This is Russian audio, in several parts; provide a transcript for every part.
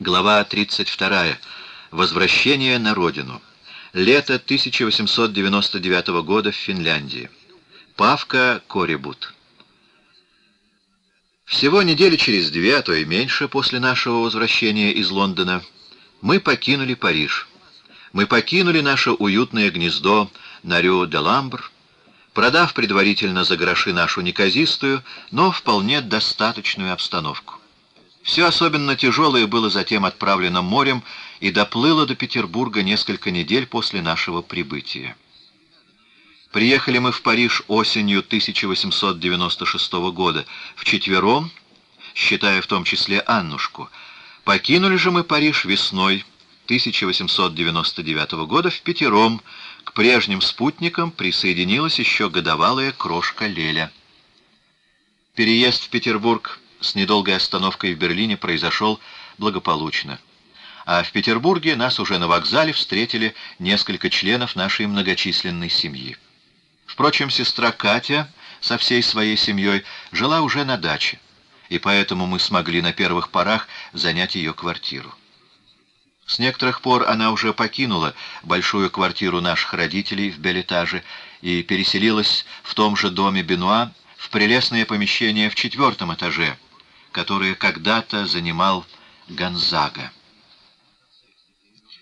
Глава 32. Возвращение на родину. Лето 1899 года в Финляндии. Павка Корибут. Всего недели через две, а то и меньше после нашего возвращения из Лондона, мы покинули Париж. Мы покинули наше уютное гнездо на Рю-де-Ламбр, продав предварительно за гроши нашу неказистую, но вполне достаточную обстановку. Все особенно тяжелое было затем отправлено морем и доплыло до Петербурга несколько недель после нашего прибытия. Приехали мы в Париж осенью 1896 года, вчетвером, считая в том числе Аннушку. Покинули же мы Париж весной 1899 года в пятером. К прежним спутникам присоединилась еще годовалая крошка Леля. Переезд в Петербург с недолгой остановкой в Берлине произошел благополучно. А в Петербурге нас уже на вокзале встретили несколько членов нашей многочисленной семьи. Впрочем, сестра Катя со всей своей семьей жила уже на даче, и поэтому мы смогли на первых порах занять ее квартиру. С некоторых пор она уже покинула большую квартиру наших родителей в Белетаже и переселилась в том же доме Бенуа в прелестное помещение в четвертом этаже, которое когда-то занимал Гонзага.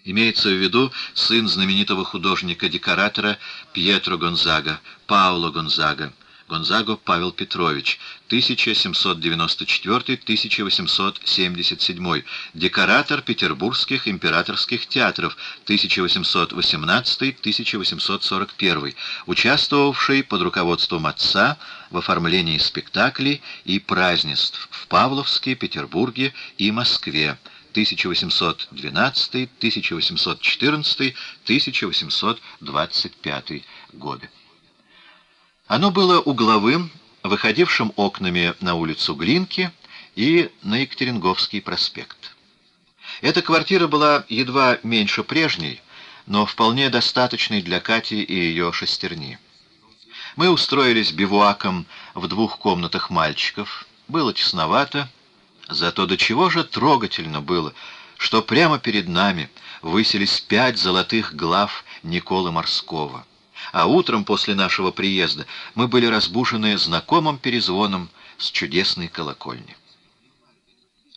Имеется в виду сын знаменитого художника-декоратора Пьетро Гонзага, Пауло Гонзага, Гонзаго Павел Петрович, 1794-1877, декоратор петербургских императорских театров, 1818-1841, участвовавший под руководством отца в оформлении спектаклей и празднеств в Павловске, Петербурге и Москве, 1812, 1814, 1825 годы. Оно было угловым, выходившим окнами на улицу Глинки и на Екатеринговский проспект. Эта квартира была едва меньше прежней, но вполне достаточной для Кати и ее шестерни. Мы устроились бивуаком в двух комнатах мальчиков. Было тесновато, зато до чего же трогательно было, что прямо перед нами высились пять золотых глав Николы Морского а утром после нашего приезда мы были разбужены знакомым перезвоном с чудесной колокольни.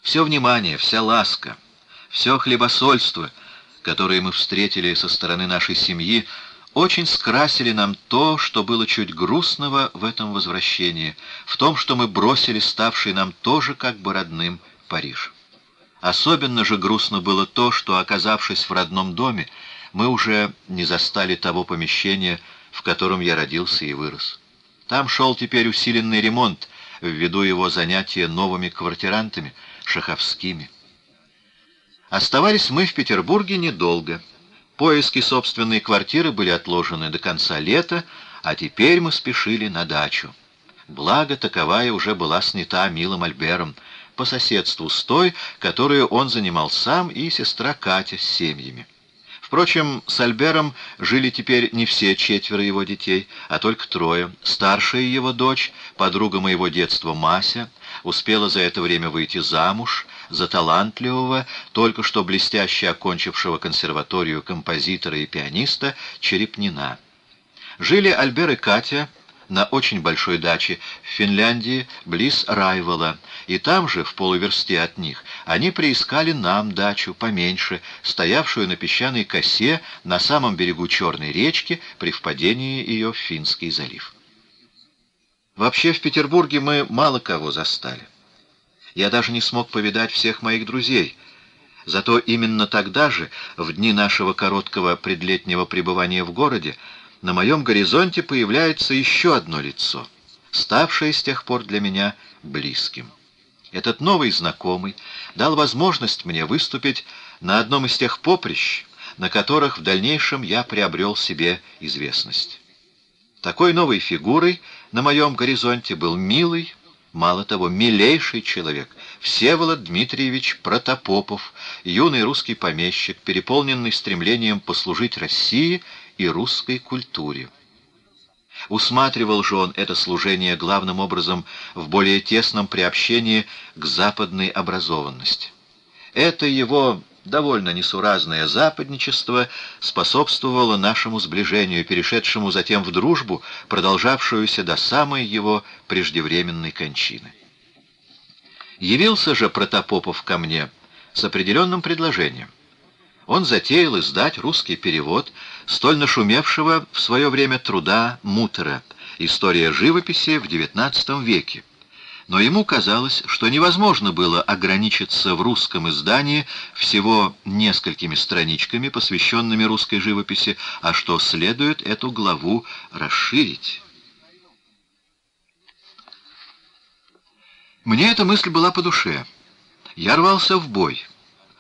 Все внимание, вся ласка, все хлебосольство, которое мы встретили со стороны нашей семьи, очень скрасили нам то, что было чуть грустного в этом возвращении, в том, что мы бросили ставший нам тоже как бы родным Париж. Особенно же грустно было то, что, оказавшись в родном доме, мы уже не застали того помещения, в котором я родился и вырос. Там шел теперь усиленный ремонт, ввиду его занятия новыми квартирантами, шаховскими. Оставались мы в Петербурге недолго. Поиски собственной квартиры были отложены до конца лета, а теперь мы спешили на дачу. Благо, таковая уже была снята милым Альбером, по соседству с той, которую он занимал сам и сестра Катя с семьями. Впрочем, с Альбером жили теперь не все четверо его детей, а только трое. Старшая его дочь, подруга моего детства Мася, успела за это время выйти замуж за талантливого, только что блестяще окончившего консерваторию композитора и пианиста Черепнина. Жили Альбер и Катя на очень большой даче в Финляндии, близ Райвола, и там же, в полуверсте от них, они приискали нам дачу поменьше, стоявшую на песчаной косе на самом берегу Черной речки при впадении ее в Финский залив. Вообще в Петербурге мы мало кого застали. Я даже не смог повидать всех моих друзей, зато именно тогда же, в дни нашего короткого предлетнего пребывания в городе, на моем горизонте появляется еще одно лицо, ставшее с тех пор для меня близким. Этот новый знакомый дал возможность мне выступить на одном из тех поприщ, на которых в дальнейшем я приобрел себе известность. Такой новой фигурой на моем горизонте был милый, мало того, милейший человек, Всеволод Дмитриевич Протопопов, юный русский помещик, переполненный стремлением послужить России и русской культуре. Усматривал же он это служение главным образом в более тесном приобщении к западной образованности. Это его довольно несуразное западничество способствовало нашему сближению, перешедшему затем в дружбу, продолжавшуюся до самой его преждевременной кончины. Явился же Протопопов ко мне с определенным предложением. Он затеял издать русский перевод столь нашумевшего в свое время труда Мутера «История живописи в XIX веке», но ему казалось, что невозможно было ограничиться в русском издании всего несколькими страничками, посвященными русской живописи, а что следует эту главу расширить. Мне эта мысль была по душе. Я рвался в бой,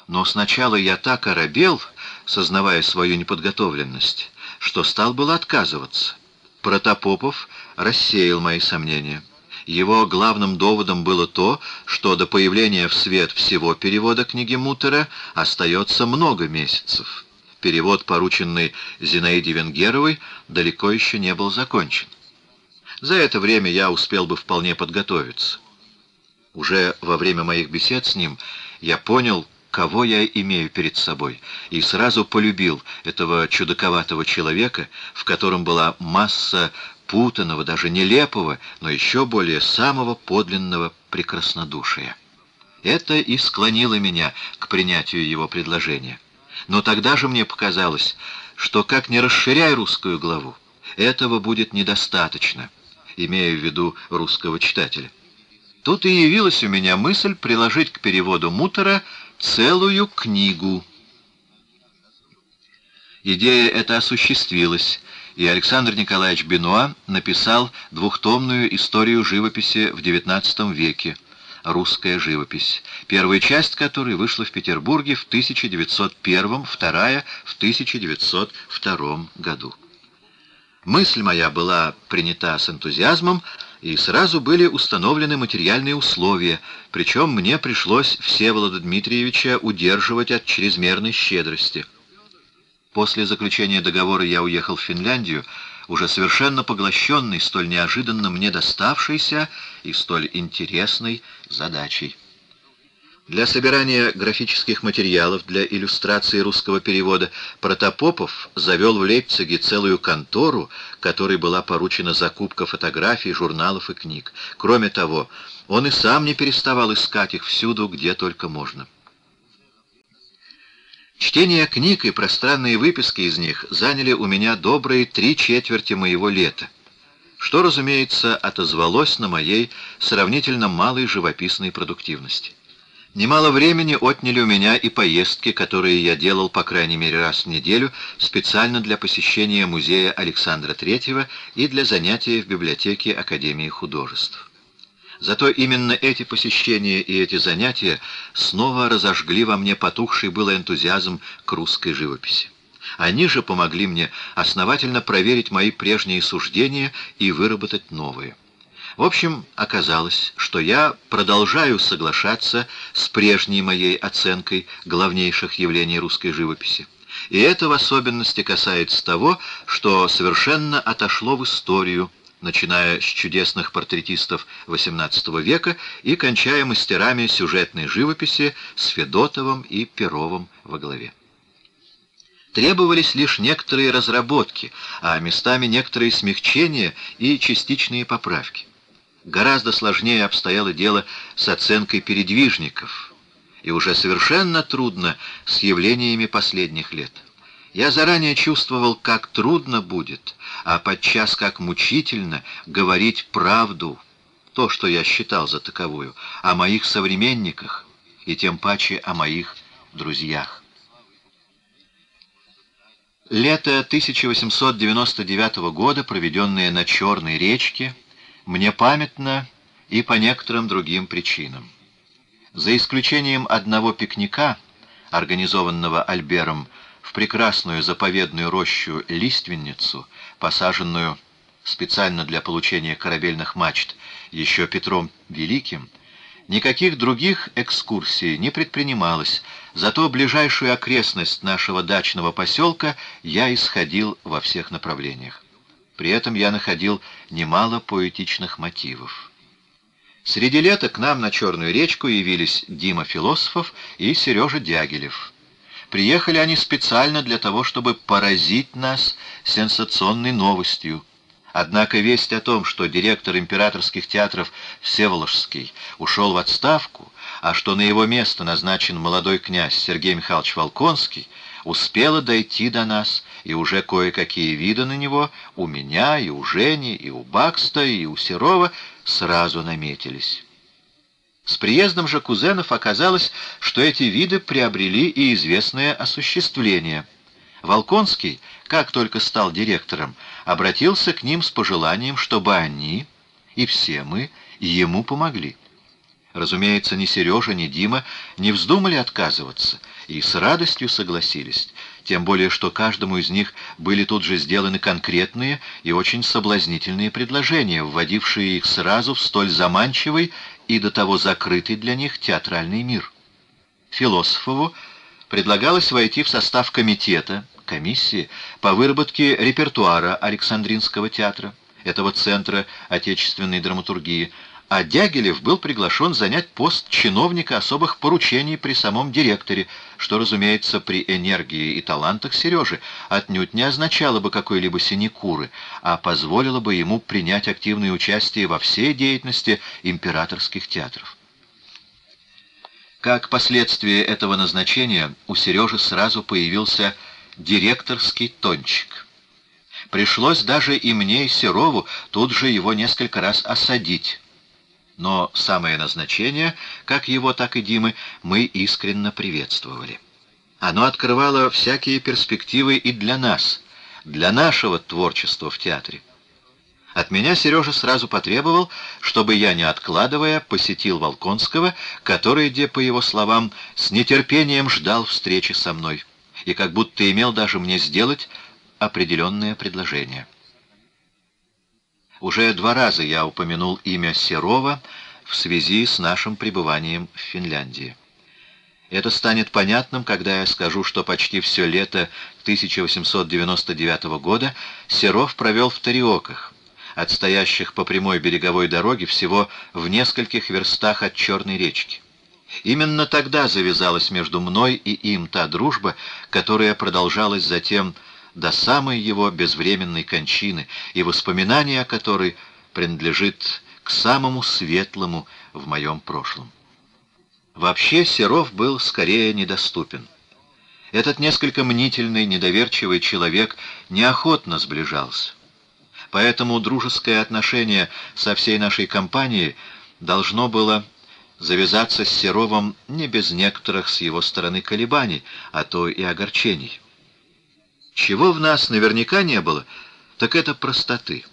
но сначала я так оробел, сознавая свою неподготовленность, что стал было отказываться. Протопопов рассеял мои сомнения. Его главным доводом было то, что до появления в свет всего перевода книги Мутера остается много месяцев. Перевод, порученный Зинаиде Венгеровой, далеко еще не был закончен. За это время я успел бы вполне подготовиться. Уже во время моих бесед с ним я понял, кого я имею перед собой, и сразу полюбил этого чудаковатого человека, в котором была масса путанного, даже нелепого, но еще более самого подлинного прекраснодушия. Это и склонило меня к принятию его предложения. Но тогда же мне показалось, что как не расширяй русскую главу, этого будет недостаточно, имея в виду русского читателя. Тут и явилась у меня мысль приложить к переводу Мутера целую книгу. Идея эта осуществилась, и Александр Николаевич Бенуа написал двухтомную историю живописи в XIX веке. «Русская живопись», первая часть которой вышла в Петербурге в 1901, вторая — в 1902 году. Мысль моя была принята с энтузиазмом, и сразу были установлены материальные условия, причем мне пришлось Всеволода Дмитриевича удерживать от чрезмерной щедрости — После заключения договора я уехал в Финляндию, уже совершенно поглощенный столь неожиданно мне доставшейся и столь интересной задачей. Для собирания графических материалов для иллюстрации русского перевода Протопопов завел в Лейпциге целую контору, которой была поручена закупка фотографий, журналов и книг. Кроме того, он и сам не переставал искать их всюду, где только можно. Чтение книг и пространные выписки из них заняли у меня добрые три четверти моего лета, что, разумеется, отозвалось на моей сравнительно малой живописной продуктивности. Немало времени отняли у меня и поездки, которые я делал по крайней мере раз в неделю, специально для посещения музея Александра III и для занятий в библиотеке Академии художеств. Зато именно эти посещения и эти занятия снова разожгли во мне потухший был энтузиазм к русской живописи. Они же помогли мне основательно проверить мои прежние суждения и выработать новые. В общем, оказалось, что я продолжаю соглашаться с прежней моей оценкой главнейших явлений русской живописи. И это в особенности касается того, что совершенно отошло в историю, начиная с чудесных портретистов XVIII века и кончая мастерами сюжетной живописи с Федотовым и Перовым во главе. Требовались лишь некоторые разработки, а местами некоторые смягчения и частичные поправки. Гораздо сложнее обстояло дело с оценкой передвижников, и уже совершенно трудно с явлениями последних лет. Я заранее чувствовал, как трудно будет, а подчас как мучительно говорить правду, то, что я считал за таковую, о моих современниках и тем паче о моих друзьях. Лето 1899 года, проведенное на Черной речке, мне памятно и по некоторым другим причинам. За исключением одного пикника, организованного Альбером в прекрасную заповедную рощу лиственницу, посаженную специально для получения корабельных мачт еще Петром Великим, никаких других экскурсий не предпринималось, зато ближайшую окрестность нашего дачного поселка я исходил во всех направлениях. При этом я находил немало поэтичных мотивов. Среди лета к нам на Черную речку явились Дима Философов и Сережа Дягилев. Приехали они специально для того, чтобы поразить нас сенсационной новостью. Однако весть о том, что директор императорских театров Всеволожский ушел в отставку, а что на его место назначен молодой князь Сергей Михайлович Волконский, успела дойти до нас, и уже кое-какие виды на него у меня, и у Жени, и у Бакста, и у Серова сразу наметились. С приездом же кузенов оказалось, что эти виды приобрели и известное осуществление. Волконский, как только стал директором, обратился к ним с пожеланием, чтобы они, и все мы, ему помогли. Разумеется, ни Сережа, ни Дима не вздумали отказываться и с радостью согласились, тем более что каждому из них были тут же сделаны конкретные и очень соблазнительные предложения, вводившие их сразу в столь заманчивый и до того закрытый для них театральный мир. Философову предлагалось войти в состав комитета, комиссии по выработке репертуара Александринского театра, этого центра отечественной драматургии, а Дягилев был приглашен занять пост чиновника особых поручений при самом директоре, что, разумеется, при энергии и талантах Сережи отнюдь не означало бы какой-либо синекуры, а позволило бы ему принять активное участие во всей деятельности императорских театров. Как последствие этого назначения у Сережи сразу появился директорский тончик. Пришлось даже и мне, и Серову, тут же его несколько раз осадить, но самое назначение, как его, так и Димы, мы искренне приветствовали. Оно открывало всякие перспективы и для нас, для нашего творчества в театре. От меня Сережа сразу потребовал, чтобы я, не откладывая, посетил Волконского, который, где, по его словам, с нетерпением ждал встречи со мной и как будто имел даже мне сделать определенное предложение. Уже два раза я упомянул имя Серова в связи с нашим пребыванием в Финляндии. Это станет понятным, когда я скажу, что почти все лето 1899 года Серов провел в Тариоках, отстоящих по прямой береговой дороге всего в нескольких верстах от Черной речки. Именно тогда завязалась между мной и им та дружба, которая продолжалась затем до самой его безвременной кончины, и воспоминание о которой принадлежит к самому светлому в моем прошлом. Вообще Серов был скорее недоступен. Этот несколько мнительный, недоверчивый человек неохотно сближался. Поэтому дружеское отношение со всей нашей компанией должно было завязаться с Серовым не без некоторых с его стороны колебаний, а то и огорчений. Чего в нас наверняка не было, так это простоты.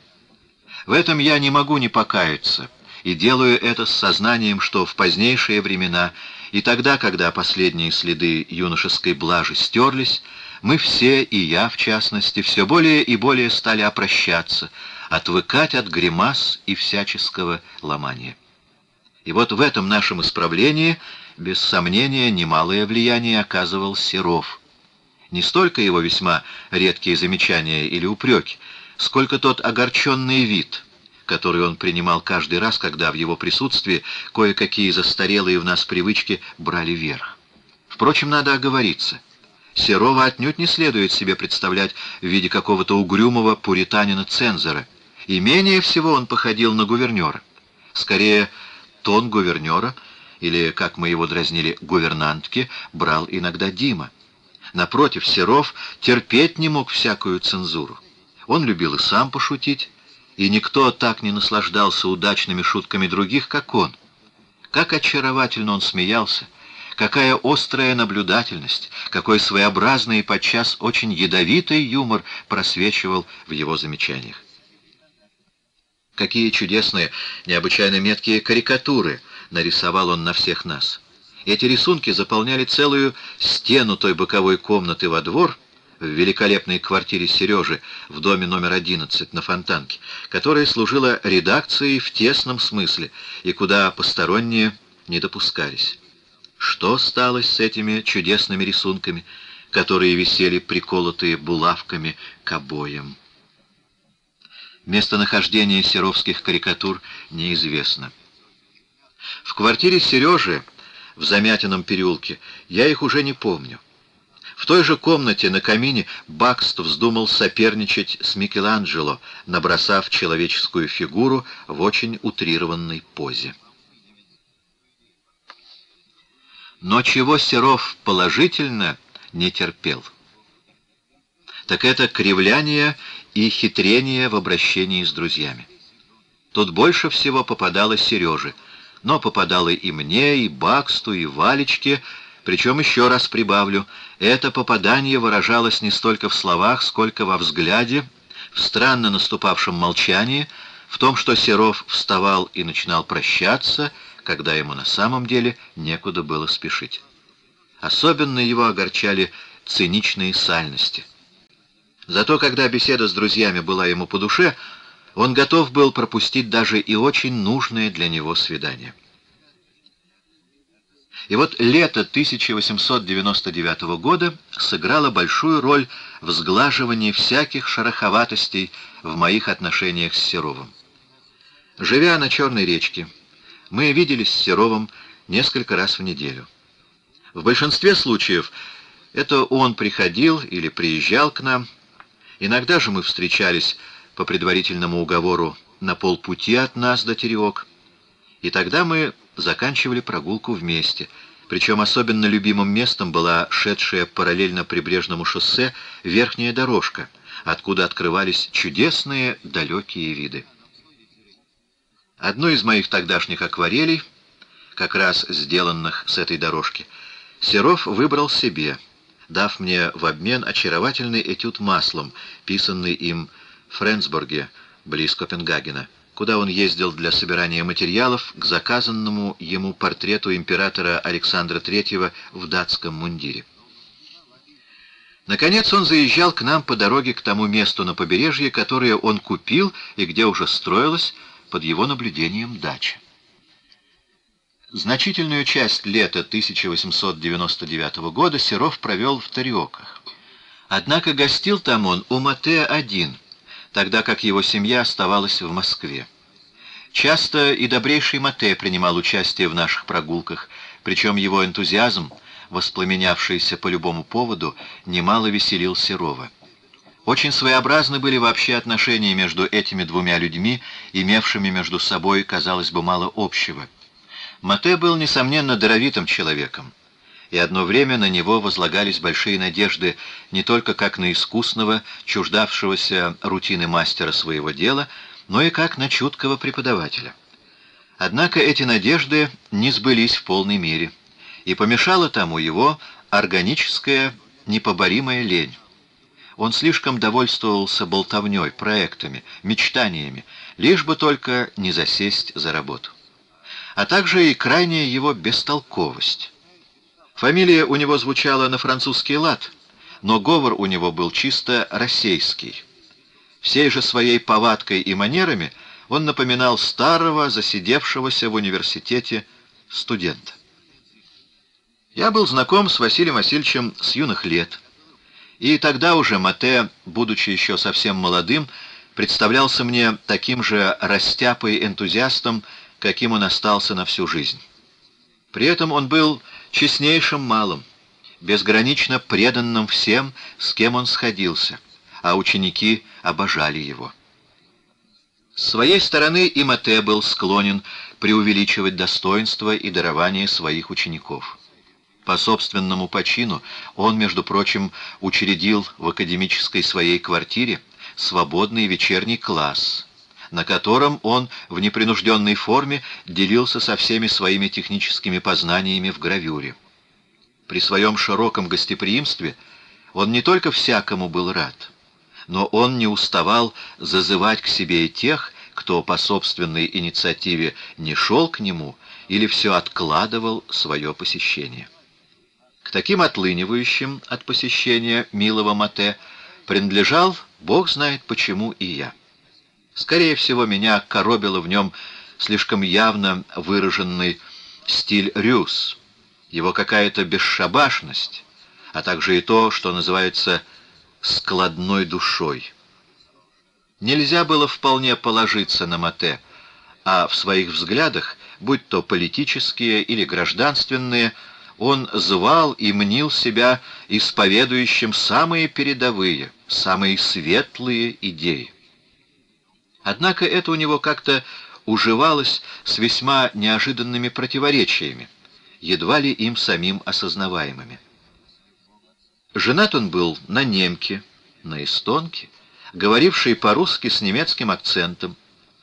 В этом я не могу не покаяться, и делаю это с сознанием, что в позднейшие времена, и тогда, когда последние следы юношеской блажи стерлись, мы все, и я в частности, все более и более стали опрощаться, отвыкать от гримас и всяческого ломания. И вот в этом нашем исправлении, без сомнения, немалое влияние оказывал Серов — не столько его весьма редкие замечания или упреки, сколько тот огорченный вид, который он принимал каждый раз, когда в его присутствии кое-какие застарелые в нас привычки брали верх. Впрочем, надо оговориться. Серова отнюдь не следует себе представлять в виде какого-то угрюмого пуританина-цензора, и менее всего он походил на гувернера. Скорее, тон гувернера, или, как мы его дразнили, гувернантки, брал иногда Дима. Напротив, Серов терпеть не мог всякую цензуру. Он любил и сам пошутить, и никто так не наслаждался удачными шутками других, как он. Как очаровательно он смеялся, какая острая наблюдательность, какой своеобразный и подчас очень ядовитый юмор просвечивал в его замечаниях. Какие чудесные, необычайно меткие карикатуры нарисовал он на всех нас. Эти рисунки заполняли целую стену той боковой комнаты во двор, в великолепной квартире Сережи в доме номер 11 на Фонтанке, которая служила редакцией в тесном смысле и куда посторонние не допускались. Что стало с этими чудесными рисунками, которые висели приколотые булавками к обоям? Местонахождение серовских карикатур неизвестно. В квартире Сережи в Замятином переулке я их уже не помню. В той же комнате на камине Бакст вздумал соперничать с Микеланджело, набросав человеческую фигуру в очень утрированной позе. Но чего Серов положительно не терпел, так это кривляние и хитрение в обращении с друзьями. Тут больше всего попадало Сереже, но попадало и мне, и Баксту, и Валечке, причем, еще раз прибавлю, это попадание выражалось не столько в словах, сколько во взгляде, в странно наступавшем молчании, в том, что Серов вставал и начинал прощаться, когда ему на самом деле некуда было спешить. Особенно его огорчали циничные сальности. Зато когда беседа с друзьями была ему по душе, он готов был пропустить даже и очень нужное для него свидание. И вот лето 1899 года сыграло большую роль в сглаживании всяких шероховатостей в моих отношениях с Серовым. Живя на Черной речке, мы виделись с Серовым несколько раз в неделю. В большинстве случаев это он приходил или приезжал к нам. Иногда же мы встречались по предварительному уговору на полпути от нас до Тереок. И тогда мы заканчивали прогулку вместе. Причем особенно любимым местом была шедшая параллельно прибрежному шоссе верхняя дорожка, откуда открывались чудесные далекие виды. Одну из моих тогдашних акварелей, как раз сделанных с этой дорожки, Серов выбрал себе, дав мне в обмен очаровательный этюд маслом, писанный им Френсбурге, близ Копенгагена куда он ездил для собирания материалов к заказанному ему портрету императора Александра III в датском мундире. Наконец он заезжал к нам по дороге к тому месту на побережье, которое он купил и где уже строилась под его наблюдением дача. Значительную часть лета 1899 года Серов провел в Тариоках. Однако гостил там он у Мате один — тогда как его семья оставалась в Москве. Часто и добрейший Мате принимал участие в наших прогулках, причем его энтузиазм, воспламенявшийся по любому поводу, немало веселил Серова. Очень своеобразны были вообще отношения между этими двумя людьми, имевшими между собой, казалось бы, мало общего. Мате был, несомненно, даровитым человеком и одно время на него возлагались большие надежды не только как на искусного, чуждавшегося рутины мастера своего дела, но и как на чуткого преподавателя. Однако эти надежды не сбылись в полной мере, и помешала тому его органическая непоборимая лень. Он слишком довольствовался болтовней, проектами, мечтаниями, лишь бы только не засесть за работу. А также и крайняя его бестолковость. Фамилия у него звучала на французский лад, но говор у него был чисто российский. Всей же своей повадкой и манерами он напоминал старого, засидевшегося в университете студента. Я был знаком с Василием Васильевичем с юных лет. И тогда уже Мате, будучи еще совсем молодым, представлялся мне таким же растяпой энтузиастом, каким он остался на всю жизнь. При этом он был честнейшим малым, безгранично преданным всем, с кем он сходился, а ученики обожали его. С своей стороны и Мате был склонен преувеличивать достоинство и дарование своих учеников. По собственному почину он, между прочим, учредил в академической своей квартире свободный вечерний класс, на котором он в непринужденной форме делился со всеми своими техническими познаниями в гравюре. При своем широком гостеприимстве он не только всякому был рад, но он не уставал зазывать к себе и тех, кто по собственной инициативе не шел к нему или все откладывал свое посещение. К таким отлынивающим от посещения милого Мате принадлежал, бог знает почему, и я. Скорее всего, меня коробило в нем слишком явно выраженный стиль Рюс, его какая-то бесшабашность, а также и то, что называется складной душой. Нельзя было вполне положиться на Мате, а в своих взглядах будь то политические или гражданственные, он звал и мнил себя исповедующим самые передовые, самые светлые идеи. Однако это у него как-то уживалось с весьма неожиданными противоречиями, едва ли им самим осознаваемыми. Женат он был на немке, на эстонке, говорившей по-русски с немецким акцентом,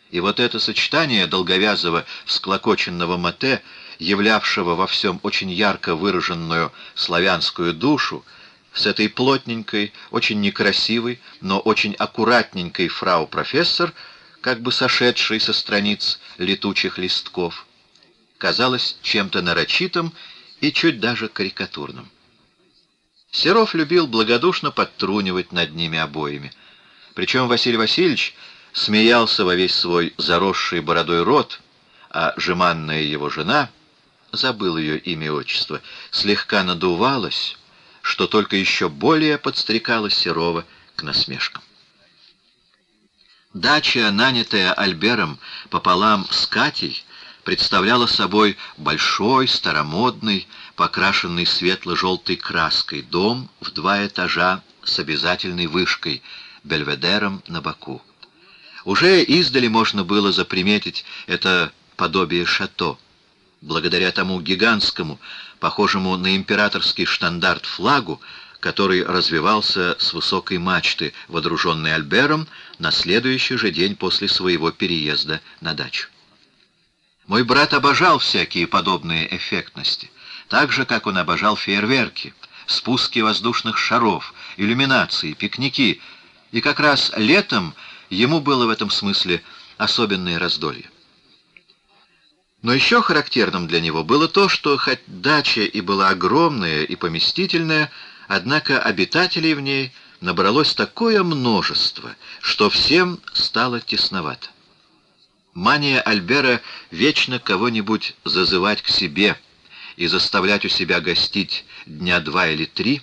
и вот это сочетание долговязого всклокоченного мате, являвшего во всем очень ярко выраженную славянскую душу, с этой плотненькой, очень некрасивой, но очень аккуратненькой фрау-профессор, как бы сошедшей со страниц летучих листков, казалось чем-то нарочитым и чуть даже карикатурным. Серов любил благодушно подтрунивать над ними обоими. Причем Василий Васильевич смеялся во весь свой заросший бородой рот, а жеманная его жена, забыл ее имя и отчество, слегка надувалась, что только еще более подстрекало Серова к насмешкам. Дача, нанятая Альбером пополам с Катей, представляла собой большой, старомодный, покрашенный светло-желтой краской дом в два этажа с обязательной вышкой, бельведером на боку. Уже издали можно было заприметить это подобие шато. Благодаря тому гигантскому, похожему на императорский штандарт флагу, который развивался с высокой мачты, водруженной Альбером, на следующий же день после своего переезда на дачу. Мой брат обожал всякие подобные эффектности, так же, как он обожал фейерверки, спуски воздушных шаров, иллюминации, пикники, и как раз летом Ему было в этом смысле особенное раздолье. Но еще характерным для него было то, что хоть дача и была огромная и поместительная, однако обитателей в ней набралось такое множество, что всем стало тесновато. Мания Альбера вечно кого-нибудь зазывать к себе и заставлять у себя гостить дня два или три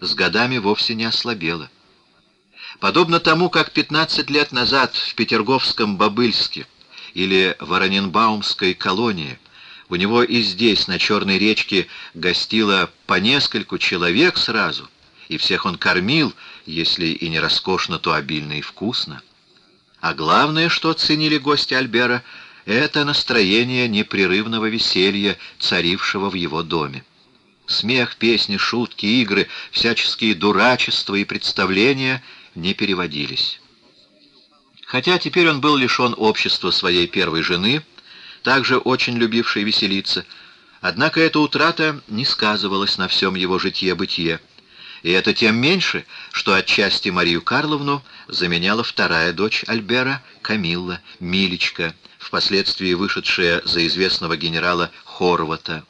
с годами вовсе не ослабела. Подобно тому, как 15 лет назад в Петерговском Бобыльске или Вороненбаумской колонии у него и здесь, на Черной речке, гостило по нескольку человек сразу, и всех он кормил, если и не роскошно, то обильно и вкусно. А главное, что ценили гости Альбера, это настроение непрерывного веселья, царившего в его доме. Смех, песни, шутки, игры, всяческие дурачества и представления — не переводились. Хотя теперь он был лишен общества своей первой жены, также очень любившей веселиться, однако эта утрата не сказывалась на всем его житье-бытие, и это тем меньше, что отчасти Марию Карловну заменяла вторая дочь Альбера, Камилла, Милечка, впоследствии вышедшая за известного генерала Хорвата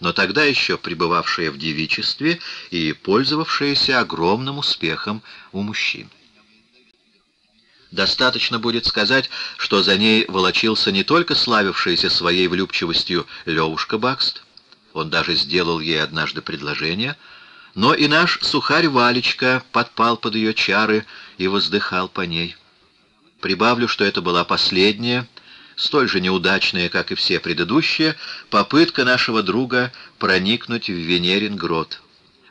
но тогда еще пребывавшая в девичестве и пользовавшаяся огромным успехом у мужчин. Достаточно будет сказать, что за ней волочился не только славившийся своей влюбчивостью Левушка Бакст, он даже сделал ей однажды предложение, но и наш сухарь Валечка подпал под ее чары и воздыхал по ней. Прибавлю, что это была последняя, столь же неудачная, как и все предыдущие, попытка нашего друга проникнуть в Венерин грот,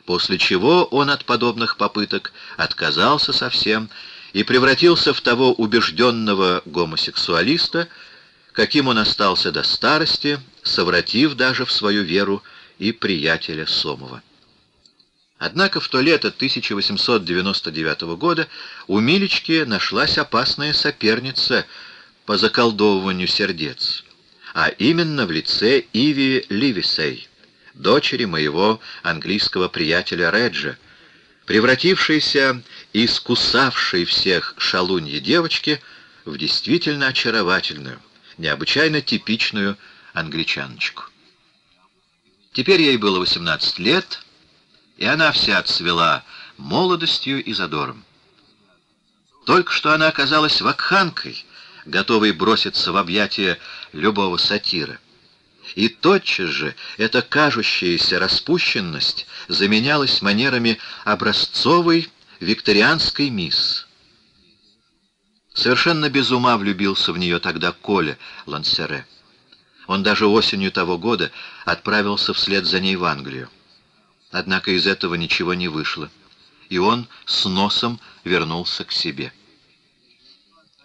после чего он от подобных попыток отказался совсем и превратился в того убежденного гомосексуалиста, каким он остался до старости, совратив даже в свою веру и приятеля Сомова. Однако в то лето 1899 года у Милечки нашлась опасная соперница — по заколдовыванию сердец, а именно в лице Иви Ливисей, дочери моего английского приятеля Реджа, превратившейся из кусавшей всех шалуньи девочки в действительно очаровательную, необычайно типичную англичаночку. Теперь ей было 18 лет, и она вся отцвела молодостью и задором. Только что она оказалась вакханкой, готовый броситься в объятия любого сатира. И тотчас же эта кажущаяся распущенность заменялась манерами образцовой викторианской мисс. Совершенно без ума влюбился в нее тогда Коля Лансере. Он даже осенью того года отправился вслед за ней в Англию. Однако из этого ничего не вышло, и он с носом вернулся к себе.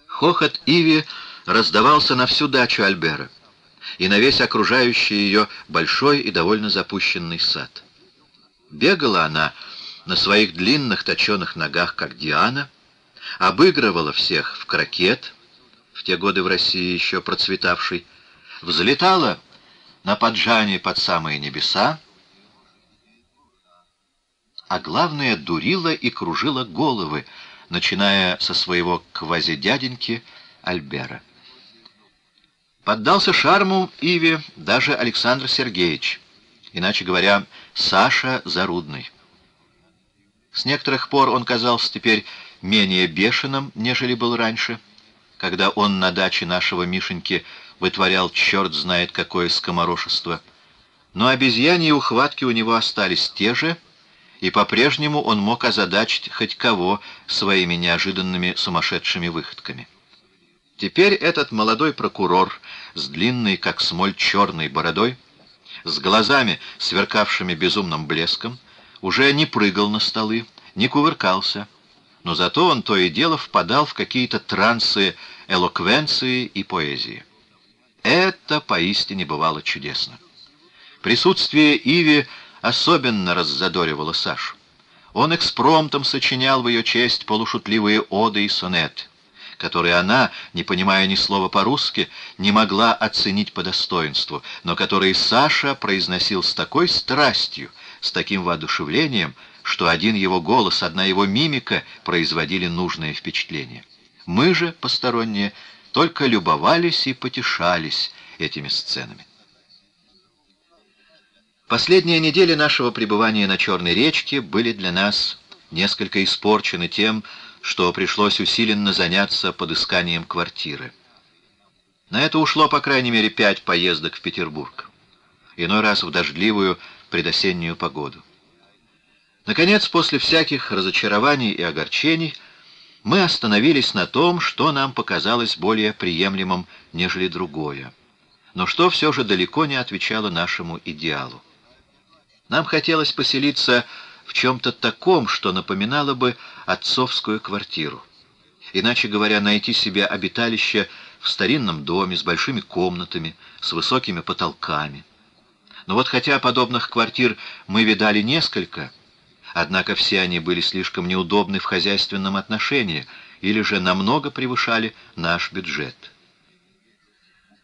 Хохот Иви раздавался на всю дачу Альбера и на весь окружающий ее большой и довольно запущенный сад. Бегала она на своих длинных точеных ногах, как Диана, обыгрывала всех в крокет, в те годы в России еще процветавший, взлетала на поджане под самые небеса, а главное, дурила и кружила головы, начиная со своего квазидяденьки Альбера. Поддался шарму Иве даже Александр Сергеевич, иначе говоря, Саша Зарудный. С некоторых пор он казался теперь менее бешеным, нежели был раньше, когда он на даче нашего Мишеньки вытворял черт знает какое скоморошество. Но обезьяньи ухватки у него остались те же, и по-прежнему он мог озадачить хоть кого своими неожиданными сумасшедшими выходками. Теперь этот молодой прокурор с длинной, как смоль, черной бородой, с глазами, сверкавшими безумным блеском, уже не прыгал на столы, не кувыркался, но зато он то и дело впадал в какие-то трансы элоквенции и поэзии. Это поистине бывало чудесно. Присутствие Иви особенно раззадоривало Сашу. Он экспромтом сочинял в ее честь полушутливые оды и сонеты, которые она, не понимая ни слова по-русски, не могла оценить по достоинству, но которые Саша произносил с такой страстью, с таким воодушевлением, что один его голос, одна его мимика производили нужное впечатление. Мы же, посторонние, только любовались и потешались этими сценами. Последние недели нашего пребывания на Черной речке были для нас несколько испорчены тем, что пришлось усиленно заняться подысканием квартиры. На это ушло, по крайней мере, пять поездок в Петербург. Иной раз в дождливую предосеннюю погоду. Наконец, после всяких разочарований и огорчений, мы остановились на том, что нам показалось более приемлемым, нежели другое, но что все же далеко не отвечало нашему идеалу. Нам хотелось поселиться в чем-то таком, что напоминало бы отцовскую квартиру. Иначе говоря, найти себе обиталище в старинном доме с большими комнатами, с высокими потолками. Но вот хотя подобных квартир мы видали несколько, Однако все они были слишком неудобны в хозяйственном отношении или же намного превышали наш бюджет.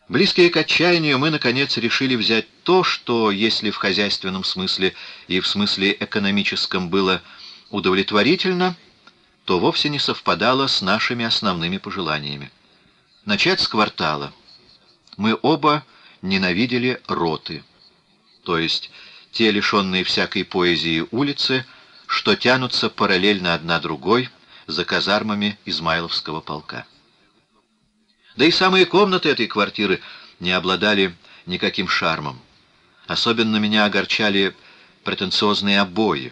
Близкие к отчаянию, мы, наконец, решили взять то, что, если в хозяйственном смысле и в смысле экономическом было удовлетворительно, то вовсе не совпадало с нашими основными пожеланиями. Начать с квартала. Мы оба ненавидели роты, то есть те лишенные всякой поэзии улицы, что тянутся параллельно одна другой за казармами Измайловского полка. Да и самые комнаты этой квартиры не обладали никаким шармом. Особенно меня огорчали претенциозные обои,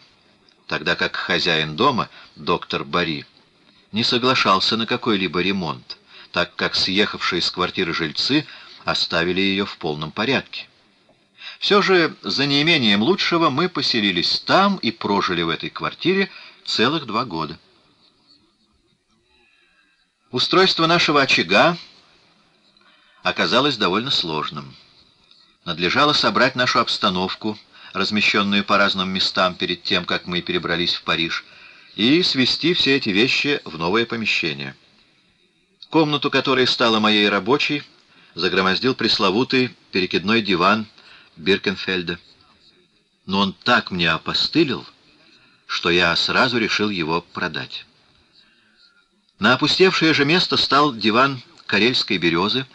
тогда как хозяин дома, доктор Бари, не соглашался на какой-либо ремонт, так как съехавшие с квартиры жильцы оставили ее в полном порядке. Все же, за неимением лучшего, мы поселились там и прожили в этой квартире целых два года. Устройство нашего очага оказалось довольно сложным. Надлежало собрать нашу обстановку, размещенную по разным местам перед тем, как мы перебрались в Париж, и свести все эти вещи в новое помещение. Комнату, которая стала моей рабочей, загромоздил пресловутый перекидной диван Биркенфельда. Но он так мне опостылил, что я сразу решил его продать. На опустевшее же место стал диван карельской березы,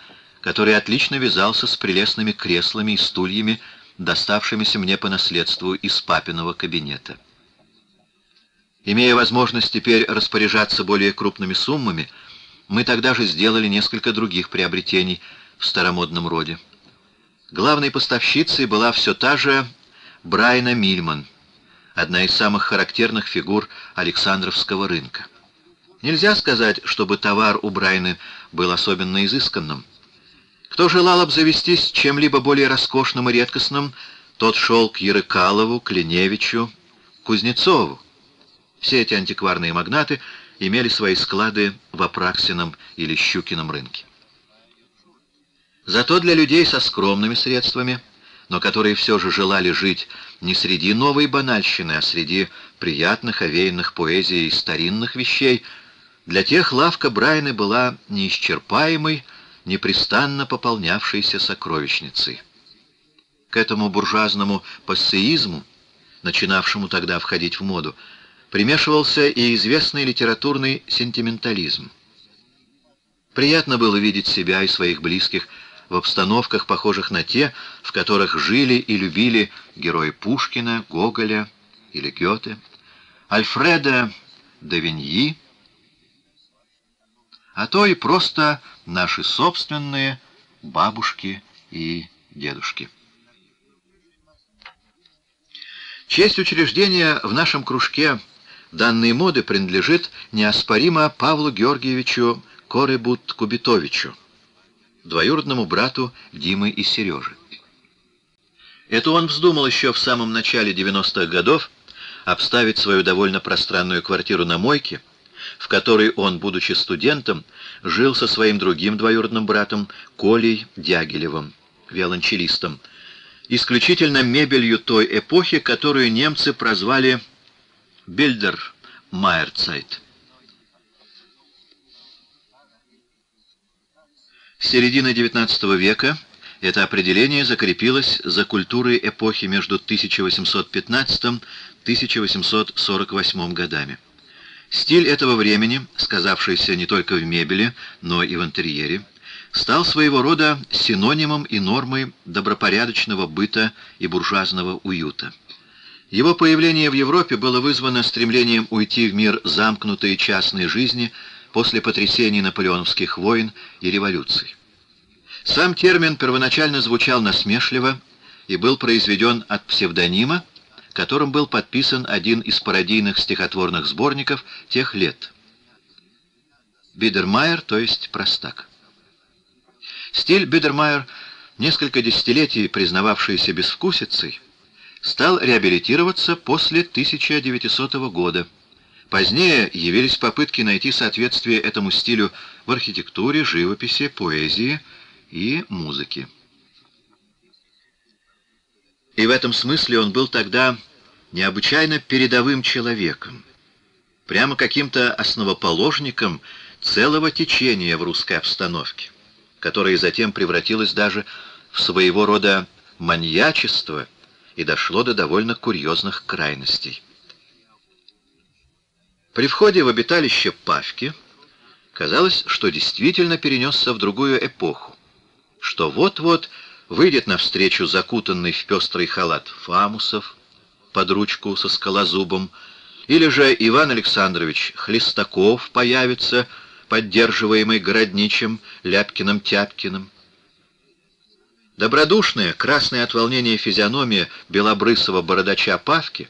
который отлично вязался с прелестными креслами и стульями, доставшимися мне по наследству из папиного кабинета. Имея возможность теперь распоряжаться более крупными суммами, мы тогда же сделали несколько других приобретений в старомодном роде. Главной поставщицей была все та же Брайна Мильман, одна из самых характерных фигур Александровского рынка. Нельзя сказать, чтобы товар у Брайны был особенно изысканным. Кто желал обзавестись чем-либо более роскошным и редкостным, тот шел к Ярыкалову, Клиневичу, Кузнецову. Все эти антикварные магнаты имели свои склады в Апраксином или Щукином рынке. Зато для людей со скромными средствами, но которые все же желали жить не среди новой банальщины, а среди приятных, овеянных поэзией старинных вещей, для тех лавка Брайны была неисчерпаемой, непрестанно пополнявшейся сокровищницей. К этому буржуазному пассеизму, начинавшему тогда входить в моду, примешивался и известный литературный сентиментализм. Приятно было видеть себя и своих близких в обстановках, похожих на те, в которых жили и любили герои Пушкина, Гоголя или Гёте, Альфреда де Виньи, а то и просто наши собственные бабушки и дедушки. Честь учреждения в нашем кружке данной моды принадлежит неоспоримо Павлу Георгиевичу Коребут-Кубитовичу, двоюродному брату Димы и Сережи. Это он вздумал еще в самом начале 90-х годов обставить свою довольно пространную квартиру на мойке, в которой он, будучи студентом, жил со своим другим двоюродным братом Колей Дягилевым, виолончелистом, исключительно мебелью той эпохи, которую немцы прозвали «Бильдер Майерцайт». С середины XIX века это определение закрепилось за культурой эпохи между 1815-1848 годами. Стиль этого времени, сказавшийся не только в мебели, но и в интерьере, стал своего рода синонимом и нормой добропорядочного быта и буржуазного уюта. Его появление в Европе было вызвано стремлением уйти в мир замкнутой частной жизни после потрясений наполеоновских войн и революций. Сам термин первоначально звучал насмешливо и был произведен от псевдонима, которым был подписан один из пародийных стихотворных сборников тех лет. Бидермайер, то есть простак. Стиль Бидермайер, несколько десятилетий признававшийся безвкусицей, стал реабилитироваться после 1900 года. Позднее явились попытки найти соответствие этому стилю в архитектуре, живописи, поэзии и музыки. И в этом смысле он был тогда необычайно передовым человеком, прямо каким-то основоположником целого течения в русской обстановке, которое затем превратилось даже в своего рода маньячество и дошло до довольно курьезных крайностей. При входе в обиталище Павки казалось, что действительно перенесся в другую эпоху, что вот-вот выйдет навстречу закутанный в пестрый халат Фамусов под ручку со скалозубом, или же Иван Александрович Хлестаков появится, поддерживаемый городничим Ляпкиным-Тяпкиным. Добродушная, красная от волнения физиономия белобрысого бородача Павки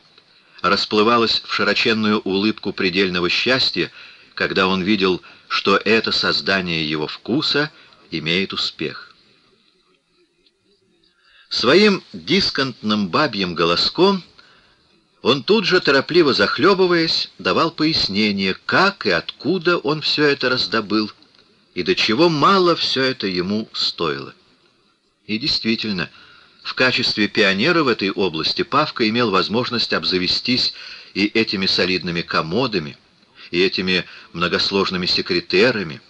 расплывалась в широченную улыбку предельного счастья, когда он видел, что это создание его вкуса имеет успех. Своим дисконтным бабьим голоском он тут же, торопливо захлебываясь, давал пояснение, как и откуда он все это раздобыл, и до чего мало все это ему стоило. И действительно, в качестве пионера в этой области Павка имел возможность обзавестись и этими солидными комодами, и этими многосложными секретерами,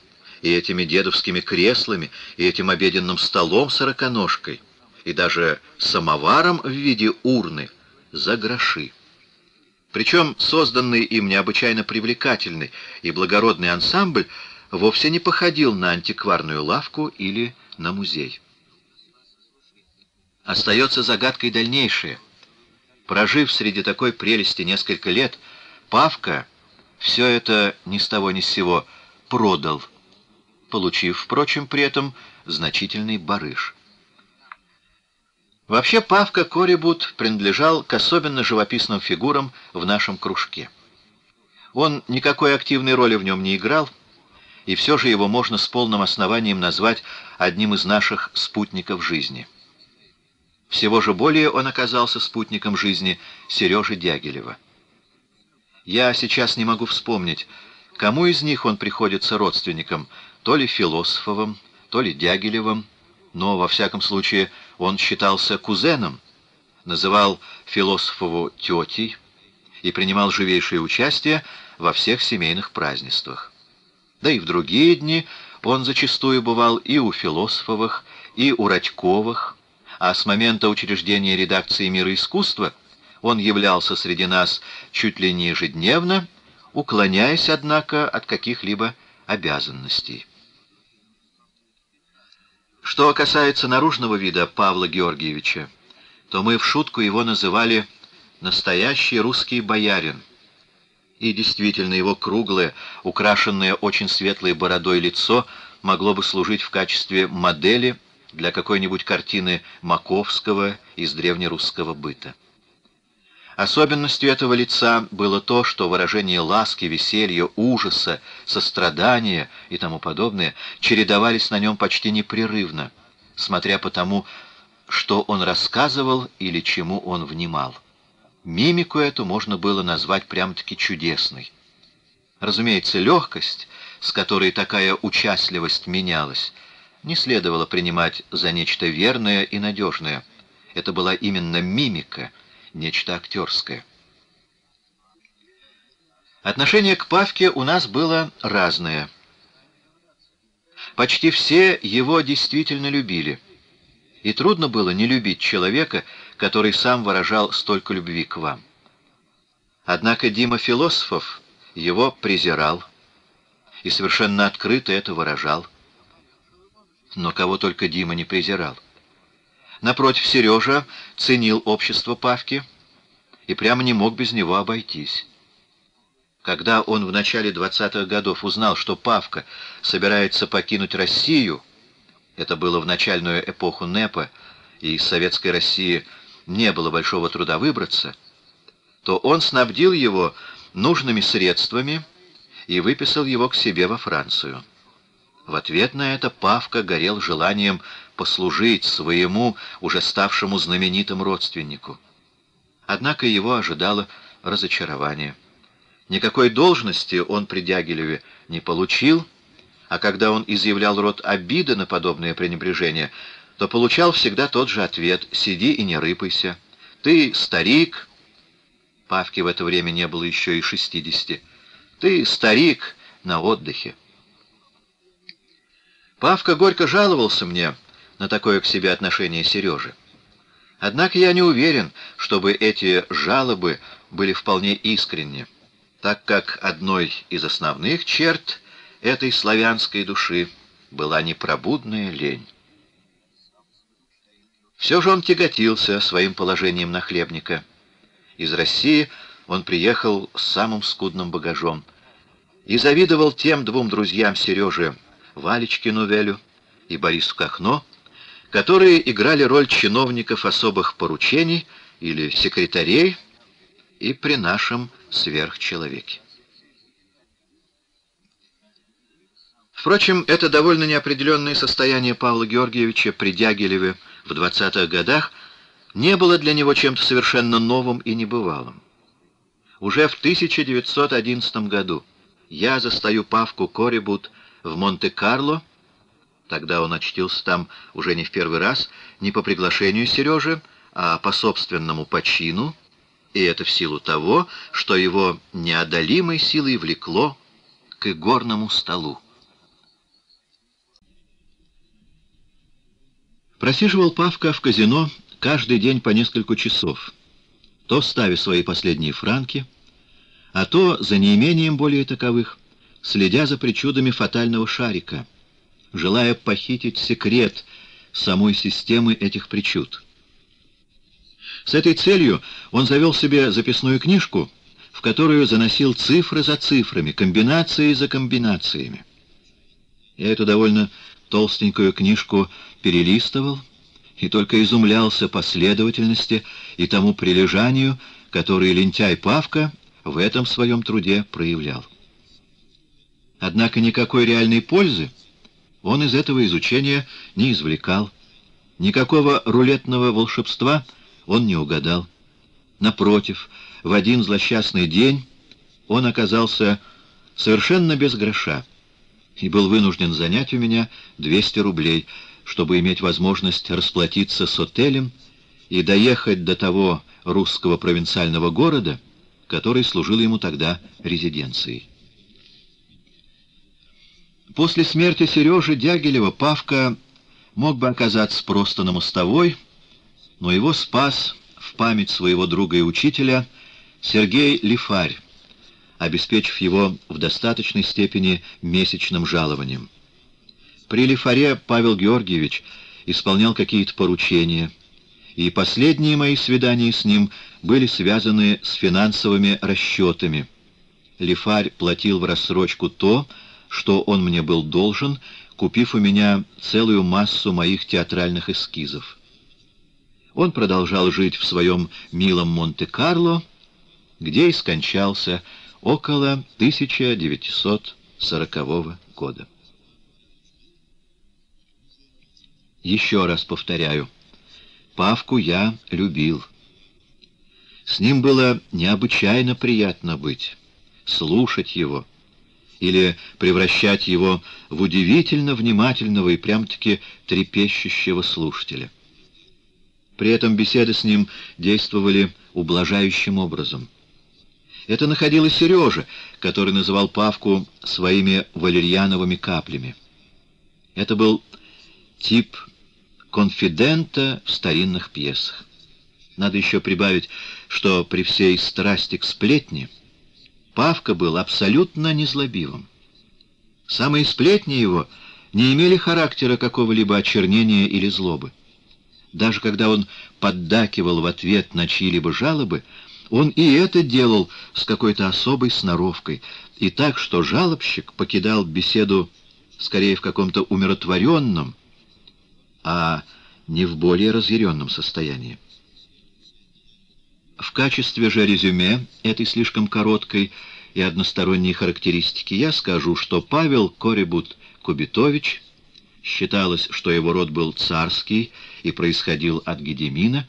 и этими дедовскими креслами, и этим обеденным столом сороконожкой — и даже самоваром в виде урны за гроши. Причем созданный им необычайно привлекательный и благородный ансамбль вовсе не походил на антикварную лавку или на музей. Остается загадкой дальнейшее. Прожив среди такой прелести несколько лет, Павка все это ни с того ни с сего продал, получив, впрочем, при этом значительный барыш. Вообще Павка Корибут принадлежал к особенно живописным фигурам в нашем кружке. Он никакой активной роли в нем не играл, и все же его можно с полным основанием назвать одним из наших спутников жизни. Всего же более он оказался спутником жизни Сережи Дягилева. Я сейчас не могу вспомнить, кому из них он приходится родственником, то ли Философовым, то ли Дягилевым, но, во всяком случае, он считался кузеном, называл Философову тетей и принимал живейшее участие во всех семейных празднествах. Да и в другие дни он зачастую бывал и у Философовых, и у Радьковых, а с момента учреждения редакции «Мира искусства» он являлся среди нас чуть ли не ежедневно, уклоняясь, однако, от каких-либо обязанностей. Что касается наружного вида Павла Георгиевича, то мы в шутку его называли «настоящий русский боярин». И действительно, его круглое, украшенное очень светлой бородой лицо могло бы служить в качестве модели для какой-нибудь картины Маковского из древнерусского быта. Особенностью этого лица было то, что выражение ласки, веселья, ужаса, сострадания и тому подобное чередовались на нем почти непрерывно, смотря по тому, что он рассказывал или чему он внимал. Мимику эту можно было назвать прям-таки чудесной. Разумеется, легкость, с которой такая участливость менялась, не следовало принимать за нечто верное и надежное. Это была именно мимика — нечто актерское. Отношение к Павке у нас было разное. Почти все его действительно любили. И трудно было не любить человека, который сам выражал столько любви к вам. Однако Дима Философов его презирал и совершенно открыто это выражал. Но кого только Дима не презирал. Напротив, Сережа ценил общество Павки и прямо не мог без него обойтись. Когда он в начале 20-х годов узнал, что Павка собирается покинуть Россию, это было в начальную эпоху НЭПа, и из Советской России не было большого труда выбраться, то он снабдил его нужными средствами и выписал его к себе во Францию. В ответ на это Павка горел желанием послужить своему, уже ставшему знаменитым родственнику. Однако его ожидало разочарование. Никакой должности он при Дягилеве не получил, а когда он изъявлял род обиды на подобное пренебрежение, то получал всегда тот же ответ «сиди и не рыпайся». «Ты старик», Павке в это время не было еще и шестидесяти, «ты старик на отдыхе». Павка горько жаловался мне на такое к себе отношение Сережи. Однако я не уверен, чтобы эти жалобы были вполне искренни, так как одной из основных черт этой славянской души была непробудная лень. Все же он тяготился своим положением нахлебника. Из России он приехал с самым скудным багажом и завидовал тем двум друзьям Сережи, Валечке Нувелю и Борису Кахно, которые играли роль чиновников особых поручений или секретарей и при нашем сверхчеловеке. Впрочем, это довольно неопределенное состояние Павла Георгиевича при Дягилеве в 20-х годах не было для него чем-то совершенно новым и небывалым. Уже в 1911 году я застаю Павку Корибут в Монте-Карло, тогда он очтился там уже не в первый раз, не по приглашению Сережи, а по собственному почину, и это в силу того, что его неодолимой силой влекло к игорному столу. Просиживал Павка в казино каждый день по несколько часов, то ставя свои последние франки, а то, за неимением более таковых, следя за причудами фатального шарика, желая похитить секрет самой системы этих причуд. С этой целью он завел себе записную книжку, в которую заносил цифры за цифрами, комбинации за комбинациями. Я эту довольно толстенькую книжку перелистывал и только изумлялся последовательности и тому прилежанию, которое лентяй Павка в этом своем труде проявлял. Однако никакой реальной пользы он из этого изучения не извлекал. Никакого рулетного волшебства он не угадал. Напротив, в один злосчастный день он оказался совершенно без гроша и был вынужден занять у меня 200 рублей, чтобы иметь возможность расплатиться с отелем и доехать до того русского провинциального города, который служил ему тогда резиденцией. После смерти Сережи Дягилева Павка мог бы оказаться просто на мостовой, но его спас в память своего друга и учителя Сергей Лифарь, обеспечив его в достаточной степени месячным жалованием. При Лифаре Павел Георгиевич исполнял какие-то поручения, и последние мои свидания с ним были связаны с финансовыми расчетами. Лифарь платил в рассрочку то, что он мне был должен, купив у меня целую массу моих театральных эскизов. Он продолжал жить в своем милом Монте-Карло, где и скончался около 1940 года. Еще раз повторяю, Павку я любил. С ним было необычайно приятно быть, слушать его — или превращать его в удивительно внимательного и прям-таки трепещущего слушателя. При этом беседы с ним действовали ублажающим образом. Это находил и Сережа, который называл Павку своими валерьяновыми каплями. Это был тип конфидента в старинных пьесах. Надо еще прибавить, что при всей страсти к сплетне — Павка был абсолютно незлобивым. Самые сплетни его не имели характера какого-либо очернения или злобы. Даже когда он поддакивал в ответ на чьи-либо жалобы, он и это делал с какой-то особой сноровкой, и так, что жалобщик покидал беседу скорее в каком-то умиротворенном, а не в более разъяренном состоянии. В качестве же резюме этой слишком короткой и односторонней характеристики я скажу, что Павел Коребут-Кубитович, считалось, что его род был царский и происходил от Гедемина,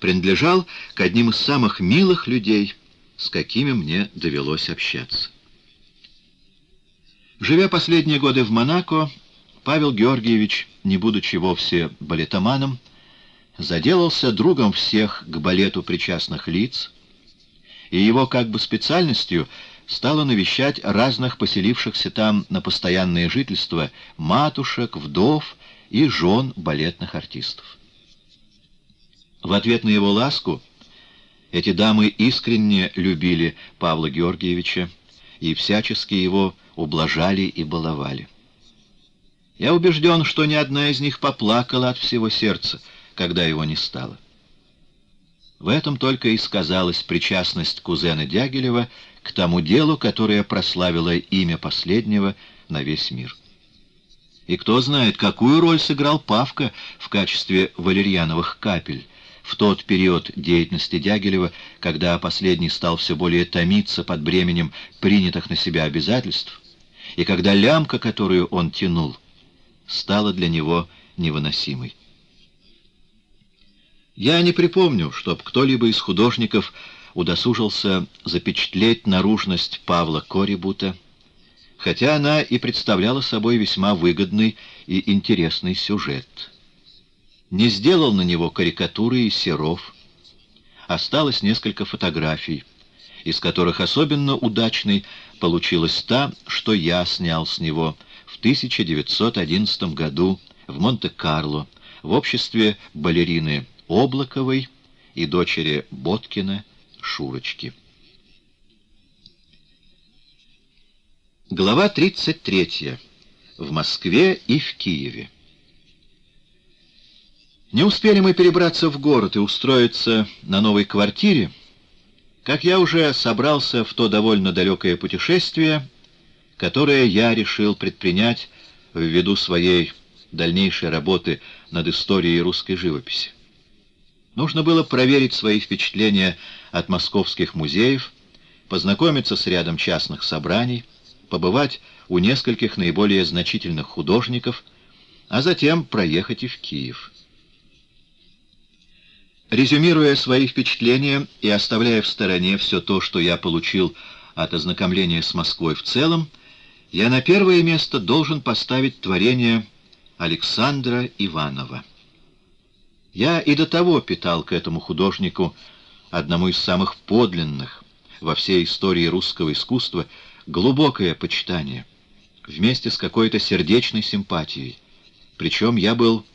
принадлежал к одним из самых милых людей, с какими мне довелось общаться. Живя последние годы в Монако, Павел Георгиевич, не будучи вовсе балетоманом, заделался другом всех к балету причастных лиц, и его как бы специальностью стало навещать разных поселившихся там на постоянное жительство матушек, вдов и жен балетных артистов. В ответ на его ласку эти дамы искренне любили Павла Георгиевича и всячески его ублажали и баловали. Я убежден, что ни одна из них поплакала от всего сердца, когда его не стало. В этом только и сказалась причастность кузена Дягилева к тому делу, которое прославило имя последнего на весь мир. И кто знает, какую роль сыграл Павка в качестве валерьяновых капель в тот период деятельности Дягилева, когда последний стал все более томиться под бременем принятых на себя обязательств, и когда лямка, которую он тянул, стала для него невыносимой. Я не припомню, чтоб кто-либо из художников удосужился запечатлеть наружность Павла Корибута, хотя она и представляла собой весьма выгодный и интересный сюжет. Не сделал на него карикатуры и серов. Осталось несколько фотографий, из которых особенно удачной получилась та, что я снял с него в 1911 году в Монте-Карло в обществе балерины Облаковой и дочери Боткина Шурочки. Глава 33. В Москве и в Киеве. Не успели мы перебраться в город и устроиться на новой квартире, как я уже собрался в то довольно далекое путешествие, которое я решил предпринять ввиду своей дальнейшей работы над историей русской живописи. Нужно было проверить свои впечатления от московских музеев, познакомиться с рядом частных собраний, побывать у нескольких наиболее значительных художников, а затем проехать и в Киев. Резюмируя свои впечатления и оставляя в стороне все то, что я получил от ознакомления с Москвой в целом, я на первое место должен поставить творение Александра Иванова. Я и до того питал к этому художнику, одному из самых подлинных во всей истории русского искусства, глубокое почитание, вместе с какой-то сердечной симпатией. Причем я был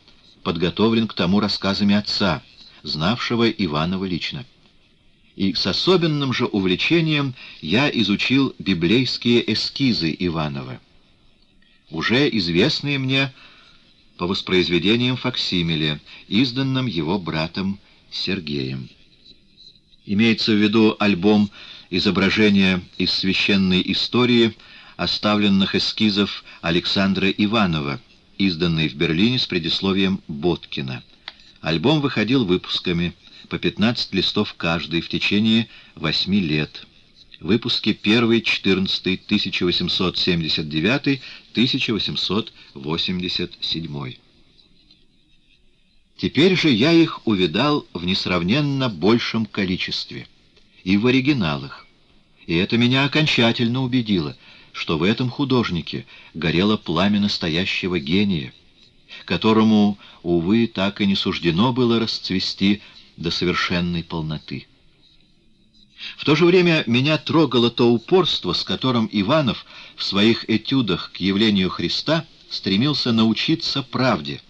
подготовлен к тому рассказами отца, знавшего Иванова лично. И с особенным же увлечением я изучил библейские эскизы Иванова, уже известные мне по воспроизведениям факсимиле, изданным его братом Сергеем. Имеется в виду альбом изображения из священной истории оставленных эскизов Александра Иванова, изданный в Берлине с предисловием Боткина. Альбом выходил выпусками, по 15 листов каждый, в течение 8 лет. Выпуски 1, 14, 1879, 1887. Теперь же я их увидал в несравненно большем количестве и в оригиналах. И это меня окончательно убедило, что в этом художнике горело пламя настоящего гения, которому, увы, так и не суждено было расцвести до совершенной полноты. В то же время меня трогало то упорство, с которым Иванов в своих этюдах к явлению Христа стремился научиться правде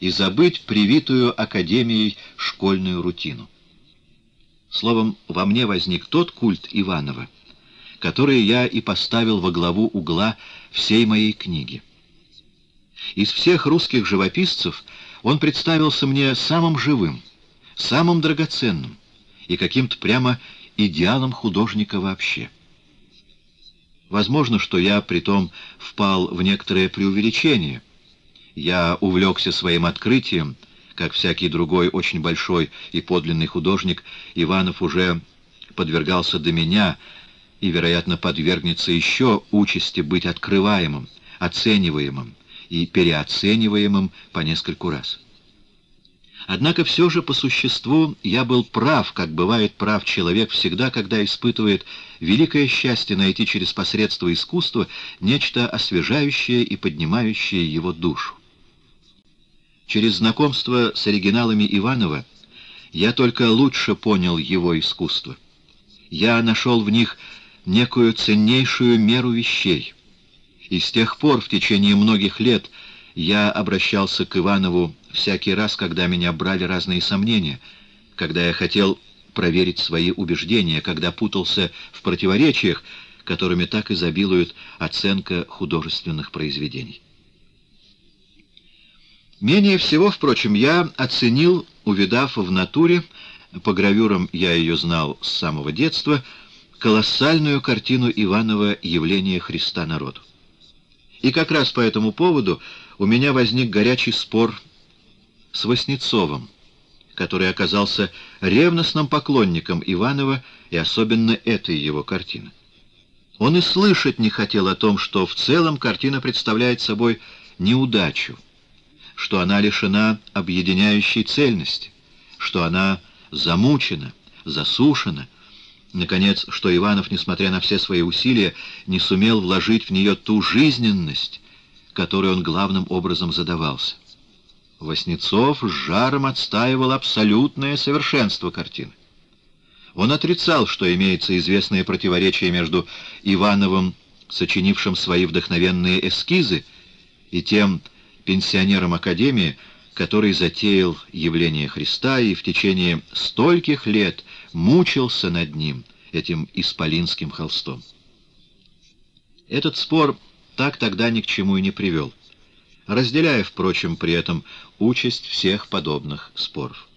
и забыть привитую Академией школьную рутину. Словом, во мне возник тот культ Иванова, который я и поставил во главу угла всей моей книги. Из всех русских живописцев он представился мне самым живым, самым драгоценным и каким-то прямо идеалом художника вообще. Возможно, что я притом впал в некоторое преувеличение. Я увлекся своим открытием, как всякий другой очень большой и подлинный художник, Иванов уже подвергался до меня и, вероятно, подвергнется еще участи быть открываемым, оцениваемым и переоцениваемым по нескольку раз. Однако все же по существу я был прав, как бывает прав человек всегда, когда испытывает великое счастье найти через посредство искусства нечто освежающее и поднимающее его душу. Через знакомство с оригиналами Иванова я только лучше понял его искусство. Я нашел в них некую ценнейшую меру вещей. И с тех пор, в течение многих лет, я обращался к Иванову всякий раз, когда меня брали разные сомнения, когда я хотел проверить свои убеждения, когда путался в противоречиях, которыми так изобилует оценка художественных произведений. Менее всего, впрочем, я оценил, увидав в натуре, по гравюрам я ее знал с самого детства, колоссальную картину Иванова «Явление Христа народу». И как раз по этому поводу у меня возник горячий спор с Васнецовым, который оказался ревностным поклонником Иванова и особенно этой его картины. Он и слышать не хотел о том, что в целом картина представляет собой неудачу, что она лишена объединяющей цельности, что она замучена, засушена, наконец, что Иванов, несмотря на все свои усилия, не сумел вложить в нее ту жизненность, которой он главным образом задавался. Воснецов с жаром отстаивал абсолютное совершенство картины. Он отрицал, что имеется известное противоречие между Ивановым, сочинившим свои вдохновенные эскизы, и тем пенсионером Академии, который затеял явление Христа и в течение стольких лет мучился над ним, этим исполинским холстом. Этот спор так тогда ни к чему и не привел разделяя, впрочем, при этом участь всех подобных споров.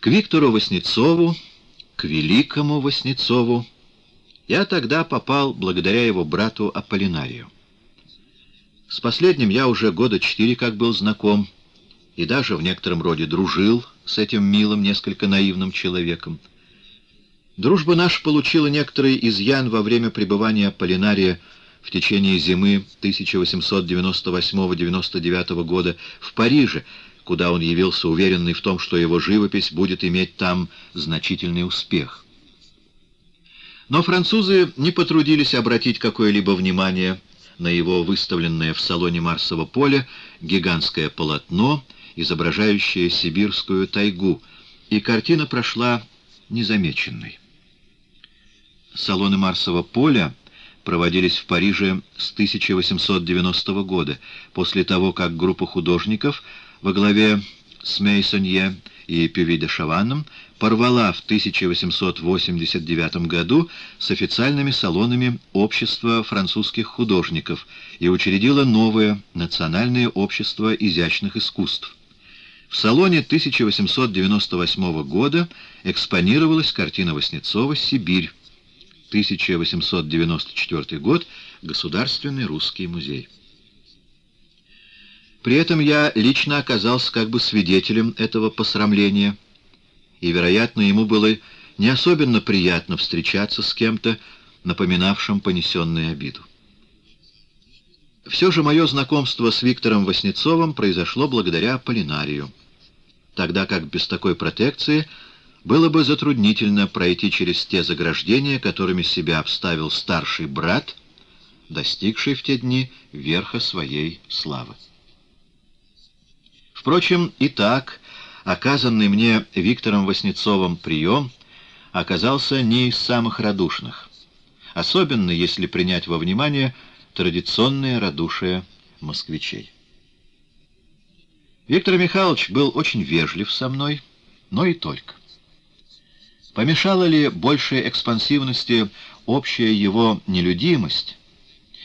К Виктору Васнецову, к великому Васнецову, я тогда попал благодаря его брату Аполлинарию. С последним я уже года четыре как был знаком и даже в некотором роде дружил с этим милым, несколько наивным человеком. Дружба наша получила некоторый изъян во время пребывания Полинария в течение зимы 1898-99 года в Париже, куда он явился уверенный в том, что его живопись будет иметь там значительный успех. Но французы не потрудились обратить какое-либо внимание на его выставленное в салоне Марсово поле гигантское полотно, изображающее сибирскую тайгу, и картина прошла незамеченной. Салоны Марсового поля проводились в Париже с 1890 года, после того, как группа художников во главе с Мейсонье и Пюви де Шаваном порвала в 1889 году с официальными салонами Общества французских художников и учредила новое Национальное общество изящных искусств. В салоне 1898 года экспонировалась картина Васнецова «Сибирь», 1894 год, Государственный русский музей. При этом я лично оказался как бы свидетелем этого посрамления, и, вероятно, ему было не особенно приятно встречаться с кем-то, напоминавшим понесенную обиду. Все же мое знакомство с Виктором Васнецовым произошло благодаря Полинарию, тогда как без такой протекции – было бы затруднительно пройти через те заграждения, которыми себя обставил старший брат, достигший в те дни верха своей славы. Впрочем, и так оказанный мне Виктором Васнецовым прием оказался не из самых радушных, особенно если принять во внимание традиционное радушие москвичей. Виктор Михайлович был очень вежлив со мной, но и только. Помешала ли большей экспансивности общая его нелюдимость?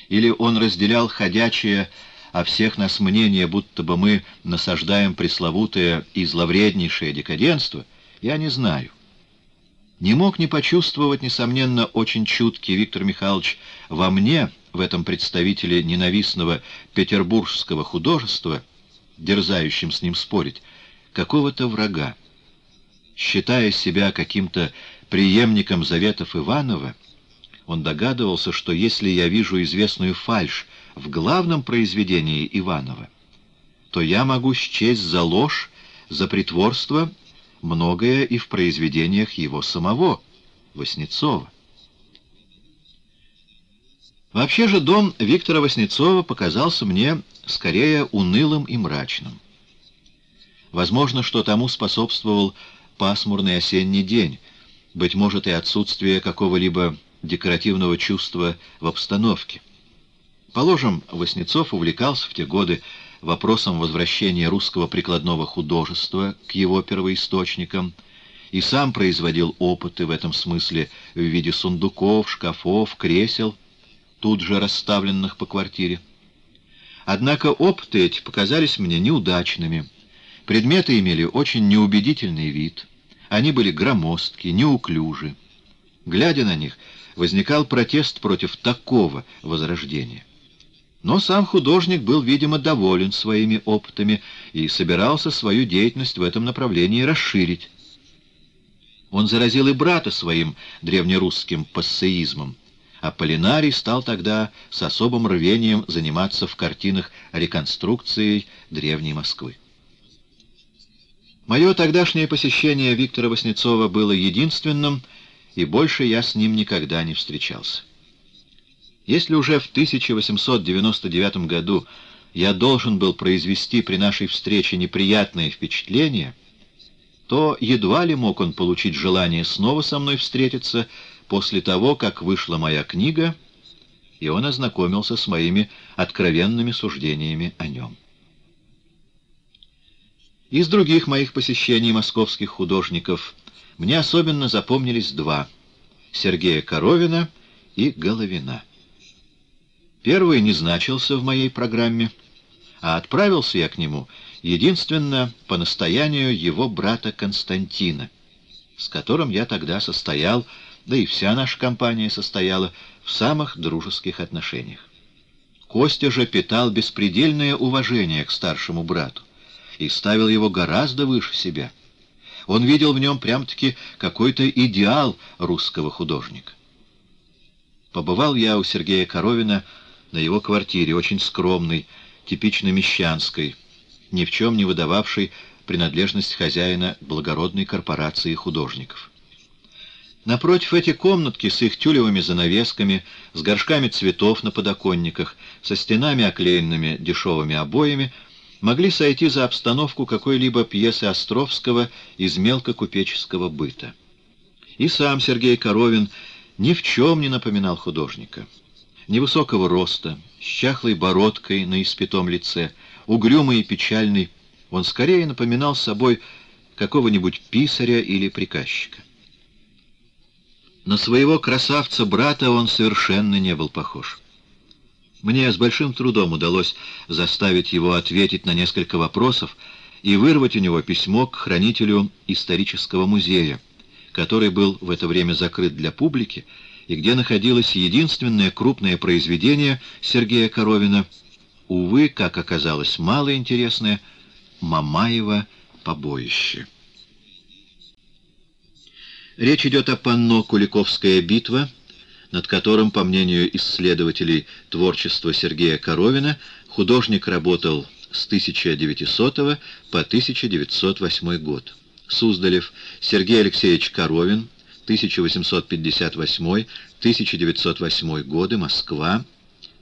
Или он разделял ходячее о всех нас мнение, будто бы мы насаждаем пресловутое и зловреднейшее декаденство? Я не знаю. Не мог не почувствовать, несомненно, очень чуткий Виктор Михайлович во мне, в этом представителе ненавистного петербургского художества, дерзающим с ним спорить, какого-то врага считая себя каким-то преемником заветов Иванова, он догадывался, что если я вижу известную фальшь в главном произведении Иванова, то я могу счесть за ложь, за притворство многое и в произведениях его самого, Васнецова. Вообще же дом Виктора Васнецова показался мне скорее унылым и мрачным. Возможно, что тому способствовал пасмурный осенний день, быть может и отсутствие какого-либо декоративного чувства в обстановке. Положим, Васнецов увлекался в те годы вопросом возвращения русского прикладного художества к его первоисточникам и сам производил опыты в этом смысле в виде сундуков, шкафов, кресел, тут же расставленных по квартире. Однако опыты эти показались мне неудачными, Предметы имели очень неубедительный вид. Они были громоздки, неуклюжи. Глядя на них, возникал протест против такого возрождения. Но сам художник был, видимо, доволен своими опытами и собирался свою деятельность в этом направлении расширить. Он заразил и брата своим древнерусским пассеизмом, а Полинарий стал тогда с особым рвением заниматься в картинах реконструкцией Древней Москвы. Мое тогдашнее посещение Виктора Васнецова было единственным, и больше я с ним никогда не встречался. Если уже в 1899 году я должен был произвести при нашей встрече неприятное впечатление, то едва ли мог он получить желание снова со мной встретиться после того, как вышла моя книга, и он ознакомился с моими откровенными суждениями о нем. Из других моих посещений московских художников мне особенно запомнились два — Сергея Коровина и Головина. Первый не значился в моей программе, а отправился я к нему единственно по настоянию его брата Константина, с которым я тогда состоял, да и вся наша компания состояла в самых дружеских отношениях. Костя же питал беспредельное уважение к старшему брату и ставил его гораздо выше себя. Он видел в нем прям-таки какой-то идеал русского художника. Побывал я у Сергея Коровина на его квартире, очень скромной, типично мещанской, ни в чем не выдававшей принадлежность хозяина благородной корпорации художников. Напротив эти комнатки с их тюлевыми занавесками, с горшками цветов на подоконниках, со стенами, оклеенными дешевыми обоями, могли сойти за обстановку какой-либо пьесы Островского из мелкокупеческого быта. И сам Сергей Коровин ни в чем не напоминал художника. Невысокого роста, с чахлой бородкой на испятом лице, угрюмый и печальный, он скорее напоминал собой какого-нибудь писаря или приказчика. На своего красавца-брата он совершенно не был похож. Мне с большим трудом удалось заставить его ответить на несколько вопросов и вырвать у него письмо к хранителю исторического музея, который был в это время закрыт для публики и где находилось единственное крупное произведение Сергея Коровина, увы, как оказалось, малоинтересное, «Мамаева побоище». Речь идет о панно «Куликовская битва», над которым, по мнению исследователей творчества Сергея Коровина, художник работал с 1900 по 1908 год. Суздалев Сергей Алексеевич Коровин, 1858-1908 годы, Москва,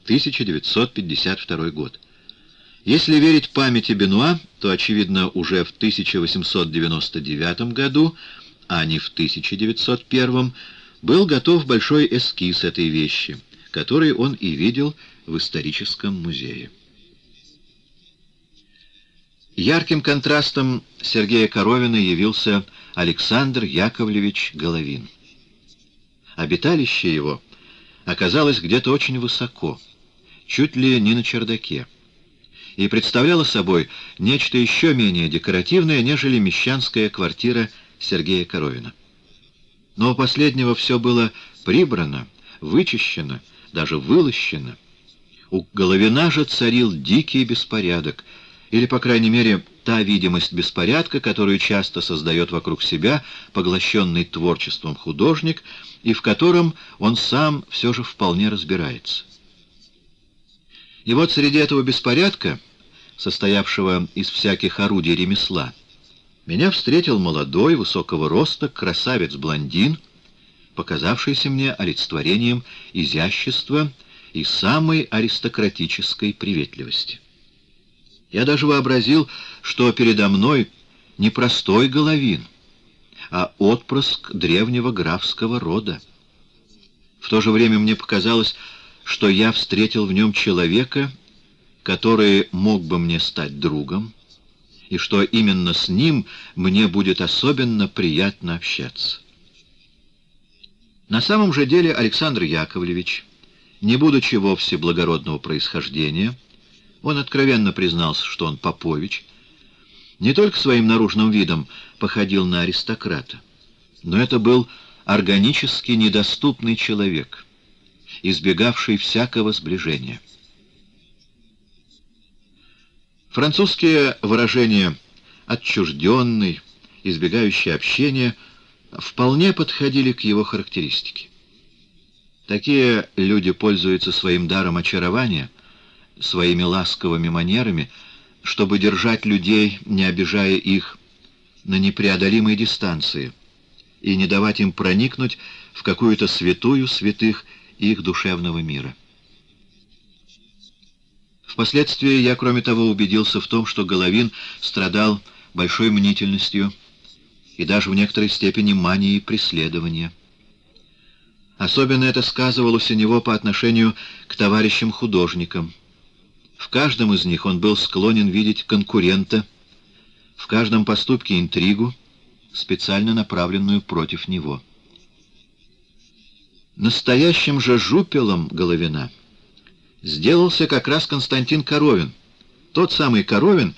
1952 год. Если верить памяти Бенуа, то, очевидно, уже в 1899 году, а не в 1901 был готов большой эскиз этой вещи, который он и видел в историческом музее. Ярким контрастом Сергея Коровина явился Александр Яковлевич Головин. Обиталище его оказалось где-то очень высоко, чуть ли не на чердаке, и представляло собой нечто еще менее декоративное, нежели мещанская квартира Сергея Коровина. Но у последнего все было прибрано, вычищено, даже вылощено. У Головина же царил дикий беспорядок — или, по крайней мере, та видимость беспорядка, которую часто создает вокруг себя поглощенный творчеством художник, и в котором он сам все же вполне разбирается. И вот среди этого беспорядка, состоявшего из всяких орудий ремесла, меня встретил молодой, высокого роста, красавец-блондин, показавшийся мне олицетворением изящества и самой аристократической приветливости. Я даже вообразил, что передо мной не простой головин, а отпрыск древнего графского рода. В то же время мне показалось, что я встретил в нем человека, который мог бы мне стать другом, и что именно с ним мне будет особенно приятно общаться. На самом же деле Александр Яковлевич, не будучи вовсе благородного происхождения, он откровенно признался, что он Попович. Не только своим наружным видом походил на аристократа, но это был органически недоступный человек, избегавший всякого сближения. Французские выражения «отчужденный», «избегающий общения» вполне подходили к его характеристике. Такие люди пользуются своим даром очарования — своими ласковыми манерами, чтобы держать людей, не обижая их, на непреодолимой дистанции и не давать им проникнуть в какую-то святую святых их душевного мира. Впоследствии я, кроме того, убедился в том, что Головин страдал большой мнительностью и даже в некоторой степени манией преследования. Особенно это сказывалось у него по отношению к товарищам-художникам. В каждом из них он был склонен видеть конкурента, в каждом поступке интригу, специально направленную против него. Настоящим же жупелом Головина сделался как раз Константин Коровин, тот самый Коровин,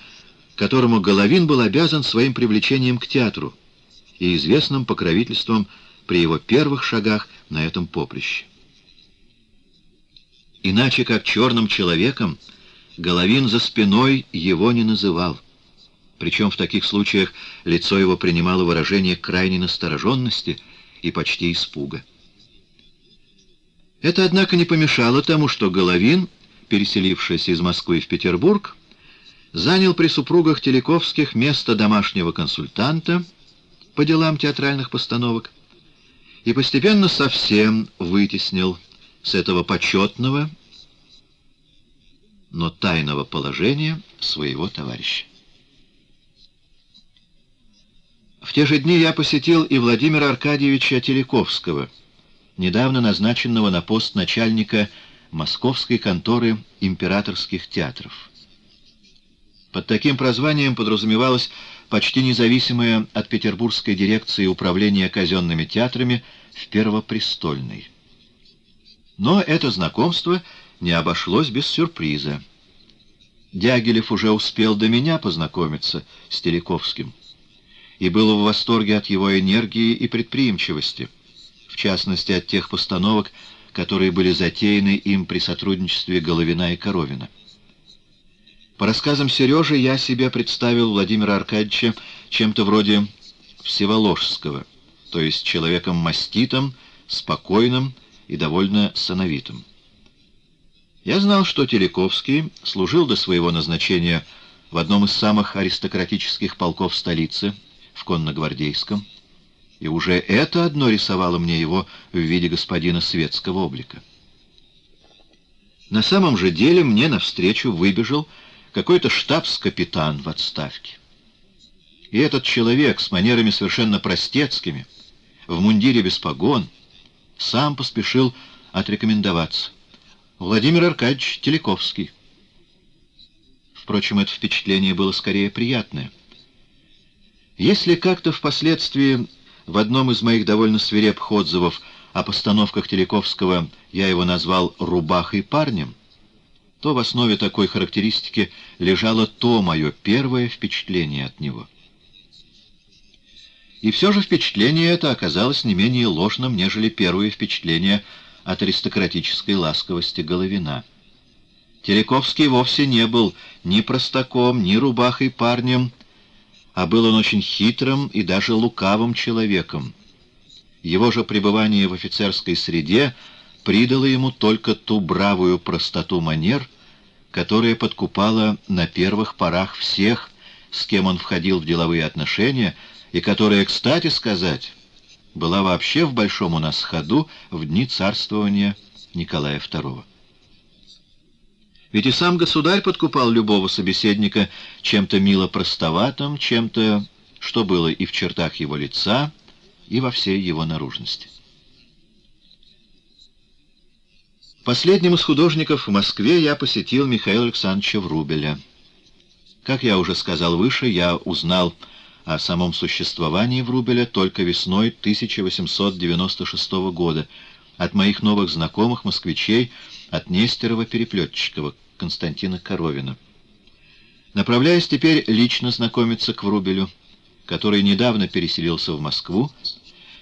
которому Головин был обязан своим привлечением к театру и известным покровительством при его первых шагах на этом поприще. Иначе как черным человеком — Головин за спиной его не называл. Причем в таких случаях лицо его принимало выражение крайней настороженности и почти испуга. Это, однако, не помешало тому, что Головин, переселившись из Москвы в Петербург, занял при супругах Телековских место домашнего консультанта по делам театральных постановок и постепенно совсем вытеснил с этого почетного, но тайного положения своего товарища. В те же дни я посетил и Владимира Аркадьевича Телековского, недавно назначенного на пост начальника московской конторы императорских театров. Под таким прозванием подразумевалось почти независимое от петербургской дирекции управления казенными театрами в Первопрестольной. Но это знакомство не обошлось без сюрприза. Дягилев уже успел до меня познакомиться с Телековским и был в восторге от его энергии и предприимчивости, в частности от тех постановок, которые были затеяны им при сотрудничестве Головина и Коровина. По рассказам Сережи я себе представил Владимира Аркадьевича чем-то вроде Всеволожского, то есть человеком маститым, спокойным и довольно сановитым. Я знал, что Телековский служил до своего назначения в одном из самых аристократических полков столицы, в конногвардейском, и уже это одно рисовало мне его в виде господина светского облика. На самом же деле мне навстречу выбежал какой-то штабс-капитан в отставке. И этот человек с манерами совершенно простецкими, в мундире без погон, сам поспешил отрекомендоваться. Владимир Аркадьевич Телековский. Впрочем, это впечатление было скорее приятное. Если как-то впоследствии в одном из моих довольно свирепых отзывов о постановках Телековского я его назвал «рубахой парнем», то в основе такой характеристики лежало то мое первое впечатление от него. И все же впечатление это оказалось не менее ложным, нежели первое впечатление от аристократической ласковости Головина. Терековский вовсе не был ни простаком, ни рубахой парнем, а был он очень хитрым и даже лукавым человеком. Его же пребывание в офицерской среде придало ему только ту бравую простоту манер, которая подкупала на первых порах всех, с кем он входил в деловые отношения, и которая, кстати сказать, была вообще в большом у нас ходу в дни царствования Николая II. Ведь и сам государь подкупал любого собеседника чем-то мило простоватым, чем-то, что было и в чертах его лица, и во всей его наружности. Последним из художников в Москве я посетил Михаила Александровича Врубеля. Как я уже сказал выше, я узнал о самом существовании Врубеля только весной 1896 года от моих новых знакомых москвичей, от Нестерова-Переплетчикова, Константина Коровина. Направляясь теперь лично знакомиться к Врубелю, который недавно переселился в Москву,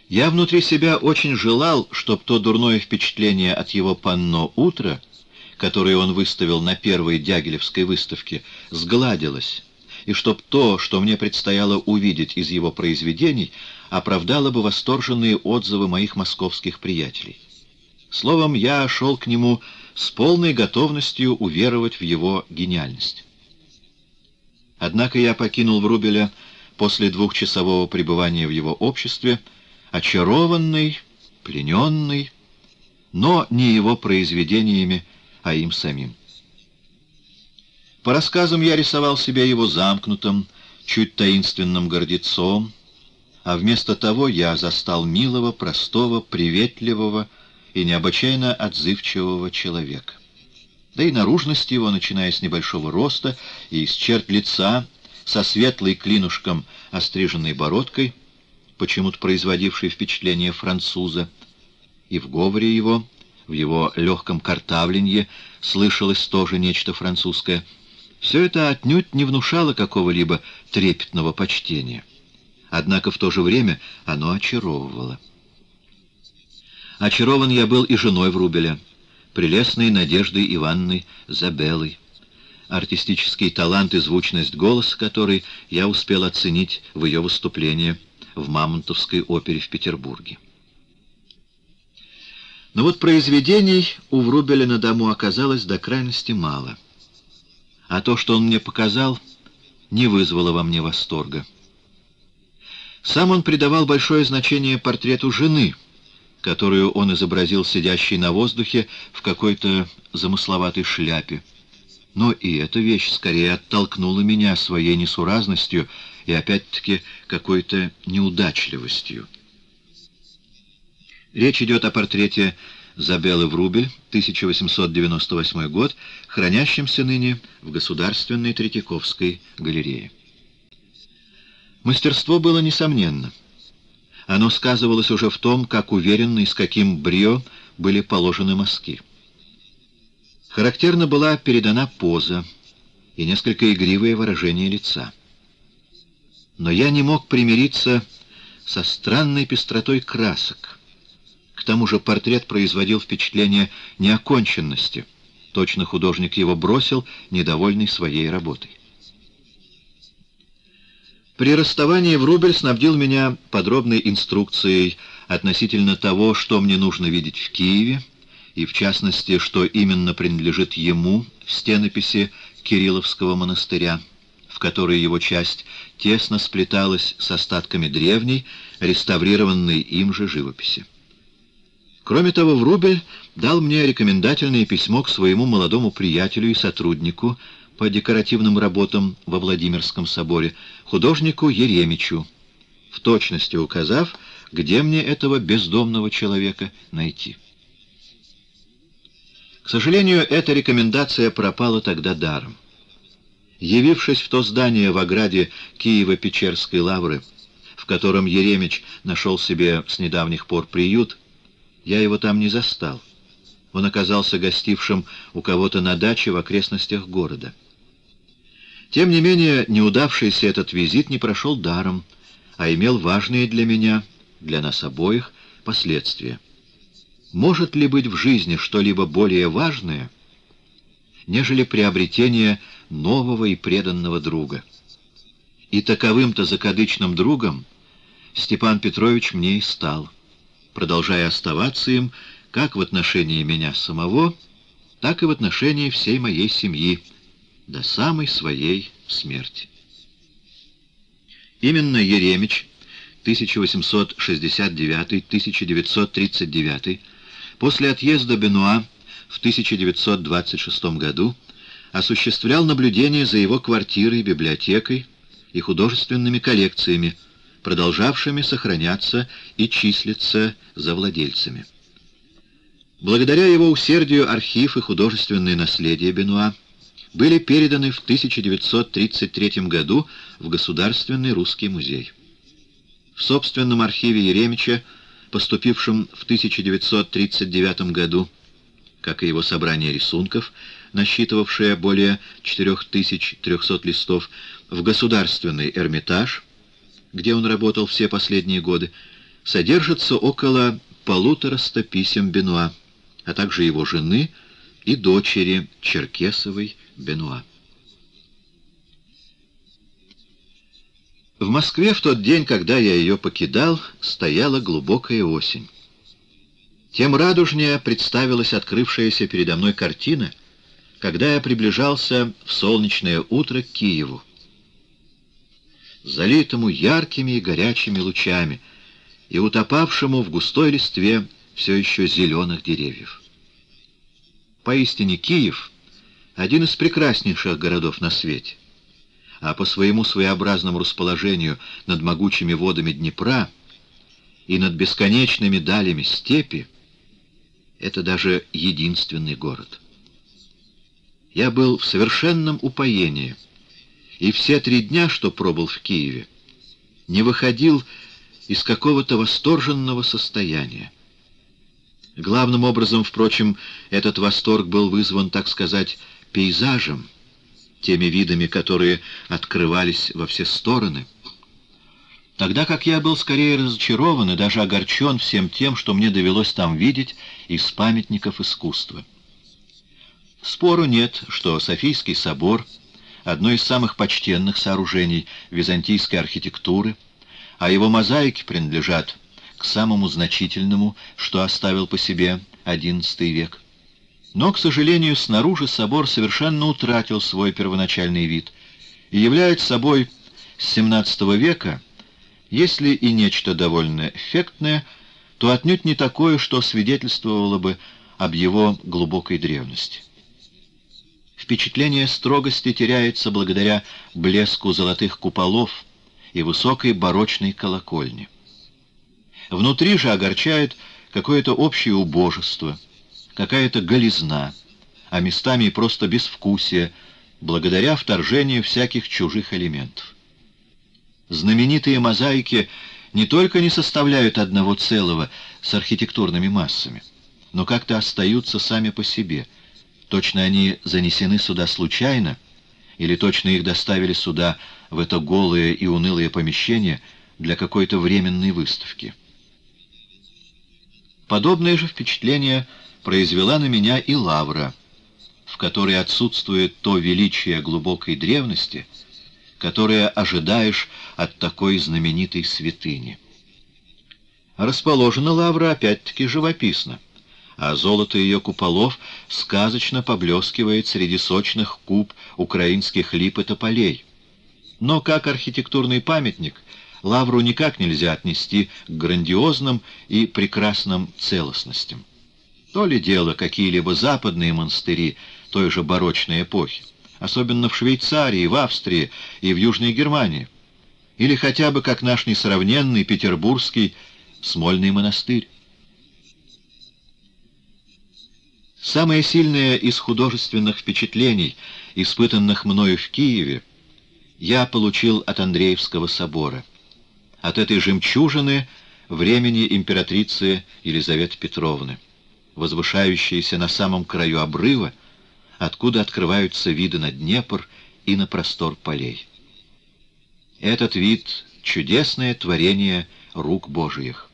я внутри себя очень желал, чтобы то дурное впечатление от его панно «Утро», которое он выставил на первой Дягилевской выставке, сгладилось, и чтоб то, что мне предстояло увидеть из его произведений, оправдало бы восторженные отзывы моих московских приятелей. Словом, я шел к нему с полной готовностью уверовать в его гениальность. Однако я покинул Врубеля после двухчасового пребывания в его обществе, очарованный, плененный, но не его произведениями, а им самим. По рассказам я рисовал себя его замкнутым, чуть таинственным гордецом, а вместо того я застал милого, простого, приветливого и необычайно отзывчивого человека. Да и наружность его, начиная с небольшого роста и из черт лица, со светлой клинушком остриженной бородкой, почему-то производивший впечатление француза, и в говоре его, в его легком картавленье, слышалось тоже нечто французское. Все это отнюдь не внушало какого-либо трепетного почтения. Однако в то же время оно очаровывало. Очарован я был и женой Врубеля, прелестной Надеждой Ивановной Забелой. артистический талант и звучность голоса, который я успел оценить в ее выступлении в Мамонтовской опере в Петербурге. Но вот произведений у Врубеля на дому оказалось до крайности мало. А то, что он мне показал, не вызвало во мне восторга. Сам он придавал большое значение портрету жены, которую он изобразил сидящей на воздухе в какой-то замысловатой шляпе. Но и эта вещь скорее оттолкнула меня своей несуразностью и опять-таки какой-то неудачливостью. Речь идет о портрете Забелы Врубель, 1898 год, хранящемся ныне в Государственной Третьяковской галерее. Мастерство было несомненно. Оно сказывалось уже в том, как уверенно и с каким брио были положены мазки. Характерно была передана поза и несколько игривое выражение лица. Но я не мог примириться со странной пестротой красок — к тому же портрет производил впечатление неоконченности. Точно художник его бросил, недовольный своей работой. При расставании Врубель снабдил меня подробной инструкцией относительно того, что мне нужно видеть в Киеве, и в частности, что именно принадлежит ему в стенописи Кирилловского монастыря, в которой его часть тесно сплеталась с остатками древней, реставрированной им же живописи. Кроме того, Врубель дал мне рекомендательное письмо к своему молодому приятелю и сотруднику по декоративным работам во Владимирском соборе, художнику Еремичу, в точности указав, где мне этого бездомного человека найти. К сожалению, эта рекомендация пропала тогда даром. Явившись в то здание в ограде Киево-Печерской лавры, в котором Еремич нашел себе с недавних пор приют, я его там не застал. Он оказался гостившим у кого-то на даче в окрестностях города. Тем не менее, неудавшийся этот визит не прошел даром, а имел важные для меня, для нас обоих, последствия. Может ли быть в жизни что-либо более важное, нежели приобретение нового и преданного друга? И таковым-то закадычным другом Степан Петрович мне и стал продолжая оставаться им как в отношении меня самого, так и в отношении всей моей семьи, до самой своей смерти. Именно Еремич 1869-1939 после отъезда Бенуа в 1926 году осуществлял наблюдение за его квартирой, библиотекой и художественными коллекциями, продолжавшими сохраняться и числиться за владельцами. Благодаря его усердию архив и художественное наследие Бенуа были переданы в 1933 году в Государственный русский музей. В собственном архиве Еремича, поступившем в 1939 году, как и его собрание рисунков, насчитывавшее более 4300 листов, в Государственный Эрмитаж – где он работал все последние годы, содержится около полутораста писем Бенуа, а также его жены и дочери Черкесовой Бенуа. В Москве в тот день, когда я ее покидал, стояла глубокая осень. Тем радужнее представилась открывшаяся передо мной картина, когда я приближался в солнечное утро к Киеву залитому яркими и горячими лучами и утопавшему в густой листве все еще зеленых деревьев. Поистине Киев — один из прекраснейших городов на свете, а по своему своеобразному расположению над могучими водами Днепра и над бесконечными далями степи — это даже единственный город. Я был в совершенном упоении — и все три дня, что пробыл в Киеве, не выходил из какого-то восторженного состояния. Главным образом, впрочем, этот восторг был вызван, так сказать, пейзажем, теми видами, которые открывались во все стороны, тогда как я был скорее разочарован и даже огорчен всем тем, что мне довелось там видеть из памятников искусства. Спору нет, что Софийский собор — одно из самых почтенных сооружений византийской архитектуры, а его мозаики принадлежат к самому значительному, что оставил по себе XI век. Но, к сожалению, снаружи собор совершенно утратил свой первоначальный вид и является собой с XVII века, если и нечто довольно эффектное, то отнюдь не такое, что свидетельствовало бы об его глубокой древности. Впечатление строгости теряется благодаря блеску золотых куполов и высокой барочной колокольни. Внутри же огорчает какое-то общее убожество, какая-то голизна, а местами просто безвкусие, благодаря вторжению всяких чужих элементов. Знаменитые мозаики не только не составляют одного целого с архитектурными массами, но как-то остаются сами по себе. Точно они занесены сюда случайно, или точно их доставили сюда, в это голое и унылое помещение, для какой-то временной выставки. Подобное же впечатление произвела на меня и лавра, в которой отсутствует то величие глубокой древности, которое ожидаешь от такой знаменитой святыни. Расположена лавра опять-таки живописно, а золото ее куполов сказочно поблескивает среди сочных куб украинских лип и тополей. Но как архитектурный памятник — лавру никак нельзя отнести к грандиозным и прекрасным целостностям. То ли дело какие-либо западные монастыри той же барочной эпохи, особенно в Швейцарии, в Австрии и в Южной Германии, или хотя бы как наш несравненный петербургский Смольный монастырь. Самое сильное из художественных впечатлений, испытанных мною в Киеве, я получил от Андреевского собора — от этой жемчужины времени императрицы Елизаветы Петровны, возвышающейся на самом краю обрыва, откуда открываются виды на Днепр и на простор полей. Этот вид — чудесное творение рук Божиих.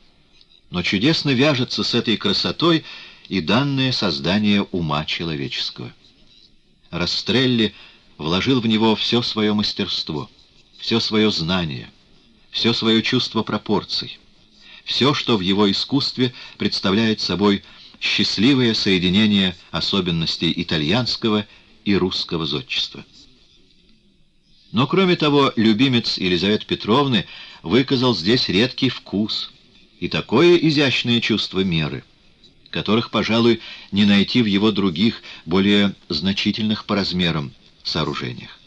Но чудесно вяжется с этой красотой и данное создание ума человеческого. Растрелли вложил в него все свое мастерство, все свое знание — все свое чувство пропорций, все, что в его искусстве представляет собой счастливое соединение особенностей итальянского и русского зодчества. Но, кроме того, любимец Елизаветы Петровны выказал здесь редкий вкус и такое изящное чувство меры, которых, пожалуй, не найти в его других, более значительных по размерам сооружениях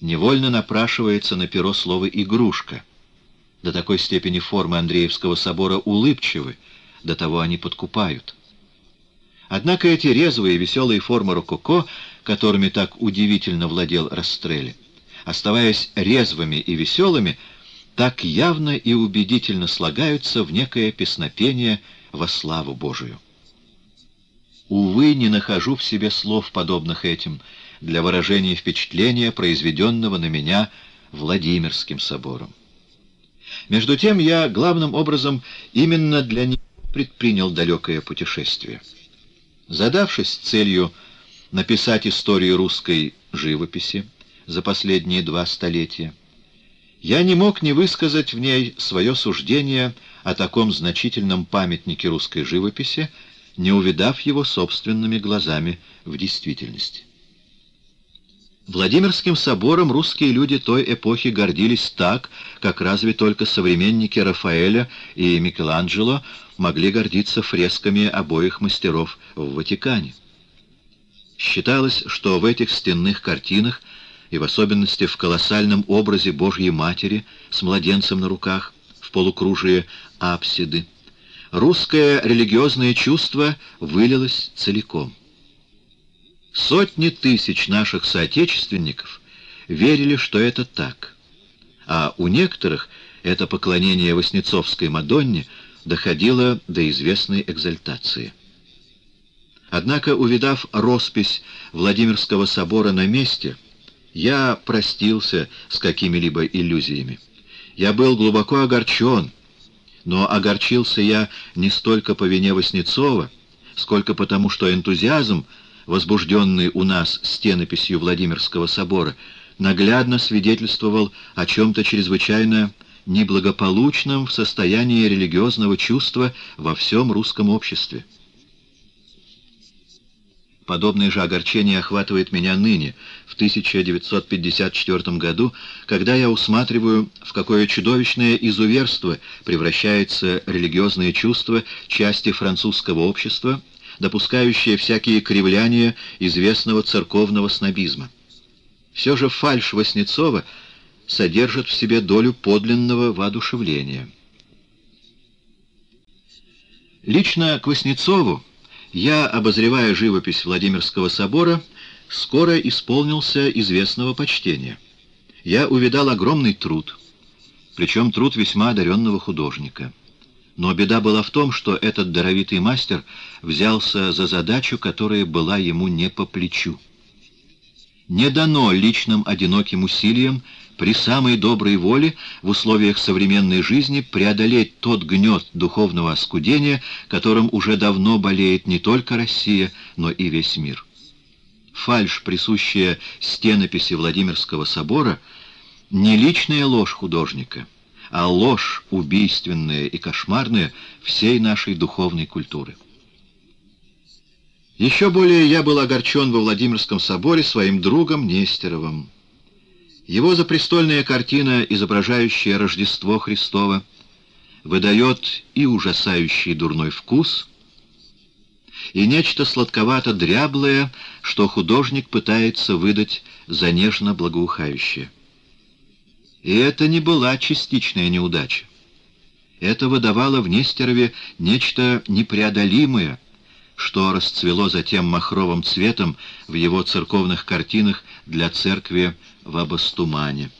невольно напрашивается на перо слово «игрушка». До такой степени формы Андреевского собора улыбчивы, до того они подкупают. Однако эти резвые и веселые формы рококо, которыми так удивительно владел Растрелли, оставаясь резвыми и веселыми, так явно и убедительно слагаются в некое песнопение во славу Божию. Увы, не нахожу в себе слов, подобных этим, для выражения впечатления, произведенного на меня Владимирским собором. Между тем я, главным образом, именно для него предпринял далекое путешествие. Задавшись целью написать историю русской живописи за последние два столетия, я не мог не высказать в ней свое суждение о таком значительном памятнике русской живописи, не увидав его собственными глазами в действительности. Владимирским собором русские люди той эпохи гордились так, как разве только современники Рафаэля и Микеланджело могли гордиться фресками обоих мастеров в Ватикане. Считалось, что в этих стенных картинах, и в особенности в колоссальном образе Божьей Матери с младенцем на руках, в полукружие апсиды, русское религиозное чувство вылилось целиком. Сотни тысяч наших соотечественников верили, что это так, а у некоторых это поклонение Васнецовской Мадонне доходило до известной экзальтации. Однако, увидав роспись Владимирского собора на месте, я простился с какими-либо иллюзиями. Я был глубоко огорчен, но огорчился я не столько по вине Васнецова, сколько потому, что энтузиазм — возбужденный у нас стенописью Владимирского собора, наглядно свидетельствовал о чем-то чрезвычайно неблагополучном в состоянии религиозного чувства во всем русском обществе. Подобное же огорчение охватывает меня ныне, в 1954 году, когда я усматриваю, в какое чудовищное изуверство превращается религиозное чувство части французского общества, допускающее всякие кривляния известного церковного снобизма. Все же фальшь Васнецова содержит в себе долю подлинного воодушевления. Лично к Васнецову я, обозревая живопись Владимирского собора, скоро исполнился известного почтения. Я увидал огромный труд, причем труд весьма одаренного художника. Но беда была в том, что этот даровитый мастер взялся за задачу, которая была ему не по плечу. Не дано личным одиноким усилиям при самой доброй воле в условиях современной жизни преодолеть тот гнет духовного оскудения, которым уже давно болеет не только Россия, но и весь мир. Фальшь, присущая стенописи Владимирского собора, не личная ложь художника, а ложь убийственная и кошмарная всей нашей духовной культуры. Еще более я был огорчен во Владимирском соборе своим другом Нестеровым. Его запрестольная картина, изображающая Рождество Христово, выдает и ужасающий дурной вкус, и нечто сладковато-дряблое, что художник пытается выдать за нежно-благоухающее. И это не была частичная неудача. Это выдавало в Нестерове нечто непреодолимое, что расцвело затем махровым цветом в его церковных картинах для церкви в Абастумане.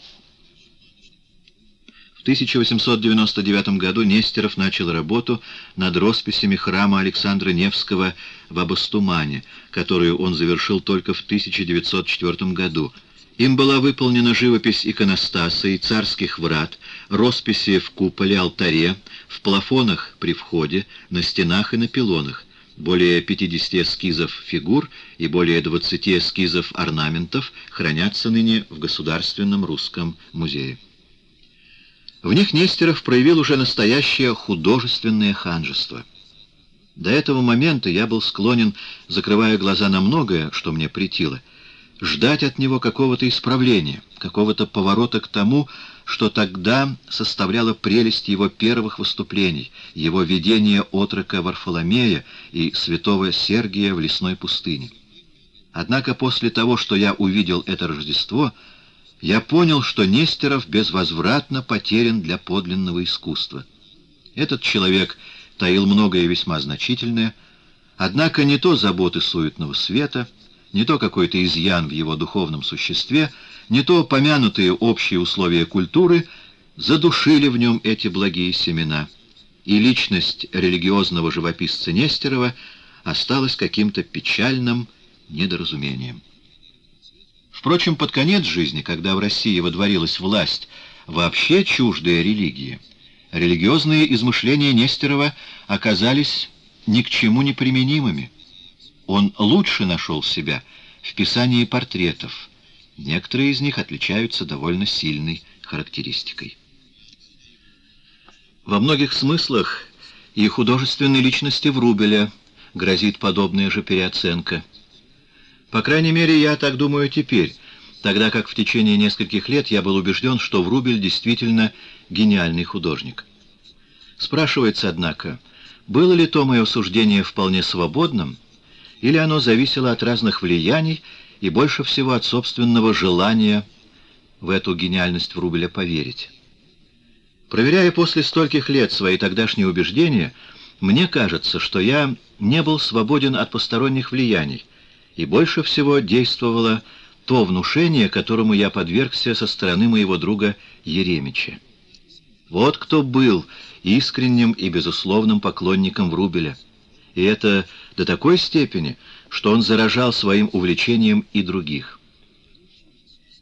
В 1899 году Нестеров начал работу над росписями храма Александра Невского в Абастумане, которую он завершил только в 1904 году. Им была выполнена живопись иконостаса и царских врат, росписи в куполе-алтаре, в плафонах при входе, на стенах и на пилонах более 50 эскизов фигур и более 20 эскизов орнаментов хранятся ныне в Государственном русском музее. В них Нестеров проявил уже настоящее художественное ханжество. До этого момента я был склонен, закрывая глаза на многое, что мне претило, ждать от него какого-то исправления, какого-то поворота к тому, что тогда составляло прелесть его первых выступлений, его видение отрока Варфоломея и святого Сергия в лесной пустыне. Однако после того, что я увидел это Рождество, я понял, что Нестеров безвозвратно потерян для подлинного искусства. Этот человек таил многое весьма значительное, однако не то заботы суетного света — не то какой-то изъян в его духовном существе, не то помянутые общие условия культуры задушили в нем эти благие семена, и личность религиозного живописца Нестерова осталась каким-то печальным недоразумением. Впрочем, под конец жизни, когда в России водворилась власть, вообще чуждая религии, религиозные измышления Нестерова оказались ни к чему не применимыми. Он лучше нашел себя в писании портретов. Некоторые из них отличаются довольно сильной характеристикой. Во многих смыслах и художественной личности Врубеля грозит подобная же переоценка. По крайней мере, я так думаю теперь, тогда как в течение нескольких лет я был убежден, что Врубель действительно гениальный художник. Спрашивается, однако, было ли то мое суждение вполне свободным, или оно зависело от разных влияний и больше всего от собственного желания в эту гениальность Врубеля поверить. Проверяя после стольких лет свои тогдашние убеждения, мне кажется, что я не был свободен от посторонних влияний, и больше всего действовало то внушение, которому я подвергся со стороны моего друга Еремича. Вот кто был искренним и безусловным поклонником Врубеля — и это до такой степени, что он заражал своим увлечением и других.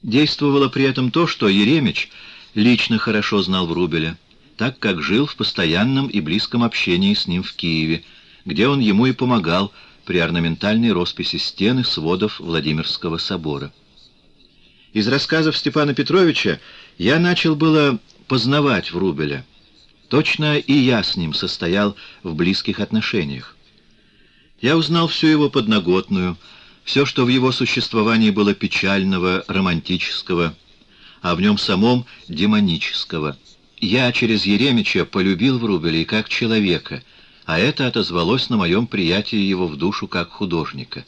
Действовало при этом то, что Еремич лично хорошо знал Врубеля, так как жил в постоянном и близком общении с ним в Киеве, где он ему и помогал при орнаментальной росписи стены сводов Владимирского собора. Из рассказов Степана Петровича я начал было познавать Врубеля. Точно и я с ним состоял в близких отношениях. Я узнал всю его подноготную, все, что в его существовании было печального, романтического, а в нем самом демонического. Я через Еремича полюбил Врубеля и как человека, а это отозвалось на моем приятии его в душу как художника.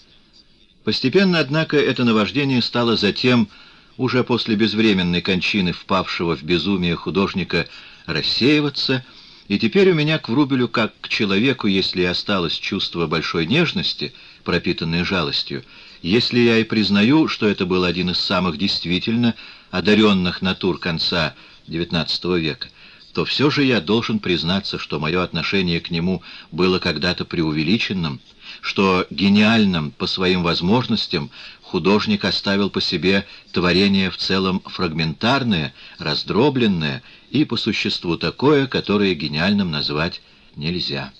Постепенно, однако, это наваждение стало затем, уже после безвременной кончины впавшего в безумие художника, рассеиваться, и теперь у меня к Врубелю, как к человеку, если и осталось чувство большой нежности, пропитанное жалостью, если я и признаю, что это был один из самых действительно одаренных натур конца XIX века, то все же я должен признаться, что мое отношение к нему было когда-то преувеличенным, что гениальным по своим возможностям художник оставил по себе творение в целом фрагментарное, раздробленное и по существу такое, которое гениальным назвать нельзя.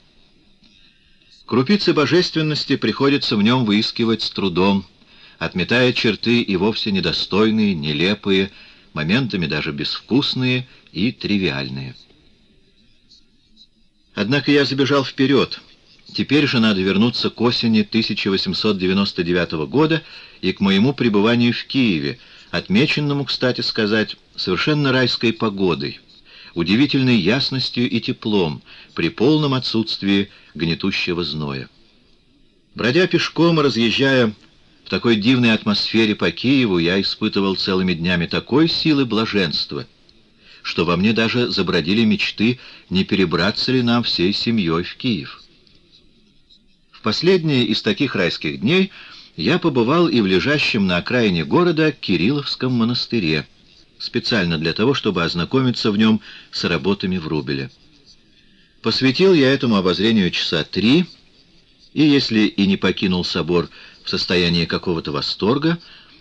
Крупицы божественности приходится в нем выискивать с трудом, отметая черты и вовсе недостойные, нелепые, моментами даже безвкусные и тривиальные. Однако я забежал вперед. Теперь же надо вернуться к осени 1899 года и к моему пребыванию в Киеве, отмеченному, кстати сказать, совершенно райской погодой, удивительной ясностью и теплом при полном отсутствии гнетущего зноя. Бродя пешком, разъезжая в такой дивной атмосфере по Киеву, я испытывал целыми днями такой силы блаженства, что во мне даже забродили мечты, не перебраться ли нам всей семьей в Киев. В последние из таких райских дней я побывал и в лежащем на окраине города Кирилловском монастыре, специально для того, чтобы ознакомиться в нем с работами Врубеля. Посвятил я этому обозрению часа три, и если и не покинул собор в состоянии какого-то восторга,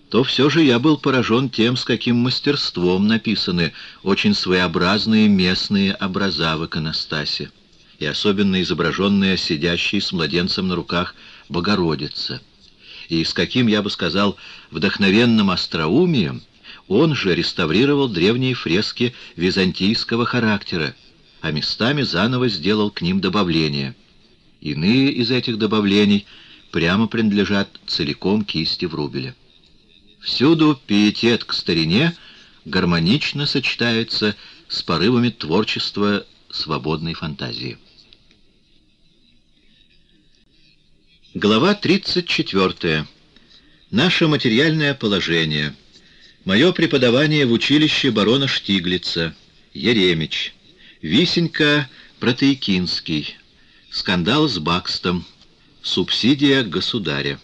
то все же я был поражен тем, с каким мастерством написаны очень своеобразные местные образа в иконостасе, и особенно изображенная сидящей с младенцем на руках Богородица и с каким, я бы сказал, вдохновенным остроумием он же реставрировал древние фрески византийского характера, а местами заново сделал к ним добавления. Иные из этих добавлений прямо принадлежат целиком кисти Врубеля. Всюду пиетет к старине гармонично сочетается с порывами творчества свободной фантазии. Глава 34. Наше материальное положение. Мое преподавание в училище барона Штиглица. Еремич. Висенька Протеикинский. Скандал с Бакстом. Субсидия государя.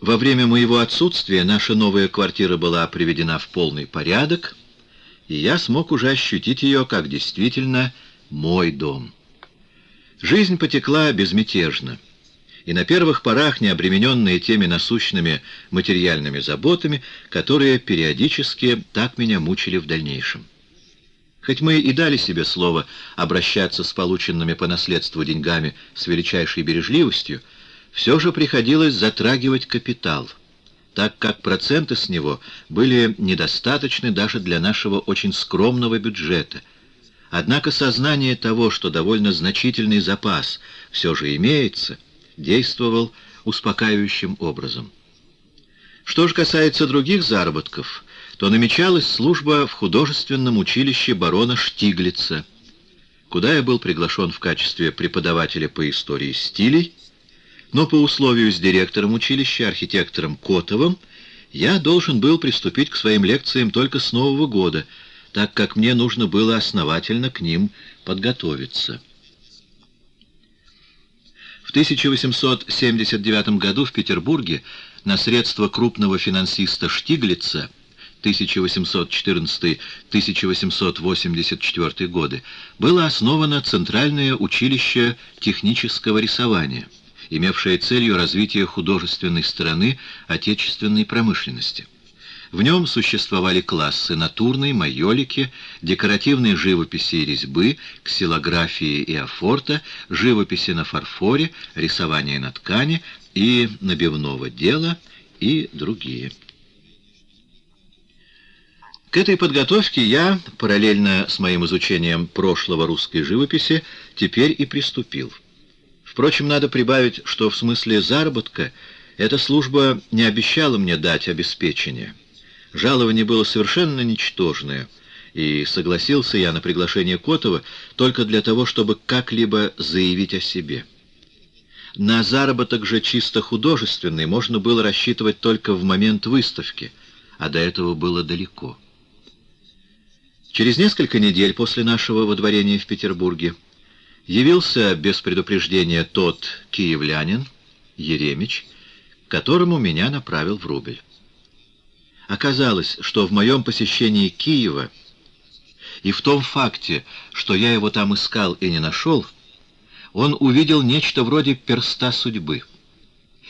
Во время моего отсутствия наша новая квартира была приведена в полный порядок, и я смог уже ощутить ее как действительно мой дом. Жизнь потекла безмятежно, и на первых порах не обремененные теми насущными материальными заботами, которые периодически так меня мучили в дальнейшем. Хоть мы и дали себе слово обращаться с полученными по наследству деньгами с величайшей бережливостью, все же приходилось затрагивать капитал, так как проценты с него были недостаточны даже для нашего очень скромного бюджета — Однако сознание того, что довольно значительный запас все же имеется, действовал успокаивающим образом. Что же касается других заработков, то намечалась служба в художественном училище барона Штиглица, куда я был приглашен в качестве преподавателя по истории стилей, но по условию с директором училища, архитектором Котовым, я должен был приступить к своим лекциям только с Нового года — так как мне нужно было основательно к ним подготовиться. В 1879 году в Петербурге на средства крупного финансиста Штиглица 1814-1884 годы было основано Центральное училище технического рисования, имевшее целью развития художественной стороны отечественной промышленности. В нем существовали классы натурной, майолики, декоративной живописи и резьбы, ксилографии и афорта, живописи на фарфоре, рисования на ткани и набивного дела и другие. К этой подготовке я, параллельно с моим изучением прошлого русской живописи, теперь и приступил. Впрочем, надо прибавить, что в смысле заработка эта служба не обещала мне дать обеспечение. Жалование было совершенно ничтожное, и согласился я на приглашение Котова только для того, чтобы как-либо заявить о себе. На заработок же чисто художественный можно было рассчитывать только в момент выставки, а до этого было далеко. Через несколько недель после нашего водворения в Петербурге явился без предупреждения тот киевлянин, Еремич, которому меня направил в Рубль. Оказалось, что в моем посещении Киева и в том факте, что я его там искал и не нашел, он увидел нечто вроде перста судьбы.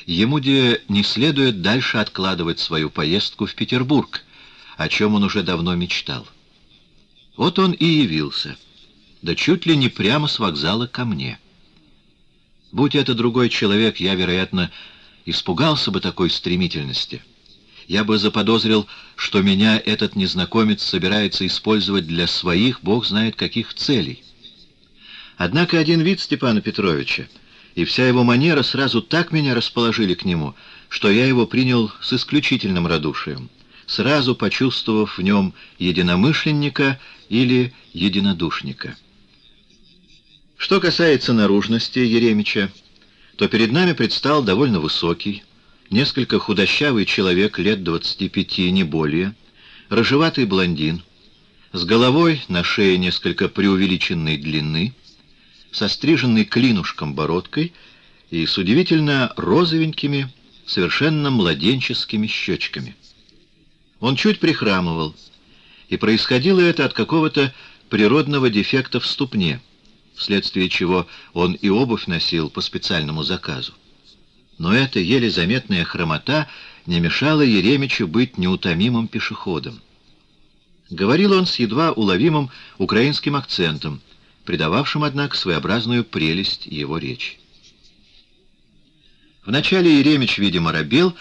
Ему где не следует дальше откладывать свою поездку в Петербург, о чем он уже давно мечтал. Вот он и явился, да чуть ли не прямо с вокзала ко мне. Будь это другой человек, я, вероятно, испугался бы такой стремительности — я бы заподозрил, что меня этот незнакомец собирается использовать для своих, бог знает каких целей. Однако один вид Степана Петровича и вся его манера сразу так меня расположили к нему, что я его принял с исключительным радушием, сразу почувствовав в нем единомышленника или единодушника. Что касается наружности Еремича, то перед нами предстал довольно высокий, несколько худощавый человек лет 25, не более, рыжеватый блондин, с головой на шее несколько преувеличенной длины, со стриженной клинушком бородкой и с удивительно розовенькими, совершенно младенческими щечками. Он чуть прихрамывал, и происходило это от какого-то природного дефекта в ступне, вследствие чего он и обувь носил по специальному заказу но эта еле заметная хромота не мешала Еремичу быть неутомимым пешеходом. Говорил он с едва уловимым украинским акцентом, придававшим, однако, своеобразную прелесть его речи. Вначале Еремич, видимо, робел,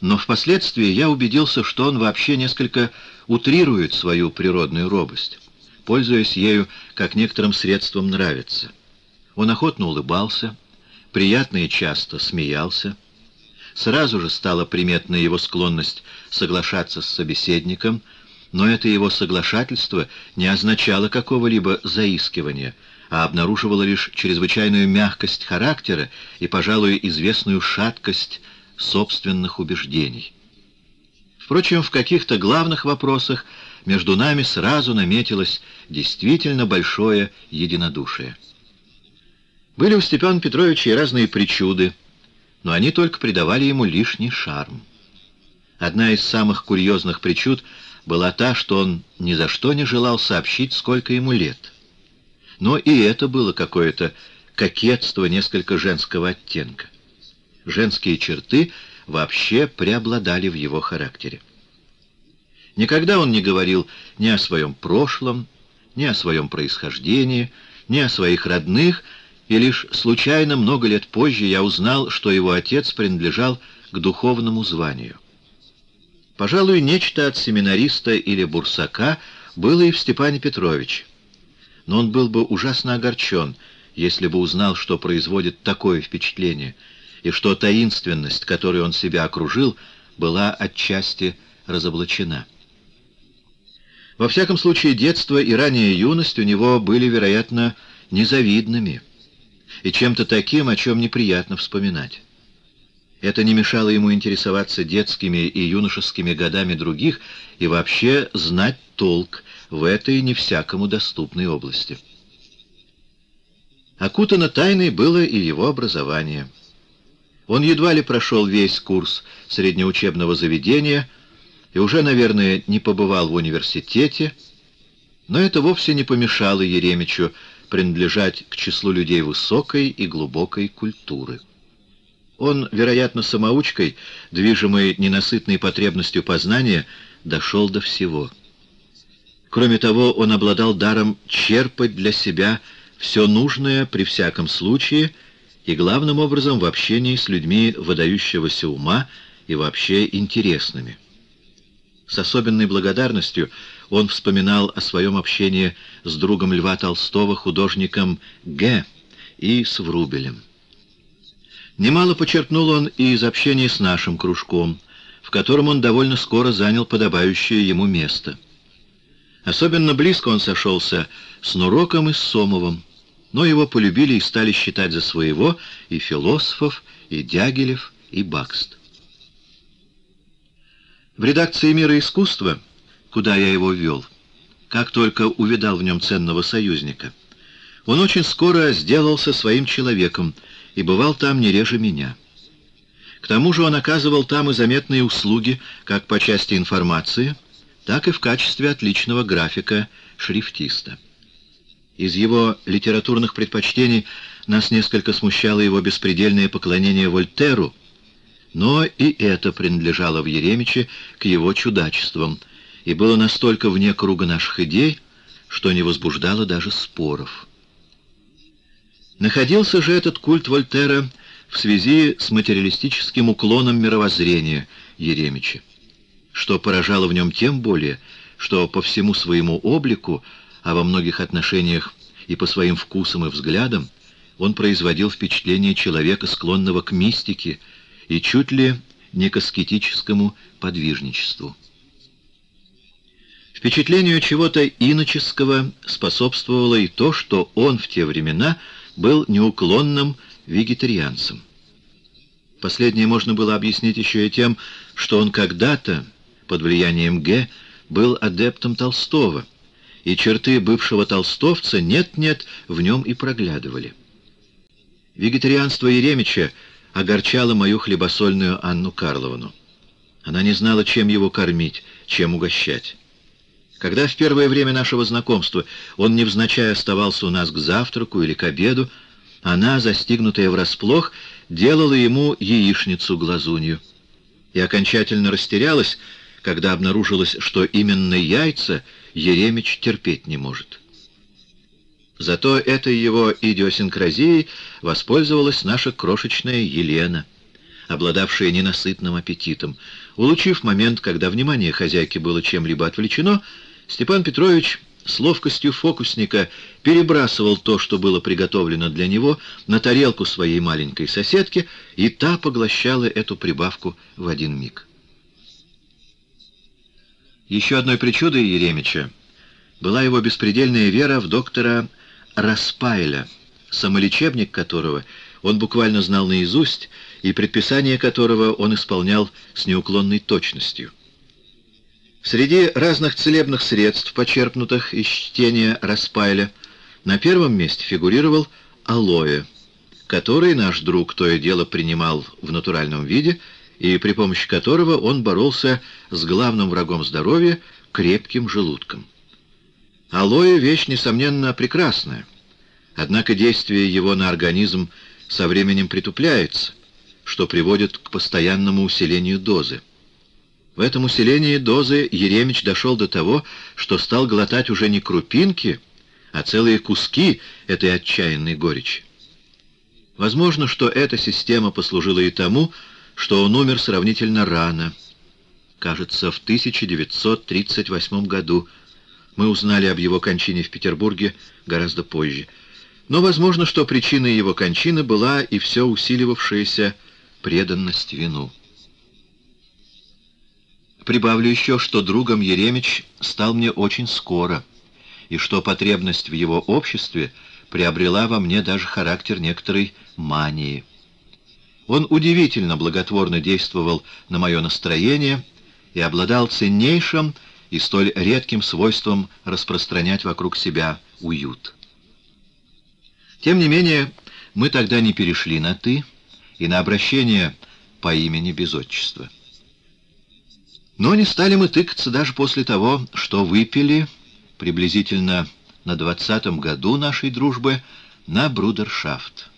но впоследствии я убедился, что он вообще несколько утрирует свою природную робость, пользуясь ею как некоторым средством нравится. Он охотно улыбался, приятно и часто смеялся. Сразу же стала приметна его склонность соглашаться с собеседником, но это его соглашательство не означало какого-либо заискивания, а обнаруживало лишь чрезвычайную мягкость характера и, пожалуй, известную шаткость собственных убеждений. Впрочем, в каких-то главных вопросах между нами сразу наметилось действительно большое единодушие. Были у Степана Петровича и разные причуды, но они только придавали ему лишний шарм. Одна из самых курьезных причуд была та, что он ни за что не желал сообщить, сколько ему лет. Но и это было какое-то кокетство несколько женского оттенка. Женские черты вообще преобладали в его характере. Никогда он не говорил ни о своем прошлом, ни о своем происхождении, ни о своих родных, и лишь случайно много лет позже я узнал, что его отец принадлежал к духовному званию. Пожалуй, нечто от семинариста или бурсака было и в Степане Петровиче. Но он был бы ужасно огорчен, если бы узнал, что производит такое впечатление, и что таинственность, которой он себя окружил, была отчасти разоблачена. Во всяком случае, детство и ранняя юность у него были, вероятно, незавидными и чем-то таким, о чем неприятно вспоминать. Это не мешало ему интересоваться детскими и юношескими годами других и вообще знать толк в этой не всякому доступной области. Окутано тайной было и его образование. Он едва ли прошел весь курс среднеучебного заведения и уже, наверное, не побывал в университете, но это вовсе не помешало Еремичу принадлежать к числу людей высокой и глубокой культуры. Он, вероятно, самоучкой, движимый ненасытной потребностью познания, дошел до всего. Кроме того, он обладал даром черпать для себя все нужное при всяком случае и главным образом в общении с людьми выдающегося ума и вообще интересными. С особенной благодарностью он вспоминал о своем общении с другом Льва Толстого, художником Г. и с Врубелем. Немало почерпнул он и из общения с нашим кружком, в котором он довольно скоро занял подобающее ему место. Особенно близко он сошелся с Нуроком и с Сомовым, но его полюбили и стали считать за своего и философов, и Дягилев, и Бакст. В редакции «Мира искусства», куда я его ввел, как только увидал в нем ценного союзника, он очень скоро сделался своим человеком и бывал там не реже меня. К тому же он оказывал там и заметные услуги как по части информации, так и в качестве отличного графика-шрифтиста. Из его литературных предпочтений нас несколько смущало его беспредельное поклонение Вольтеру, но и это принадлежало в Еремиче к его чудачествам и было настолько вне круга наших идей, что не возбуждало даже споров. Находился же этот культ Вольтера в связи с материалистическим уклоном мировоззрения Еремича, что поражало в нем тем более, что по всему своему облику, а во многих отношениях и по своим вкусам и взглядам, он производил впечатление человека, склонного к мистике, и чуть ли не к аскетическому подвижничеству. Впечатлению чего-то иноческого способствовало и то, что он в те времена был неуклонным вегетарианцем. Последнее можно было объяснить еще и тем, что он когда-то, под влиянием Г, был адептом Толстого, и черты бывшего толстовца нет-нет в нем и проглядывали. Вегетарианство Еремича огорчала мою хлебосольную Анну Карловну. Она не знала, чем его кормить, чем угощать. Когда в первое время нашего знакомства он невзначай оставался у нас к завтраку или к обеду, она, застигнутая врасплох, делала ему яичницу-глазунью. И окончательно растерялась, когда обнаружилось, что именно яйца Еремич терпеть не может. Зато этой его идиосинкразией воспользовалась наша крошечная Елена, обладавшая ненасытным аппетитом. Улучив момент, когда внимание хозяйки было чем-либо отвлечено, Степан Петрович с ловкостью фокусника перебрасывал то, что было приготовлено для него, на тарелку своей маленькой соседки, и та поглощала эту прибавку в один миг. Еще одной причудой Еремича была его беспредельная вера в доктора Распайля, самолечебник которого он буквально знал наизусть и предписание которого он исполнял с неуклонной точностью. Среди разных целебных средств, почерпнутых из чтения Распайля, на первом месте фигурировал алоэ, который наш друг то и дело принимал в натуральном виде и при помощи которого он боролся с главным врагом здоровья — крепким желудком. Алоэ — вещь, несомненно, прекрасная. Однако действие его на организм со временем притупляется, что приводит к постоянному усилению дозы. В этом усилении дозы Еремич дошел до того, что стал глотать уже не крупинки, а целые куски этой отчаянной горечи. Возможно, что эта система послужила и тому, что он умер сравнительно рано, кажется, в 1938 году, мы узнали об его кончине в Петербурге гораздо позже. Но возможно, что причиной его кончины была и все усиливавшаяся преданность вину. Прибавлю еще, что другом Еремич стал мне очень скоро, и что потребность в его обществе приобрела во мне даже характер некоторой мании. Он удивительно благотворно действовал на мое настроение и обладал ценнейшим и столь редким свойством распространять вокруг себя уют. Тем не менее, мы тогда не перешли на «ты» и на обращение по имени без отчества. Но не стали мы тыкаться даже после того, что выпили приблизительно на двадцатом году нашей дружбы на брудершафт.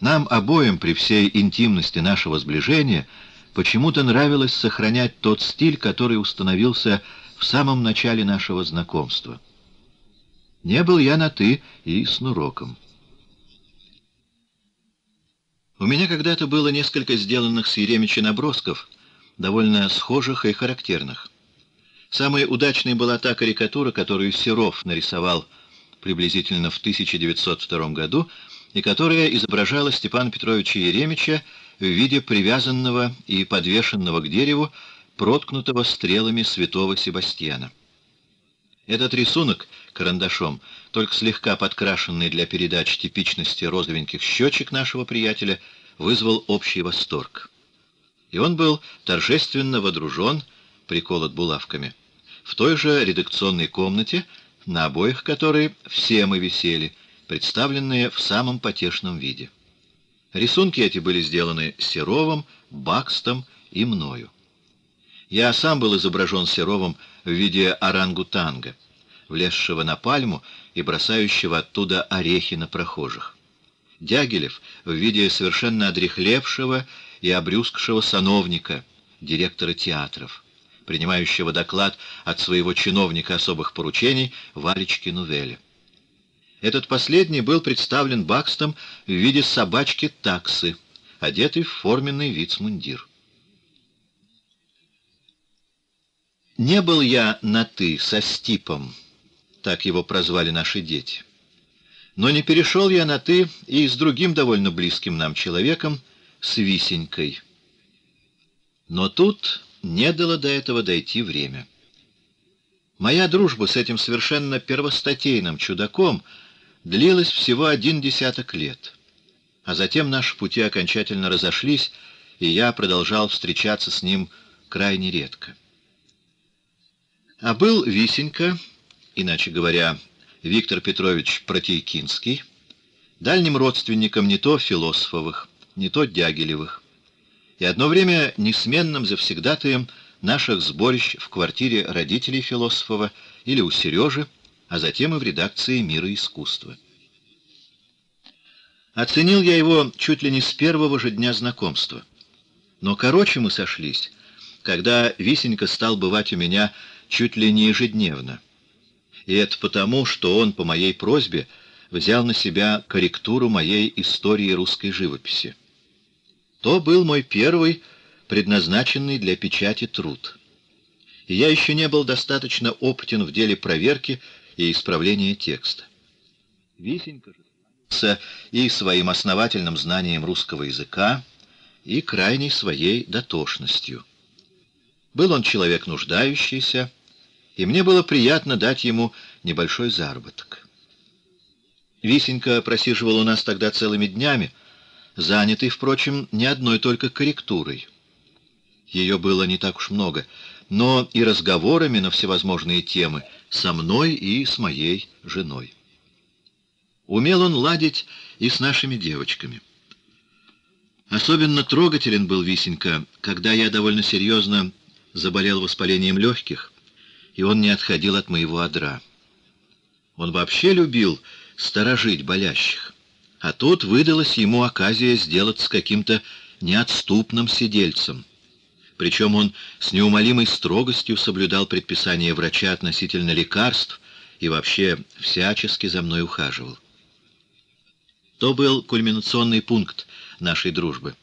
Нам обоим при всей интимности нашего сближения почему-то нравилось сохранять тот стиль, который установился в самом начале нашего знакомства. Не был я на «ты» и с Нуроком. У меня когда-то было несколько сделанных с Еремича набросков, довольно схожих и характерных. Самой удачной была та карикатура, которую Серов нарисовал приблизительно в 1902 году, и которая изображала Степана Петровича Еремича в виде привязанного и подвешенного к дереву, проткнутого стрелами святого Себастьяна. Этот рисунок карандашом, только слегка подкрашенный для передачи типичности розовеньких щечек нашего приятеля, вызвал общий восторг. И он был торжественно водружен, приколот булавками, в той же редакционной комнате, на обоих которой все мы висели, представленные в самом потешном виде. Рисунки эти были сделаны Серовым, Бакстом и мною. Я сам был изображен Серовым в виде орангутанга, влезшего на пальму и бросающего оттуда орехи на прохожих. Дягилев в виде совершенно одрехлевшего и обрюзгшего сановника, директора театров, принимающего доклад от своего чиновника особых поручений Валечки Нувеля. Этот последний был представлен Бакстом в виде собачки-таксы, одетый в форменный вицмундир. Не был я на «ты» со Стипом, так его прозвали наши дети. Но не перешел я на «ты» и с другим довольно близким нам человеком, с Висенькой. Но тут не дало до этого дойти время. Моя дружба с этим совершенно первостатейным чудаком длилась всего один десяток лет, а затем наши пути окончательно разошлись, и я продолжал встречаться с ним крайне редко. А был Висенька, иначе говоря, Виктор Петрович Протейкинский, дальним родственником не то философовых, не то Дягилевых, и одно время несменным завсегдатаем наших сборищ в квартире родителей Философова или у Сережи, а затем и в редакции «Мира искусства». Оценил я его чуть ли не с первого же дня знакомства. Но короче мы сошлись, когда Висенька стал бывать у меня чуть ли не ежедневно. И это потому, что он по моей просьбе взял на себя корректуру моей истории русской живописи. То был мой первый, предназначенный для печати труд. И я еще не был достаточно опытен в деле проверки и исправления текста. Висенька же и своим основательным знанием русского языка, и крайней своей дотошностью. Был он человек нуждающийся, и мне было приятно дать ему небольшой заработок. Висенька просиживал у нас тогда целыми днями, занятый, впрочем, не одной только корректурой. Ее было не так уж много, но и разговорами на всевозможные темы со мной и с моей женой. Умел он ладить и с нашими девочками. Особенно трогателен был Висенька, когда я довольно серьезно заболел воспалением легких, и он не отходил от моего одра. Он вообще любил сторожить болящих, а тут выдалась ему оказия сделать с каким-то неотступным сидельцем. Причем он с неумолимой строгостью соблюдал предписания врача относительно лекарств и вообще всячески за мной ухаживал. То был кульминационный пункт нашей дружбы.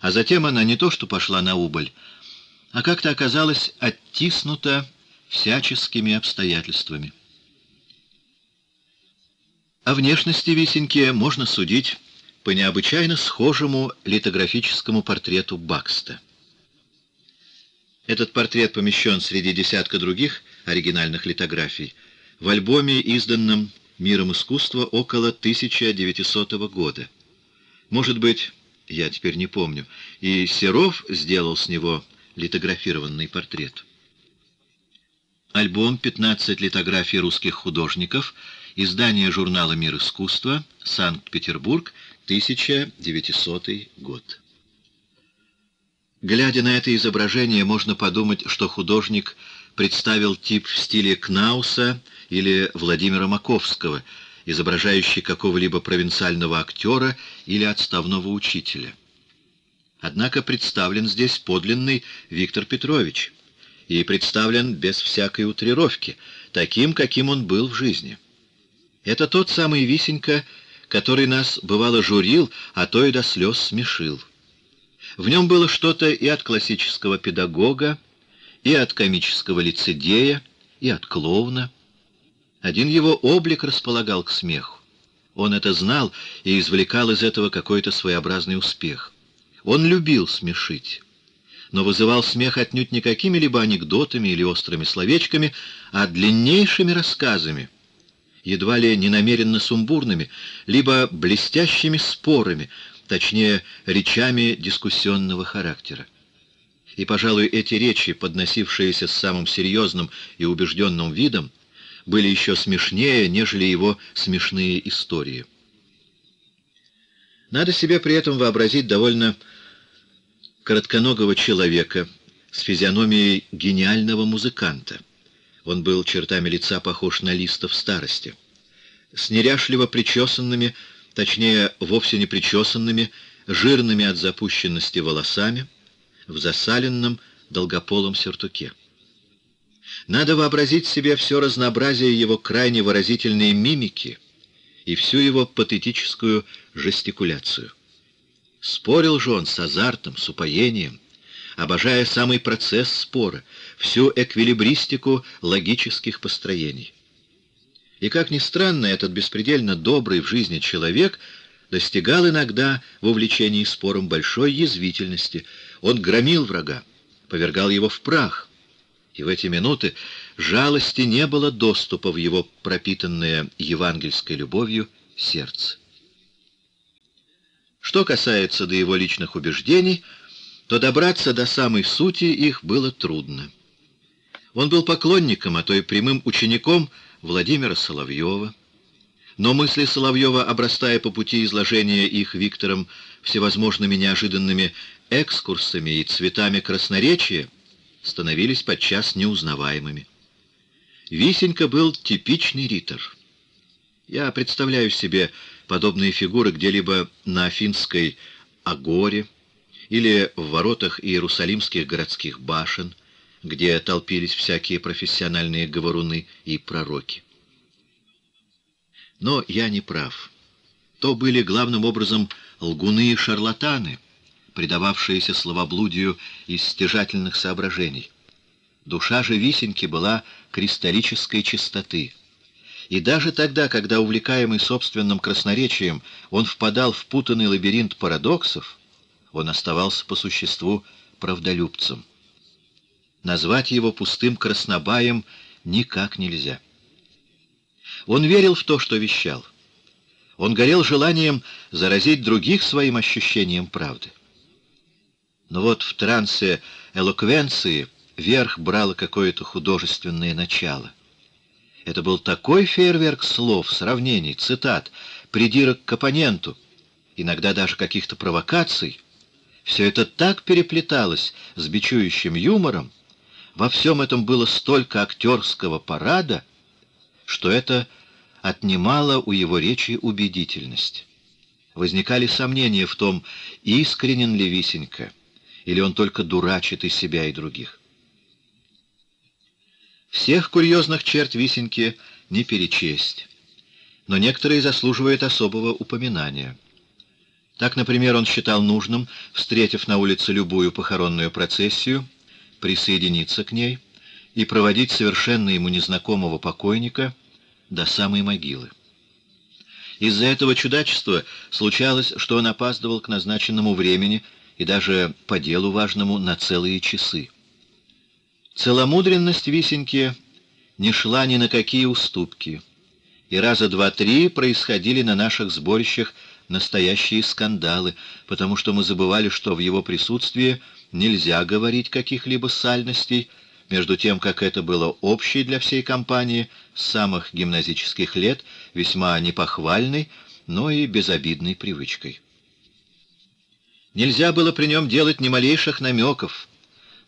А затем она не то что пошла на убыль, а как-то оказалась оттиснута всяческими обстоятельствами. О внешности Висеньки можно судить по необычайно схожему литографическому портрету Бакста. Этот портрет помещен среди десятка других оригинальных литографий в альбоме, изданном «Миром искусства» около 1900 года. Может быть, я теперь не помню, и Серов сделал с него литографированный портрет. Альбом «15 литографий русских художников», издание журнала «Мир искусства», Санкт-Петербург, 1900 год. Глядя на это изображение, можно подумать, что художник представил тип в стиле Кнауса или Владимира Маковского, изображающий какого-либо провинциального актера или отставного учителя. Однако представлен здесь подлинный Виктор Петрович, и представлен без всякой утрировки, таким, каким он был в жизни. Это тот самый Висенька, который нас, бывало, журил, а то и до слез смешил. В нем было что-то и от классического педагога, и от комического лицедея, и от клоуна. Один его облик располагал к смеху. Он это знал и извлекал из этого какой-то своеобразный успех. Он любил смешить, но вызывал смех отнюдь не какими-либо анекдотами или острыми словечками, а длиннейшими рассказами, едва ли ненамеренно сумбурными, либо блестящими спорами, точнее, речами дискуссионного характера. И, пожалуй, эти речи, подносившиеся с самым серьезным и убежденным видом, были еще смешнее, нежели его смешные истории. Надо себе при этом вообразить довольно коротконогого человека с физиономией гениального музыканта. Он был чертами лица похож на листа в старости. С неряшливо причесанными, точнее, вовсе не причесанными, жирными от запущенности волосами, в засаленном долгополом сюртуке. Надо вообразить себе все разнообразие его крайне выразительной мимики и всю его патетическую жестикуляцию. Спорил же он с азартом, с упоением, обожая самый процесс спора, всю эквилибристику логических построений. И, как ни странно, этот беспредельно добрый в жизни человек достигал иногда в увлечении спором большой язвительности. Он громил врага, повергал его в прах. И в эти минуты жалости не было доступа в его пропитанное евангельской любовью сердце. Что касается до его личных убеждений, то добраться до самой сути их было трудно. Он был поклонником, а то и прямым учеником Владимира Соловьева. Но мысли Соловьева, обрастая по пути изложения их Виктором всевозможными неожиданными экскурсами и цветами красноречия, становились подчас неузнаваемыми. Висенька был типичный ритор. Я представляю себе подобные фигуры где-либо на Афинской Агоре или в воротах иерусалимских городских башен, где толпились всякие профессиональные говоруны и пророки. Но я не прав. То были главным образом лгуны и шарлатаны, предававшиеся словоблудию из стяжательных соображений. Душа же Висеньки была кристаллической чистоты — и даже тогда, когда, увлекаемый собственным красноречием, он впадал в путанный лабиринт парадоксов, он оставался по существу правдолюбцем. Назвать его пустым краснобаем никак нельзя. Он верил в то, что вещал. Он горел желанием заразить других своим ощущением правды. Но вот в трансе элоквенции верх брало какое-то художественное начало — это был такой фейерверк слов, сравнений, цитат, придирок к оппоненту, иногда даже каких-то провокаций. Все это так переплеталось с бичующим юмором, во всем этом было столько актерского парада, что это отнимало у его речи убедительность. Возникали сомнения в том, искренен ли Висенька, или он только дурачит и себя, и других. Всех курьезных черт Висеньки не перечесть, но некоторые заслуживают особого упоминания. Так, например, он считал нужным, встретив на улице любую похоронную процессию, присоединиться к ней и проводить совершенно ему незнакомого покойника до самой могилы. Из-за этого чудачества случалось, что он опаздывал к назначенному времени и даже по делу важному на целые часы. Целомудренность Висеньки не шла ни на какие уступки, и раза два-три происходили на наших сборищах настоящие скандалы, потому что мы забывали, что в его присутствии нельзя говорить каких-либо сальностей, между тем, как это было общей для всей компании с самых гимназических лет, весьма непохвальной, но и безобидной привычкой. Нельзя было при нем делать ни малейших намеков,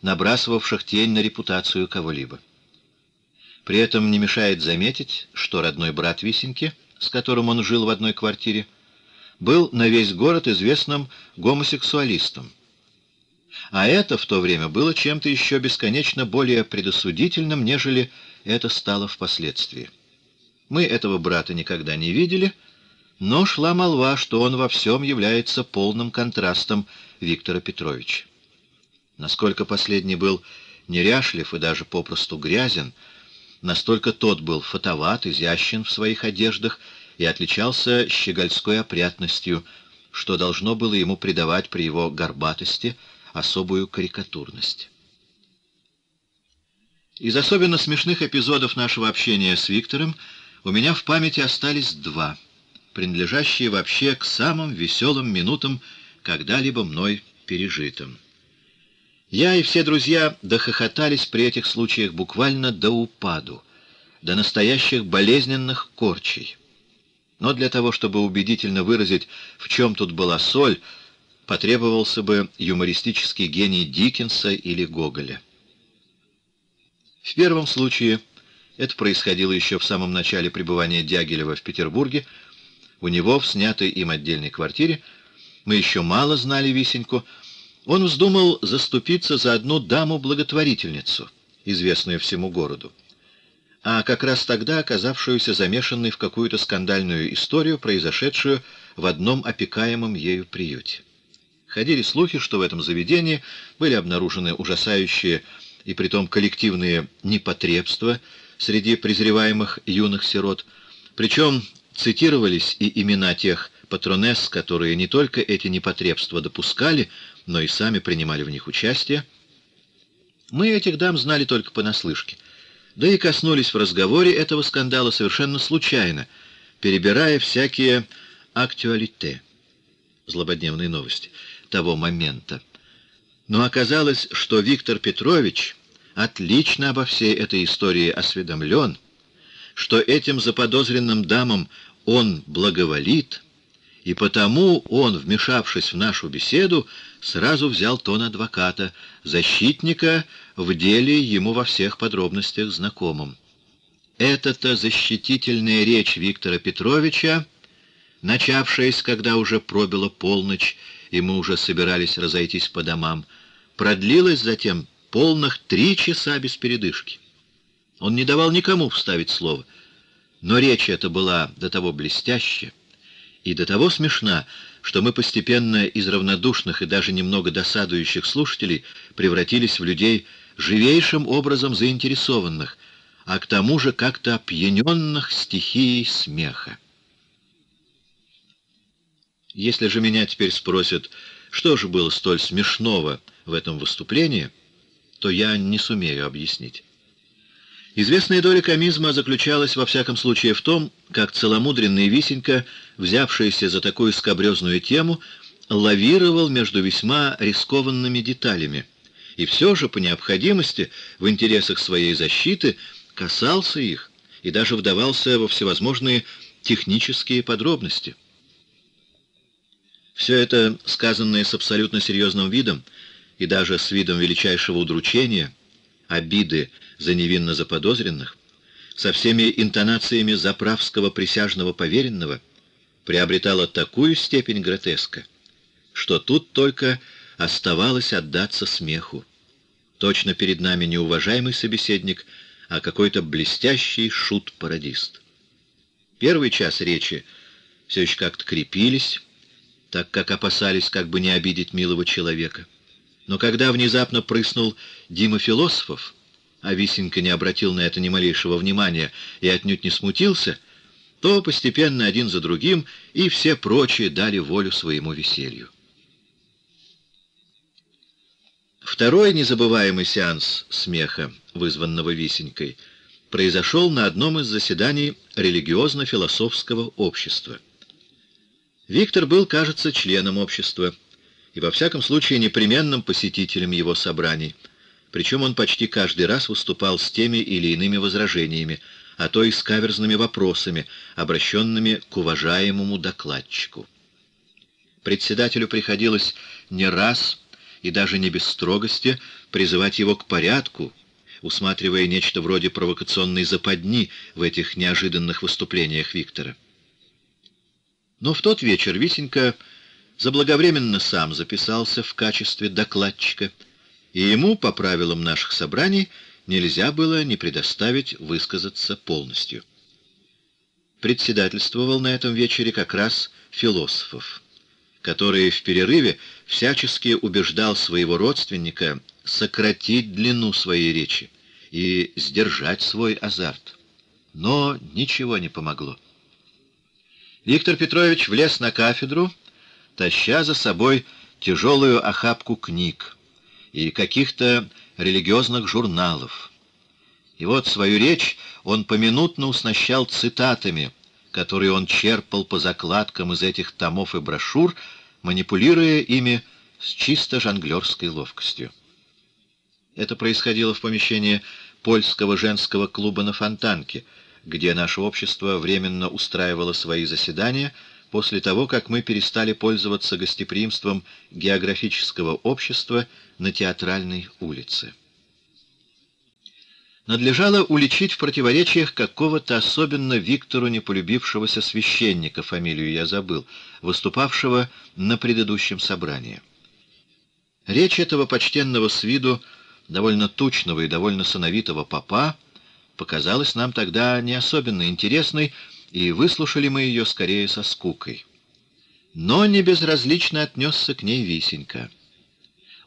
набрасывавших тень на репутацию кого-либо. При этом не мешает заметить, что родной брат Висеньки, с которым он жил в одной квартире, был на весь город известным гомосексуалистом, А это в то время было чем-то еще бесконечно более предосудительным, нежели это стало впоследствии. Мы этого брата никогда не видели, но шла молва, что он во всем является полным контрастом Виктора Петровича. Насколько последний был неряшлив и даже попросту грязен, настолько тот был фотоват, изящен в своих одеждах и отличался щегольской опрятностью, что должно было ему придавать при его горбатости особую карикатурность. Из особенно смешных эпизодов нашего общения с Виктором у меня в памяти остались два, принадлежащие вообще к самым веселым минутам, когда-либо мной пережитым. Я и все друзья дохохотались при этих случаях буквально до упаду, до настоящих болезненных корчей. Но для того, чтобы убедительно выразить, в чем тут была соль, потребовался бы юмористический гений Диккенса или Гоголя. В первом случае, это происходило еще в самом начале пребывания Дягилева в Петербурге, у него в снятой им отдельной квартире, мы еще мало знали Висеньку, он вздумал заступиться за одну даму-благотворительницу, известную всему городу, а как раз тогда оказавшуюся замешанной в какую-то скандальную историю, произошедшую в одном опекаемом ею приюте. Ходили слухи, что в этом заведении были обнаружены ужасающие и притом коллективные непотребства среди презреваемых юных сирот, причем цитировались и имена тех патронесс, которые не только эти непотребства допускали, но и сами принимали в них участие. Мы этих дам знали только понаслышке, да и коснулись в разговоре этого скандала совершенно случайно, перебирая всякие актуалите, злободневные новости, того момента. Но оказалось, что Виктор Петрович отлично обо всей этой истории осведомлен, что этим заподозренным дамам он благоволит, и потому он, вмешавшись в нашу беседу, сразу взял тон адвоката, защитника в деле ему во всех подробностях знакомым. Эта-то защитительная речь Виктора Петровича, начавшаяся, когда уже пробила полночь, и мы уже собирались разойтись по домам, продлилась затем полных три часа без передышки. Он не давал никому вставить слово, но речь эта была до того блестящая, и до того смешна, что мы постепенно из равнодушных и даже немного досадующих слушателей превратились в людей живейшим образом заинтересованных, а к тому же как-то опьяненных стихией смеха. Если же меня теперь спросят, что же было столь смешного в этом выступлении, то я не сумею объяснить. Известная доля комизма заключалась во всяком случае в том, как целомудренный Висенька, взявшийся за такую скобрезную тему, лавировал между весьма рискованными деталями, и все же по необходимости в интересах своей защиты касался их и даже вдавался во всевозможные технические подробности. Все это, сказанное с абсолютно серьезным видом и даже с видом величайшего удручения, обиды за невинно заподозренных, со всеми интонациями заправского присяжного поверенного, приобретала такую степень гротеска, что тут только оставалось отдаться смеху. Точно перед нами не уважаемый собеседник, а какой-то блестящий шут-пародист. Первый час речи все еще как-то крепились, так как опасались как бы не обидеть милого человека. Но когда внезапно прыснул Дима Философов, а Висенька не обратил на это ни малейшего внимания и отнюдь не смутился, то постепенно один за другим и все прочие дали волю своему веселью. Второй незабываемый сеанс смеха, вызванного Висенькой, произошел на одном из заседаний религиозно-философского общества. Виктор был, кажется, членом общества и, во всяком случае, непременным посетителем его собраний — причем он почти каждый раз выступал с теми или иными возражениями, а то и с каверзными вопросами, обращенными к уважаемому докладчику. Председателю приходилось не раз и даже не без строгости призывать его к порядку, усматривая нечто вроде провокационной западни в этих неожиданных выступлениях Виктора. Но в тот вечер Висенька заблаговременно сам записался в качестве докладчика, и ему, по правилам наших собраний, нельзя было не предоставить высказаться полностью. Председательствовал на этом вечере как раз философов, который в перерыве всячески убеждал своего родственника сократить длину своей речи и сдержать свой азарт. Но ничего не помогло. Виктор Петрович влез на кафедру, таща за собой тяжелую охапку книг и каких-то религиозных журналов. И вот свою речь он поминутно уснащал цитатами, которые он черпал по закладкам из этих томов и брошюр, манипулируя ими с чисто жонглерской ловкостью. Это происходило в помещении польского женского клуба на Фонтанке, где наше общество временно устраивало свои заседания после того, как мы перестали пользоваться гостеприимством географического общества на театральной улице. Надлежало уличить в противоречиях какого-то особенно Виктору не полюбившегося священника, фамилию я забыл, выступавшего на предыдущем собрании. Речь этого почтенного с виду довольно тучного и довольно сыновитого папа показалась нам тогда не особенно интересной, и выслушали мы ее скорее со скукой. Но не безразлично отнесся к ней Висенька.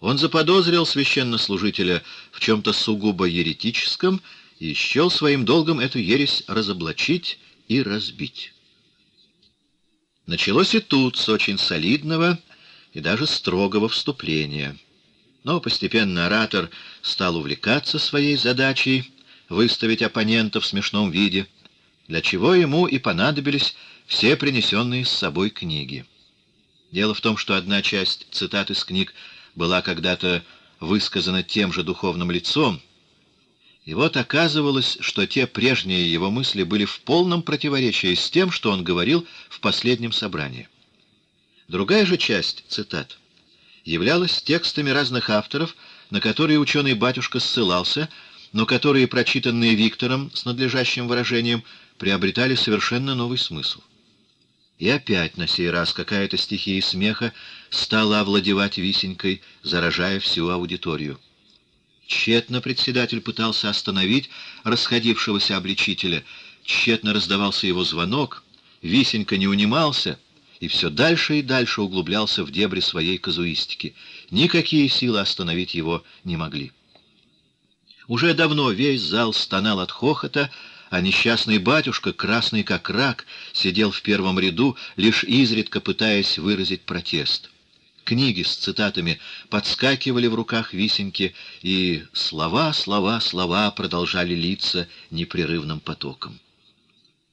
Он заподозрил священнослужителя в чем-то сугубо еретическом и счел своим долгом эту ересь разоблачить и разбить. Началось и тут с очень солидного и даже строгого вступления — но постепенно оратор стал увлекаться своей задачей выставить оппонента в смешном виде, для чего ему и понадобились все принесенные с собой книги. Дело в том, что одна часть цитат из книг была когда-то высказана тем же духовным лицом, и вот оказывалось, что те прежние его мысли были в полном противоречии с тем, что он говорил в последнем собрании. Другая же часть цитат — являлась текстами разных авторов, на которые ученый-батюшка ссылался, но которые, прочитанные Виктором с надлежащим выражением, приобретали совершенно новый смысл. И опять на сей раз какая-то стихия смеха стала овладевать Висенькой, заражая всю аудиторию. Тщетно председатель пытался остановить расходившегося обличителя, тщетно раздавался его звонок, Висенька не унимался — и все дальше и дальше углублялся в дебри своей казуистики. Никакие силы остановить его не могли. Уже давно весь зал стонал от хохота, а несчастный батюшка, красный как рак, сидел в первом ряду, лишь изредка пытаясь выразить протест. Книги с цитатами подскакивали в руках Висеньки, и слова, слова, слова продолжали литься непрерывным потоком.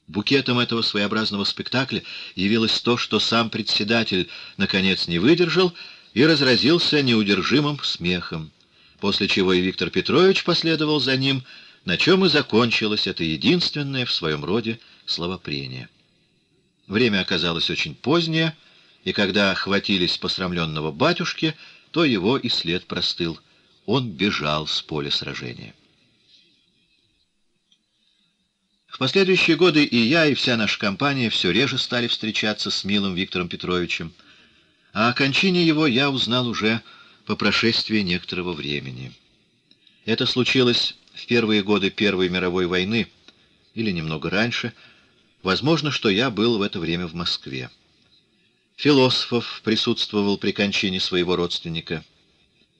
Букетом этого своеобразного спектакля явилось то, что сам председатель наконец не выдержал и разразился неудержимым смехом, после чего и Виктор Петрович последовал за ним, на чем и закончилось это единственное в своем роде словопрение. Время оказалось очень позднее, и когда хватились посрамленного батюшки, то его и след простыл. Он бежал с поля сражения. В последующие годы и я, и вся наша компания все реже стали встречаться с милым Виктором Петровичем, а о кончине его я узнал уже по прошествии некоторого времени. Это случилось в первые годы Первой мировой войны, или немного раньше, возможно, что я был в это время в Москве. Философов присутствовал при кончине своего родственника.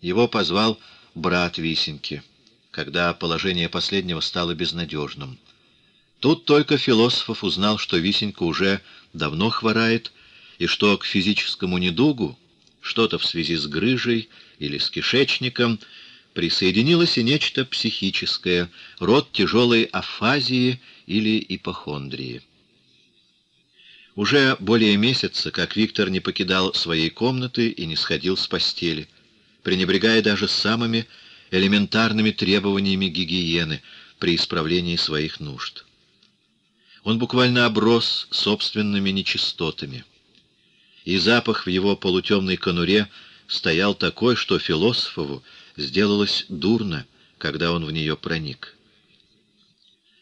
Его позвал брат Висеньки, когда положение последнего стало безнадежным. Тут только философов узнал, что Висенька уже давно хворает, и что к физическому недугу, что-то в связи с грыжей или с кишечником, присоединилось и нечто психическое, род тяжелой афазии или ипохондрии. Уже более месяца, как Виктор не покидал своей комнаты и не сходил с постели, пренебрегая даже самыми элементарными требованиями гигиены при исправлении своих нужд. Он буквально оброс собственными нечистотами. И запах в его полутемной конуре стоял такой, что философову сделалось дурно, когда он в нее проник.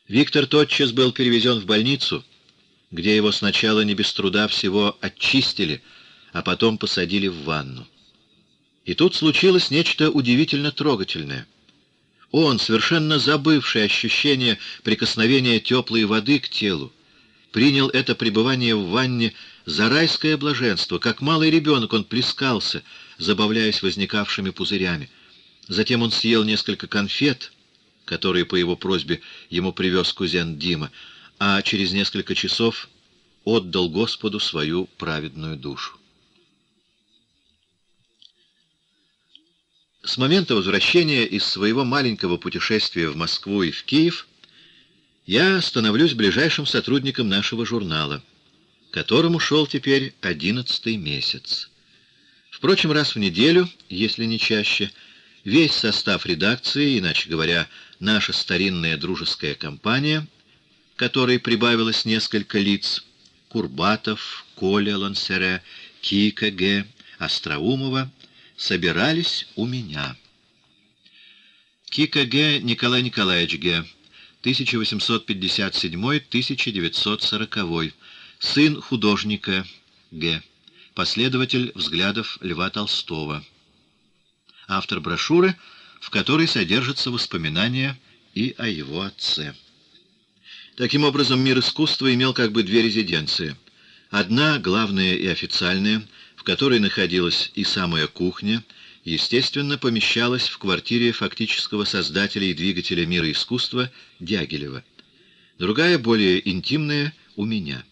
Виктор тотчас был перевезен в больницу, где его сначала не без труда всего очистили, а потом посадили в ванну. И тут случилось нечто удивительно трогательное. Он, совершенно забывший ощущение прикосновения теплой воды к телу, принял это пребывание в ванне за райское блаженство. Как малый ребенок он плескался, забавляясь возникавшими пузырями. Затем он съел несколько конфет, которые по его просьбе ему привез кузен Дима, а через несколько часов отдал Господу свою праведную душу. С момента возвращения из своего маленького путешествия в Москву и в Киев я становлюсь ближайшим сотрудником нашего журнала, которому шел теперь одиннадцатый месяц. Впрочем, раз в неделю, если не чаще, весь состав редакции, иначе говоря, наша старинная дружеская компания, которой прибавилось несколько лиц, Курбатов, Коля Лансере, Кика Г., Остроумова, собирались у меня. Кика Г. Николай Николаевич Г. 1857-1940, сын художника Г., последователь взглядов Льва Толстого. Автор брошюры, в которой содержатся воспоминания и о его отце. Таким образом, мир искусства имел как бы две резиденции. Одна, главная и официальная, в которой находилась и самая кухня, естественно, помещалась в квартире фактического создателя и двигателя мира искусства Дягилева. Другая, более интимная, у меня.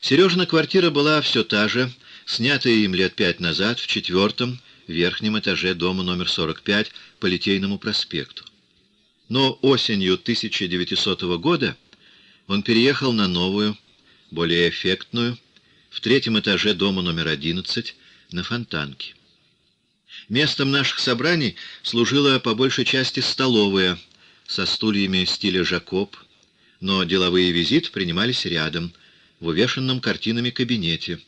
Сережина квартира была все та же, снятая им лет пять назад в четвертом, верхнем этаже дома номер 45 по Литейному проспекту. Но осенью 1900 года он переехал на новую, более эффектную, в третьем этаже дома номер 11 на Фонтанке. Местом наших собраний служила по большей части столовая со стульями стиля Жакоб, но деловые визиты принимались рядом, в увешанном картинами кабинете.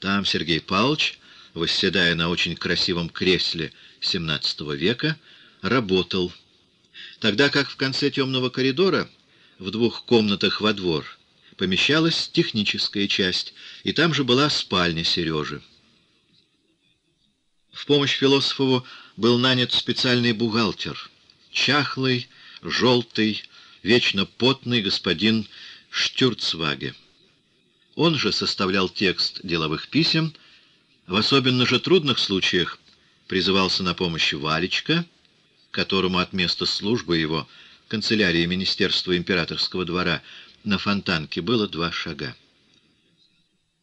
Там Сергей Павлович, восседая на очень красивом кресле XVII века, работал, тогда как в конце темного коридора, в двух комнатах во двор, помещалась техническая часть, и там же была спальня Сережи. В помощь философу был нанят специальный бухгалтер, чахлый, желтый, вечно потный господин Штюрцваге. Он же составлял текст деловых писем, в особенно же трудных случаях призывался на помощь Валечка, которому от места службы его, канцелярии Министерства императорского двора, на Фонтанке было два шага.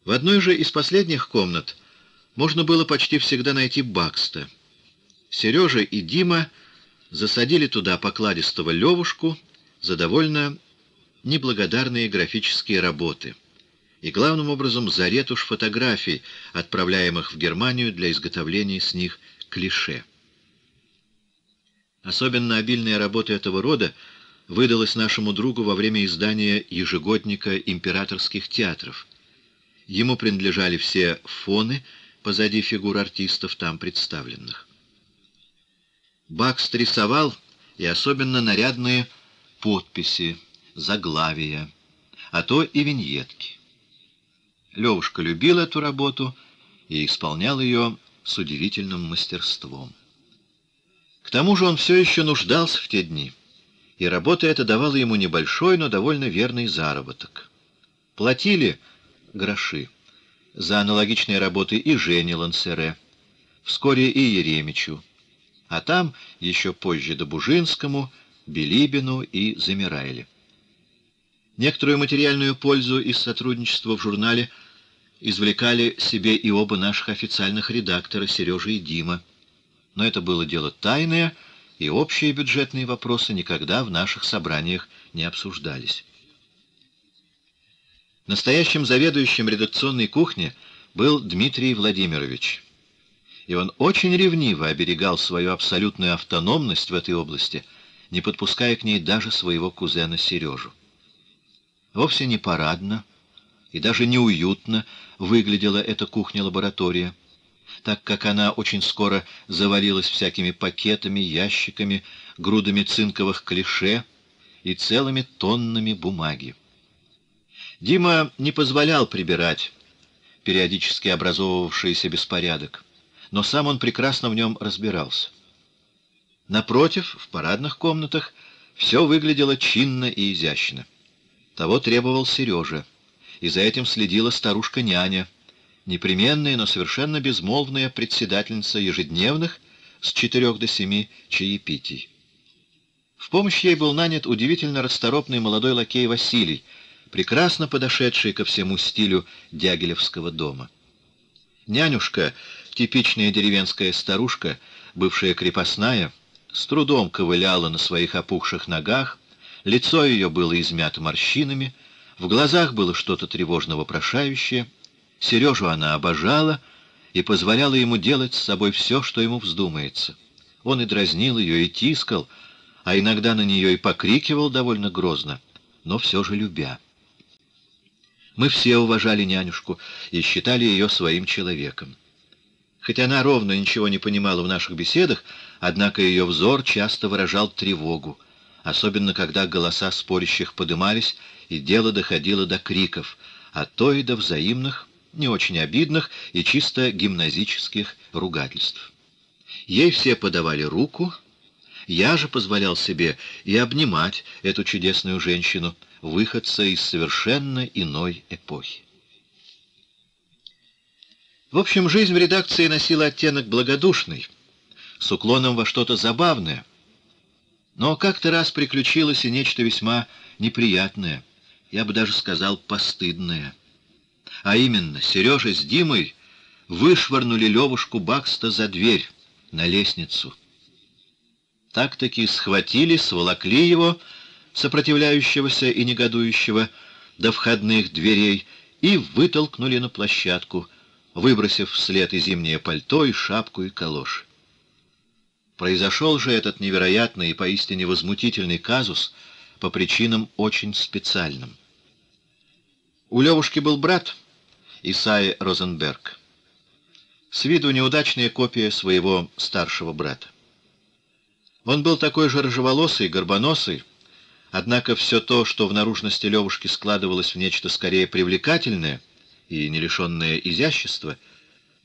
В одной же из последних комнат можно было почти всегда найти Бакста. Сережа и Дима засадили туда покладистого Левушку за довольно неблагодарные графические работы и, главным образом, за ретушь фотографий, отправляемых в Германию для изготовления с них клише. Особенно обильная работа этого рода выдалась нашему другу во время издания ежегодника императорских театров. Ему принадлежали все фоны позади фигур артистов, там представленных. Бакс рисовал и особенно нарядные подписи, заглавия, а то и виньетки. Левушка любил эту работу и исполнял ее с удивительным мастерством. К тому же он все еще нуждался в те дни, и работа эта давала ему небольшой, но довольно верный заработок. Платили гроши за аналогичные работы и Жене Лансере, вскоре и Еремичу, а там еще позже Добужинскому, Белибину и Замирайле. Некоторую материальную пользу из сотрудничества в журнале извлекали себе и оба наших официальных редактора Сережа и Дима, но это было дело тайное, и общие бюджетные вопросы никогда в наших собраниях не обсуждались. Настоящим заведующим редакционной кухни был Дмитрий Владимирович, и он очень ревниво оберегал свою абсолютную автономность в этой области, не подпуская к ней даже своего кузена Сережу. Вовсе не парадно и даже неуютно выглядела эта кухня-лаборатория так как она очень скоро завалилась всякими пакетами, ящиками, грудами цинковых клише и целыми тоннами бумаги. Дима не позволял прибирать, периодически образовывавшийся беспорядок, но сам он прекрасно в нем разбирался. Напротив, в парадных комнатах все выглядело чинно и изящно. Того требовал Сережа, и за этим следила старушка-няня, непременная, но совершенно безмолвная председательница ежедневных с четырех до семи чаепитий. В помощь ей был нанят удивительно расторопный молодой лакей Василий, прекрасно подошедший ко всему стилю Дягилевского дома. Нянюшка, типичная деревенская старушка, бывшая крепостная, с трудом ковыляла на своих опухших ногах, лицо ее было измято морщинами, в глазах было что-то тревожно вопрошающее. Сережу она обожала и позволяла ему делать с собой все, что ему вздумается. Он и дразнил ее, и тискал, а иногда на нее и покрикивал довольно грозно, но все же любя. Мы все уважали нянюшку и считали ее своим человеком. Хоть она ровно ничего не понимала в наших беседах, однако ее взор часто выражал тревогу, особенно когда голоса спорящих подымались, и дело доходило до криков, а то и до взаимных, не очень обидных и чисто гимназических ругательств. Ей все подавали руку, я же позволял себе и обнимать эту чудесную женщину, выходца из совершенно иной эпохи. В общем, жизнь в редакции носила оттенок благодушный, с уклоном во что-то забавное. Но как-то раз приключилось и нечто весьма неприятное, я бы даже сказал постыдное. А именно, Сережа с Димой вышвырнули Левушку Бакста за дверь, на лестницу. Так-таки схватили, сволокли его, сопротивляющегося и негодующего, до входных дверей и вытолкнули на площадку, выбросив вслед и зимнее пальто, и шапку, и калоши. Произошел же этот невероятный и поистине возмутительный казус по причинам очень специальным. У Левушки был брат, Исаи Розенберг. С виду неудачная копия своего старшего брата. Он был такой же рыжеволосый, горбоносый, однако все то, что в наружности Левушки складывалось в нечто скорее привлекательное и не лишенное изящества,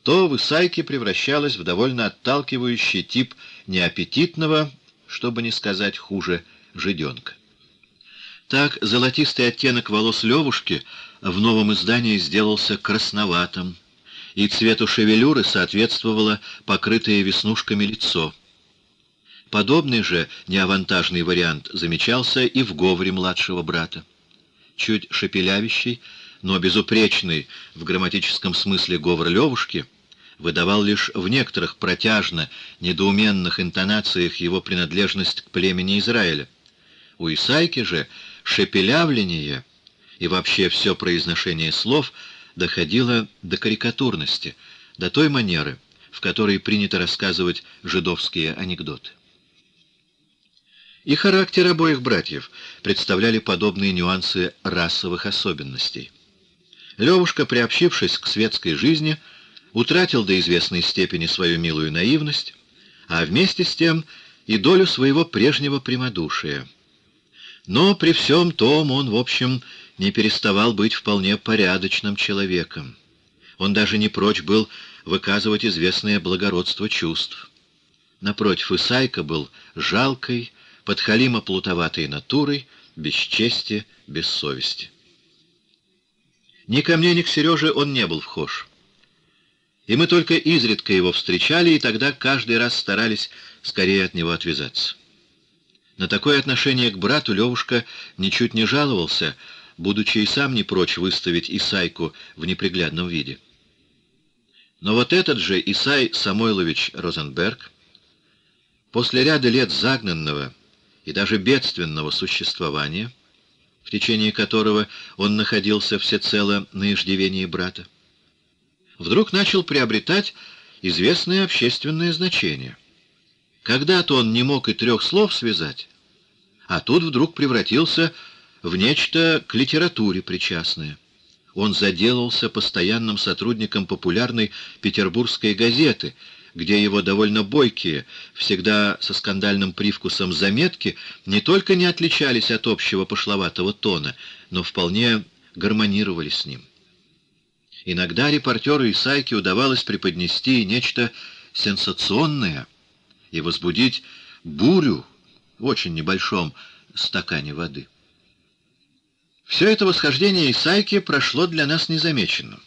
то в Исайке превращалось в довольно отталкивающий тип неаппетитного, чтобы не сказать хуже, жиденка. Так золотистый оттенок волос Левушки в новом издании сделался красноватым, и цвету шевелюры соответствовало покрытое веснушками лицо — Подобный же неавантажный вариант замечался и в говоре младшего брата. Чуть шепелявящий, но безупречный в грамматическом смысле говор Левушки выдавал лишь в некоторых протяжно недоуменных интонациях его принадлежность к племени Израиля. У Исайки же шепелявление и вообще все произношение слов доходило до карикатурности, до той манеры, в которой принято рассказывать жидовские анекдоты. И характер обоих братьев представляли подобные нюансы расовых особенностей. Левушка, приобщившись к светской жизни, утратил до известной степени свою милую наивность, а вместе с тем и долю своего прежнего прямодушия. Но при всем том он, в общем, не переставал быть вполне порядочным человеком. Он даже не прочь был выказывать известное благородство чувств. Напротив, Исайка был жалкой, подхалима плутоватой натурой, без чести, без совести. Ни ко мне, ни к Сереже он не был вхож. И мы только изредка его встречали, и тогда каждый раз старались скорее от него отвязаться. На такое отношение к брату Левушка ничуть не жаловался, будучи и сам не прочь выставить Исайку в неприглядном виде. Но вот этот же Исай Самойлович Розенберг, после ряда лет загнанного, и даже бедственного существования, в течение которого он находился всецело на иждивении брата, вдруг начал приобретать известное общественное значение. Когда-то он не мог и трех слов связать, а тут вдруг превратился в нечто к литературе причастное. Он заделался постоянным сотрудником популярной петербургской газеты — где его довольно бойкие, всегда со скандальным привкусом заметки, не только не отличались от общего пошловатого тона, но вполне гармонировали с ним. Иногда репортеру Исайке удавалось преподнести нечто сенсационное и возбудить бурю в очень небольшом стакане воды. Все это восхождение Исайки прошло для нас незамеченным.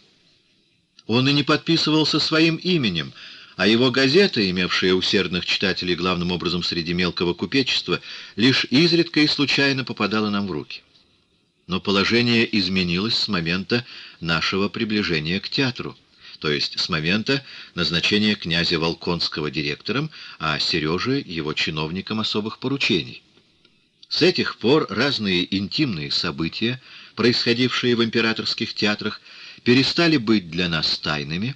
Он и не подписывался своим именем, а его газета, имевшая усердных читателей главным образом среди мелкого купечества, лишь изредка и случайно попадала нам в руки. Но положение изменилось с момента нашего приближения к театру, то есть с момента назначения князя Волконского директором, а Сережи его чиновником особых поручений. С этих пор разные интимные события, происходившие в императорских театрах, перестали быть для нас тайнами,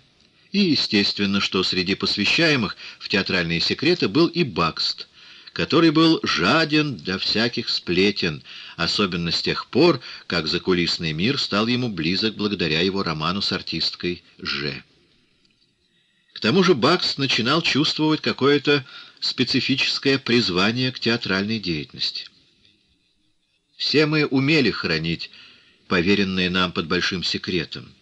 и естественно, что среди посвящаемых в театральные секреты был и Бакст, который был жаден для всяких сплетен, особенно с тех пор, как закулисный мир стал ему близок благодаря его роману с артисткой Ж. К тому же Бакст начинал чувствовать какое-то специфическое призвание к театральной деятельности. Все мы умели хранить поверенные нам под большим секретом.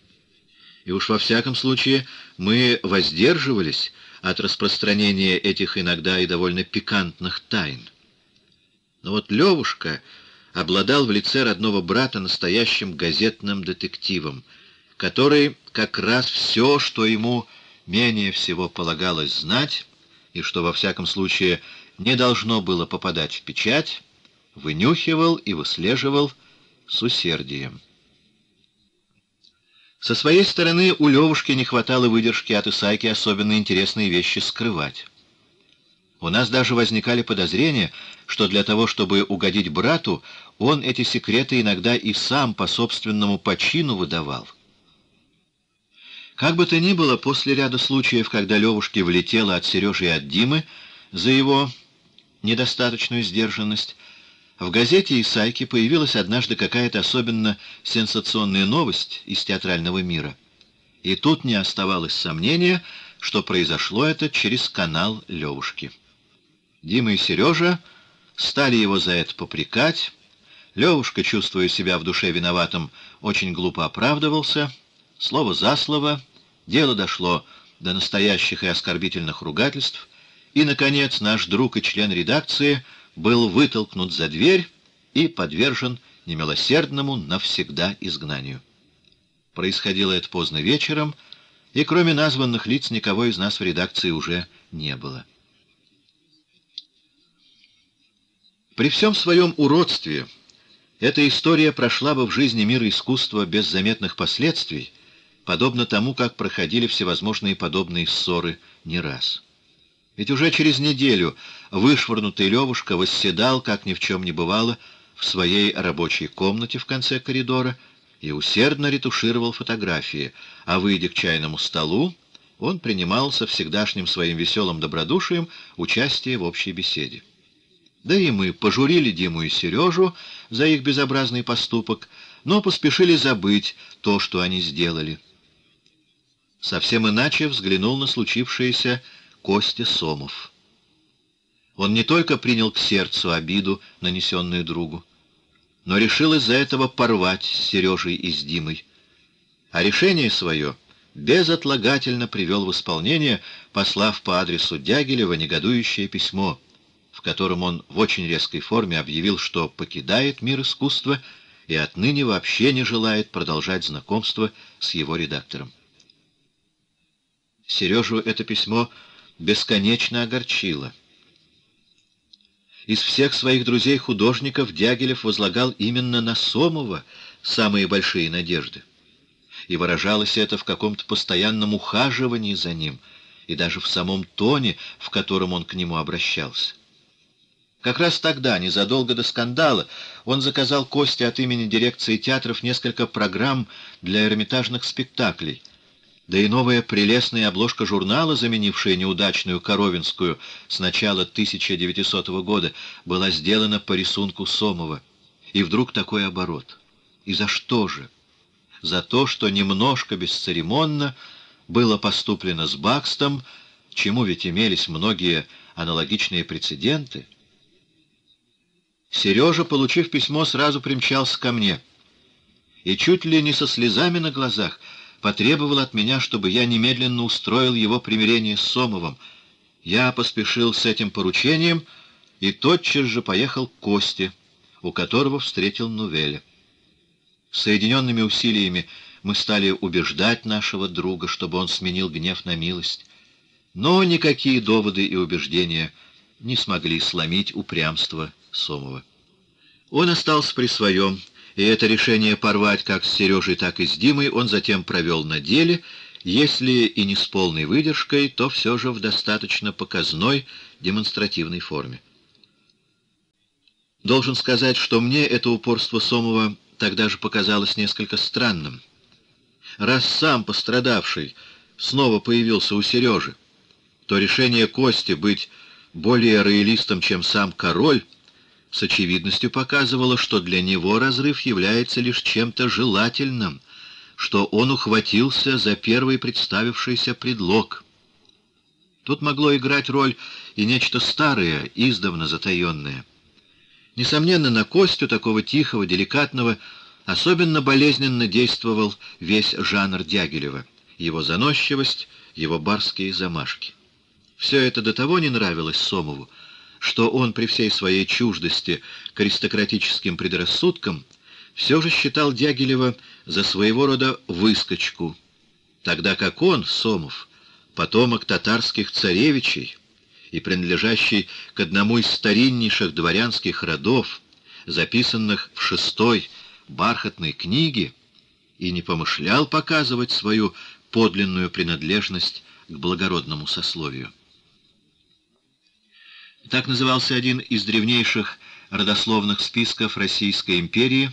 И уж во всяком случае мы воздерживались от распространения этих иногда и довольно пикантных тайн. Но вот Левушка обладал в лице родного брата настоящим газетным детективом, который как раз все, что ему менее всего полагалось знать, и что во всяком случае не должно было попадать в печать, вынюхивал и выслеживал с усердием. Со своей стороны у Левушки не хватало выдержки от Исайки особенно интересные вещи скрывать. У нас даже возникали подозрения, что для того, чтобы угодить брату, он эти секреты иногда и сам по собственному почину выдавал. Как бы то ни было, после ряда случаев, когда Левушке влетело от Сережи и от Димы за его недостаточную сдержанность, в газете «Исайки» появилась однажды какая-то особенно сенсационная новость из театрального мира. И тут не оставалось сомнения, что произошло это через канал Левушки. Дима и Сережа стали его за это попрекать. Левушка, чувствуя себя в душе виноватым, очень глупо оправдывался. Слово за слово, дело дошло до настоящих и оскорбительных ругательств, и, наконец, наш друг и член редакции — был вытолкнут за дверь и подвержен немилосердному навсегда изгнанию. Происходило это поздно вечером, и кроме названных лиц никого из нас в редакции уже не было. При всем своем уродстве эта история прошла бы в жизни мира искусства без заметных последствий, подобно тому, как проходили всевозможные подобные ссоры не раз. Ведь уже через неделю вышвырнутый Левушка восседал, как ни в чем не бывало, в своей рабочей комнате в конце коридора и усердно ретушировал фотографии, а, выйдя к чайному столу, он принимал со всегдашним своим веселым добродушием участие в общей беседе. Да и мы пожурили Диму и Сережу за их безобразный поступок, но поспешили забыть то, что они сделали. Совсем иначе взглянул на случившееся Костя Сомов. Он не только принял к сердцу обиду, нанесенную другу, но решил из-за этого порвать с Сережей и с Димой. А решение свое безотлагательно привел в исполнение, послав по адресу Дягилева негодующее письмо, в котором он в очень резкой форме объявил, что покидает мир искусства и отныне вообще не желает продолжать знакомство с его редактором. Сережу это письмо бесконечно огорчило. Из всех своих друзей-художников Дягилев возлагал именно на Сомова самые большие надежды. И выражалось это в каком-то постоянном ухаживании за ним, и даже в самом тоне, в котором он к нему обращался. Как раз тогда, незадолго до скандала, он заказал Косте от имени дирекции театров несколько программ для эрмитажных спектаклей — да и новая прелестная обложка журнала, заменившая неудачную Коровинскую с начала 1900 года, была сделана по рисунку Сомова. И вдруг такой оборот. И за что же? За то, что немножко бесцеремонно было поступлено с Бакстом, чему ведь имелись многие аналогичные прецеденты. Сережа, получив письмо, сразу примчался ко мне. И чуть ли не со слезами на глазах — потребовал от меня, чтобы я немедленно устроил его примирение с Сомовым. Я поспешил с этим поручением и тотчас же поехал к Косте, у которого встретил Нувеля. Соединенными усилиями мы стали убеждать нашего друга, чтобы он сменил гнев на милость. Но никакие доводы и убеждения не смогли сломить упрямство Сомова. Он остался при своем, и это решение порвать как с Сережей, так и с Димой он затем провел на деле, если и не с полной выдержкой, то все же в достаточно показной демонстративной форме. Должен сказать, что мне это упорство Сомова тогда же показалось несколько странным. Раз сам пострадавший снова появился у Сережи, то решение Кости быть более роялистом, чем сам король, с очевидностью показывало, что для него разрыв является лишь чем-то желательным, что он ухватился за первый представившийся предлог. Тут могло играть роль и нечто старое, издавна затаенное. Несомненно, на Костю, такого тихого, деликатного, особенно болезненно действовал весь жанр Дягилева, его заносчивость, его барские замашки. Все это до того не нравилось Сомову, что он при всей своей чуждости к аристократическим предрассудкам все же считал Дягилева за своего рода выскочку, тогда как он, Сомов, потомок татарских царевичей и принадлежащий к одному из стариннейших дворянских родов, записанных в шестой бархатной книге, и не помышлял показывать свою подлинную принадлежность к благородному сословию. Так назывался один из древнейших родословных списков Российской империи,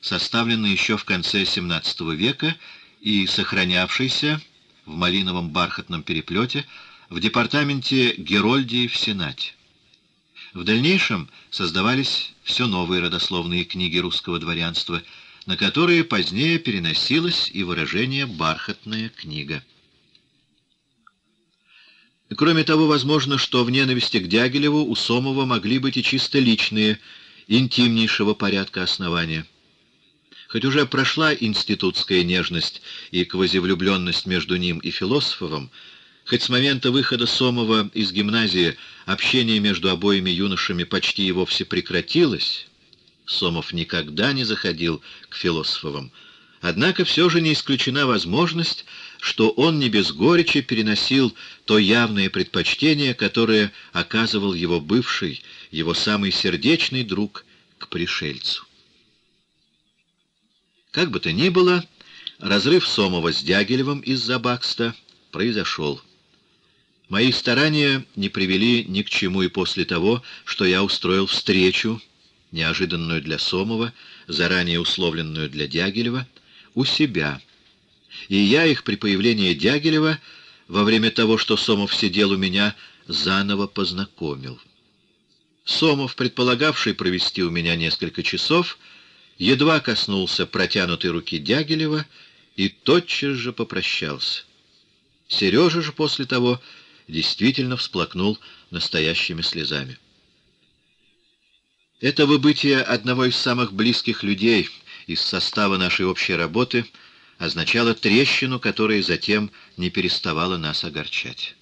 составленный еще в конце XVII века и сохранявшийся в малиновом бархатном переплете в департаменте Герольдии в Сенате. В дальнейшем создавались все новые родословные книги русского дворянства, на которые позднее переносилось и выражение «бархатная книга». Кроме того, возможно, что в ненависти к Дягилеву у Сомова могли быть и чисто личные, интимнейшего порядка основания. Хоть уже прошла институтская нежность и квазивлюбленность между ним и Философовым, хоть с момента выхода Сомова из гимназии общение между обоими юношами почти и вовсе прекратилось, Сомов никогда не заходил к Философовым, Однако все же не исключена возможность, что он не без горечи переносил то явное предпочтение, которое оказывал его бывший, его самый сердечный друг к пришельцу. Как бы то ни было, разрыв Сомова с Дягилевым из-за Бакста произошел. Мои старания не привели ни к чему и после того, что я устроил встречу, неожиданную для Сомова, заранее условленную для Дягилева, у себя. И я их при появлении Дягилева, во время того, что Сомов сидел у меня, заново познакомил. Сомов, предполагавший провести у меня несколько часов, едва коснулся протянутой руки Дягилева и тотчас же попрощался. Сережа же после того действительно всплакнул настоящими слезами. Это выбытие одного из самых близких людей — из состава нашей общей работы означало трещину, которая затем не переставала нас огорчать.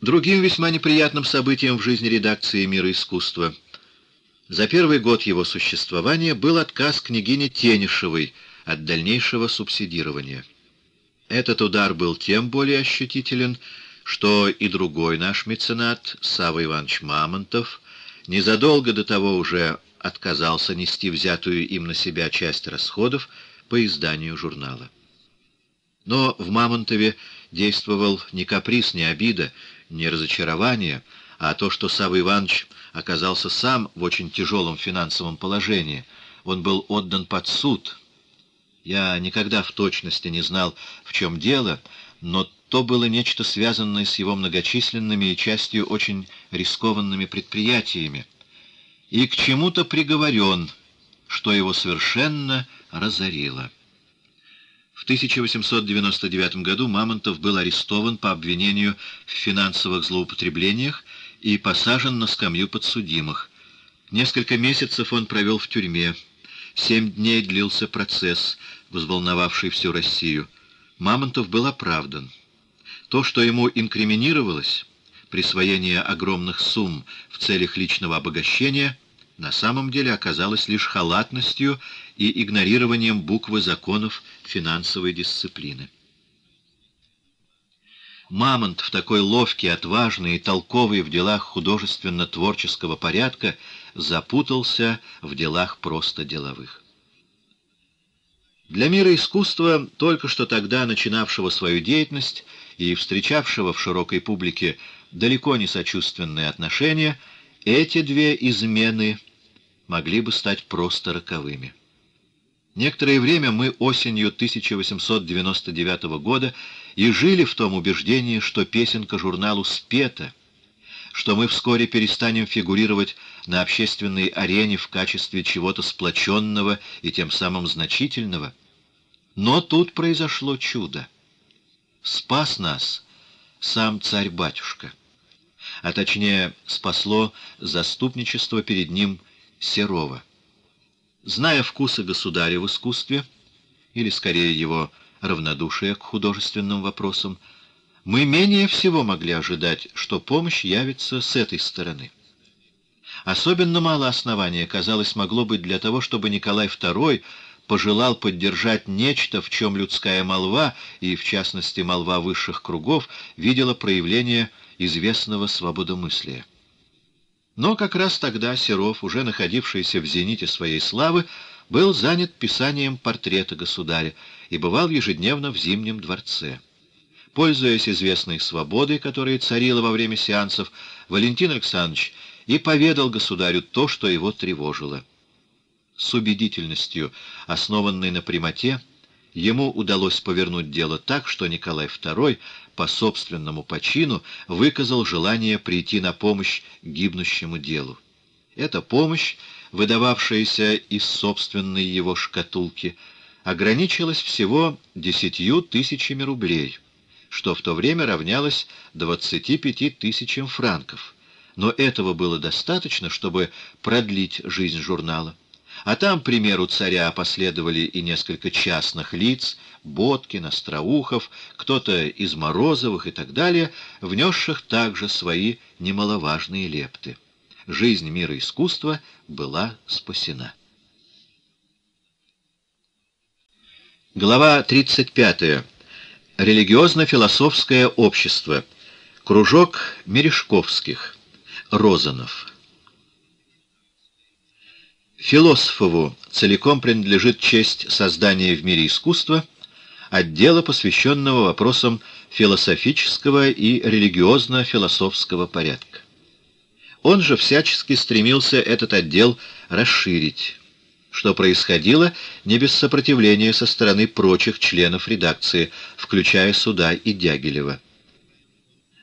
Другим весьма неприятным событием в жизни редакции «Мира искусства» за первый год его существования был отказ княгини Тенишевой от дальнейшего субсидирования. Этот удар был тем более ощутителен, что и другой наш меценат, Савва Иванович Мамонтов, незадолго до того уже отказался нести взятую им на себя часть расходов по изданию журнала. Но в Мамонтове действовал не каприз, не обида, не разочарование, а то, что Савва Иванович оказался сам в очень тяжелом финансовом положении. Он был отдан под суд. Я никогда в точности не знал, в чем дело, но то было нечто связанное с его многочисленными и частью очень рискованными предприятиями, и к чему-то приговорен, что его совершенно разорило. В 1899 году Мамонтов был арестован по обвинению в финансовых злоупотреблениях и посажен на скамью подсудимых. Несколько месяцев он провел в тюрьме, Семь дней длился процесс, взволновавший всю Россию. Мамонтов был оправдан. То, что ему инкриминировалось, присвоение огромных сумм в целях личного обогащения, на самом деле оказалось лишь халатностью и игнорированием буквы законов финансовой дисциплины. Мамонт в такой ловкий, отважный и толковый в делах художественно-творческого порядка запутался в делах просто деловых. Для мира искусства, только что тогда начинавшего свою деятельность и встречавшего в широкой публике далеко не сочувственные отношения, эти две измены могли бы стать просто роковыми. Некоторое время мы осенью 1899 года и жили в том убеждении, что песенка журналу спета, что мы вскоре перестанем фигурировать на общественной арене в качестве чего-то сплоченного и тем самым значительного. Но тут произошло чудо. Спас нас сам царь-батюшка, а точнее спасло заступничество перед ним Серова. Зная вкусы государя в искусстве, или скорее его равнодушие к художественным вопросам, мы менее всего могли ожидать, что помощь явится с этой стороны. Особенно мало основания, казалось, могло быть для того, чтобы Николай II пожелал поддержать нечто, в чем людская молва, и в частности молва высших кругов, видела проявление известного свободомыслия. Но как раз тогда Серов, уже находившийся в зените своей славы, был занят писанием портрета государя и бывал ежедневно в Зимнем дворце. Пользуясь известной свободой, которая царила во время сеансов, Валентин Александрович и поведал государю то, что его тревожило. С убедительностью, основанной на прямоте, ему удалось повернуть дело так, что Николай II по собственному почину выказал желание прийти на помощь гибнущему делу. Эта помощь, выдававшаяся из собственной его шкатулки, ограничилась всего десятью тысячами рублей, что в то время равнялось 25 тысячам франков. Но этого было достаточно, чтобы продлить жизнь журнала. А там, к примеру царя, последовали и несколько частных лиц, Боткин, Остроухов, кто-то из Морозовых и так далее, внесших также свои немаловажные лепты. Жизнь мира искусства была спасена. Глава 35. Религиозно-философское общество. Кружок Мережковских. Розанов. Философову целиком принадлежит честь создания в мире искусства отдела, посвященного вопросам философического и религиозно-философского порядка. Он же всячески стремился этот отдел расширить, что происходило не без сопротивления со стороны прочих членов редакции, включая Суда и Дягилева.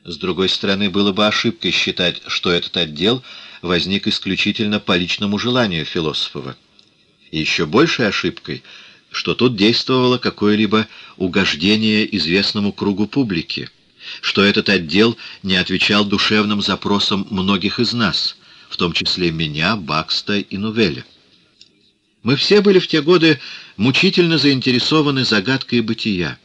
С другой стороны, было бы ошибкой считать, что этот отдел – возник исключительно по личному желанию Философова. И еще большей ошибкой, что тут действовало какое-либо угождение известному кругу публики, что этот отдел не отвечал душевным запросам многих из нас, в том числе меня, Бакста и Нувеля. Мы все были в те годы мучительно заинтересованы загадкой бытия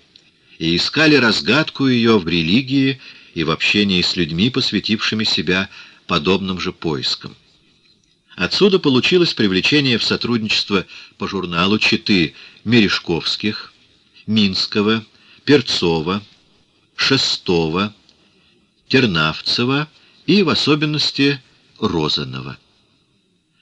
и искали разгадку ее в религии и в общении с людьми, посвятившими себя подобным же поискам. Отсюда получилось привлечение в сотрудничество по журналу читы Мережковских, Минского, Перцова, Шестова, Тернавцева и, в особенности, Розанова.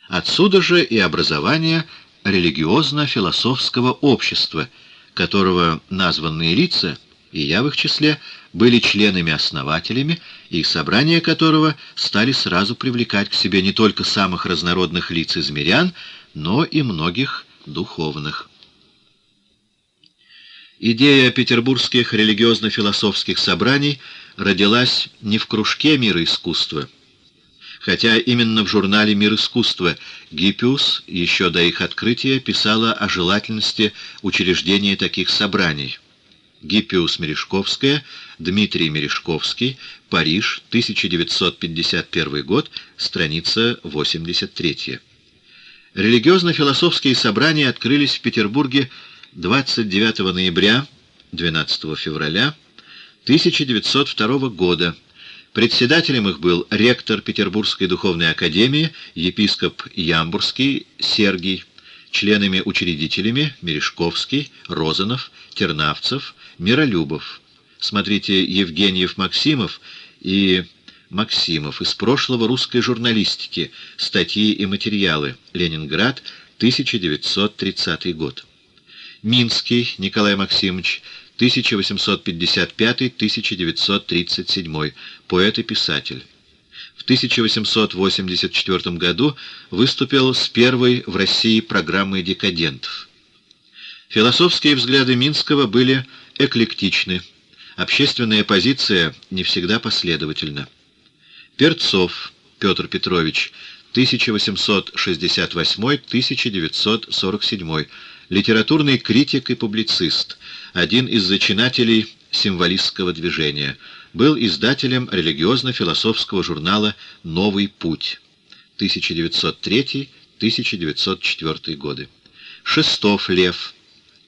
Отсюда же и образование религиозно-философского общества, которого названные лица, и я в их числе, были членами-основателями, и собрания которого стали сразу привлекать к себе не только самых разнородных лиц из мирян, но и многих духовных. Идея петербургских религиозно-философских собраний родилась не в кружке мира искусства, хотя именно в журнале «Мир искусства» Гиппиус еще до их открытия писала о желательности учреждения таких собраний. Гиппиус Мережковская, Дмитрий Мережковский, Париж, 1951 год, страница 83. Религиозно-философские собрания открылись в Петербурге 29 ноября, 12 февраля 1902 года. Председателем их был ректор Петербургской духовной академии, епископ Ямбурский Сергий, членами-учредителями Мережковский, Розанов, Тернавцев, Миролюбов. Смотрите Евгеньев-Максимов и Максимов из прошлого русской журналистики, статьи и материалы, Ленинград, 1930 год. Минский Николай Максимович, 1855-1937, поэт и писатель. В 1884 году выступил с первой в России программой декадентов. Философские взгляды Минского были эклектичны, общественная позиция не всегда последовательна. Перцов Петр Петрович, 1868-1947, литературный критик и публицист, один из зачинателей символистского движения, был издателем религиозно-философского журнала «Новый путь» 1903-1904 годы. Шестов Лев,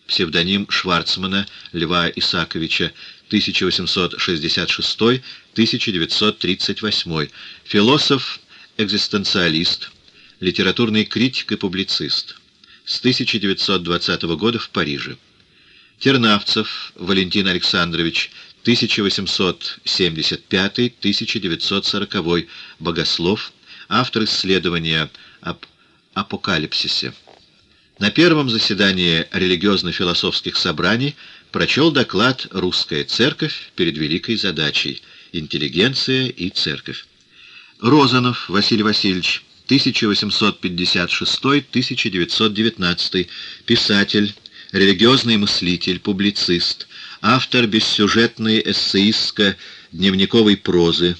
псевдоним Шварцмана Льва Исаковича, 1866-1938, философ-экзистенциалист, литературный критик и публицист, с 1920 года в Париже. Тернавцев Валентин Александрович, 1875-1940, богослов, автор исследования об апокалипсисе. На первом заседании религиозно-философских собраний прочел доклад «Русская церковь перед великой задачей. Интеллигенция и церковь». Розанов Василий Васильевич, 1856-1919, писатель, религиозный мыслитель, публицист, автор бессюжетной эссеистско-дневниковой прозы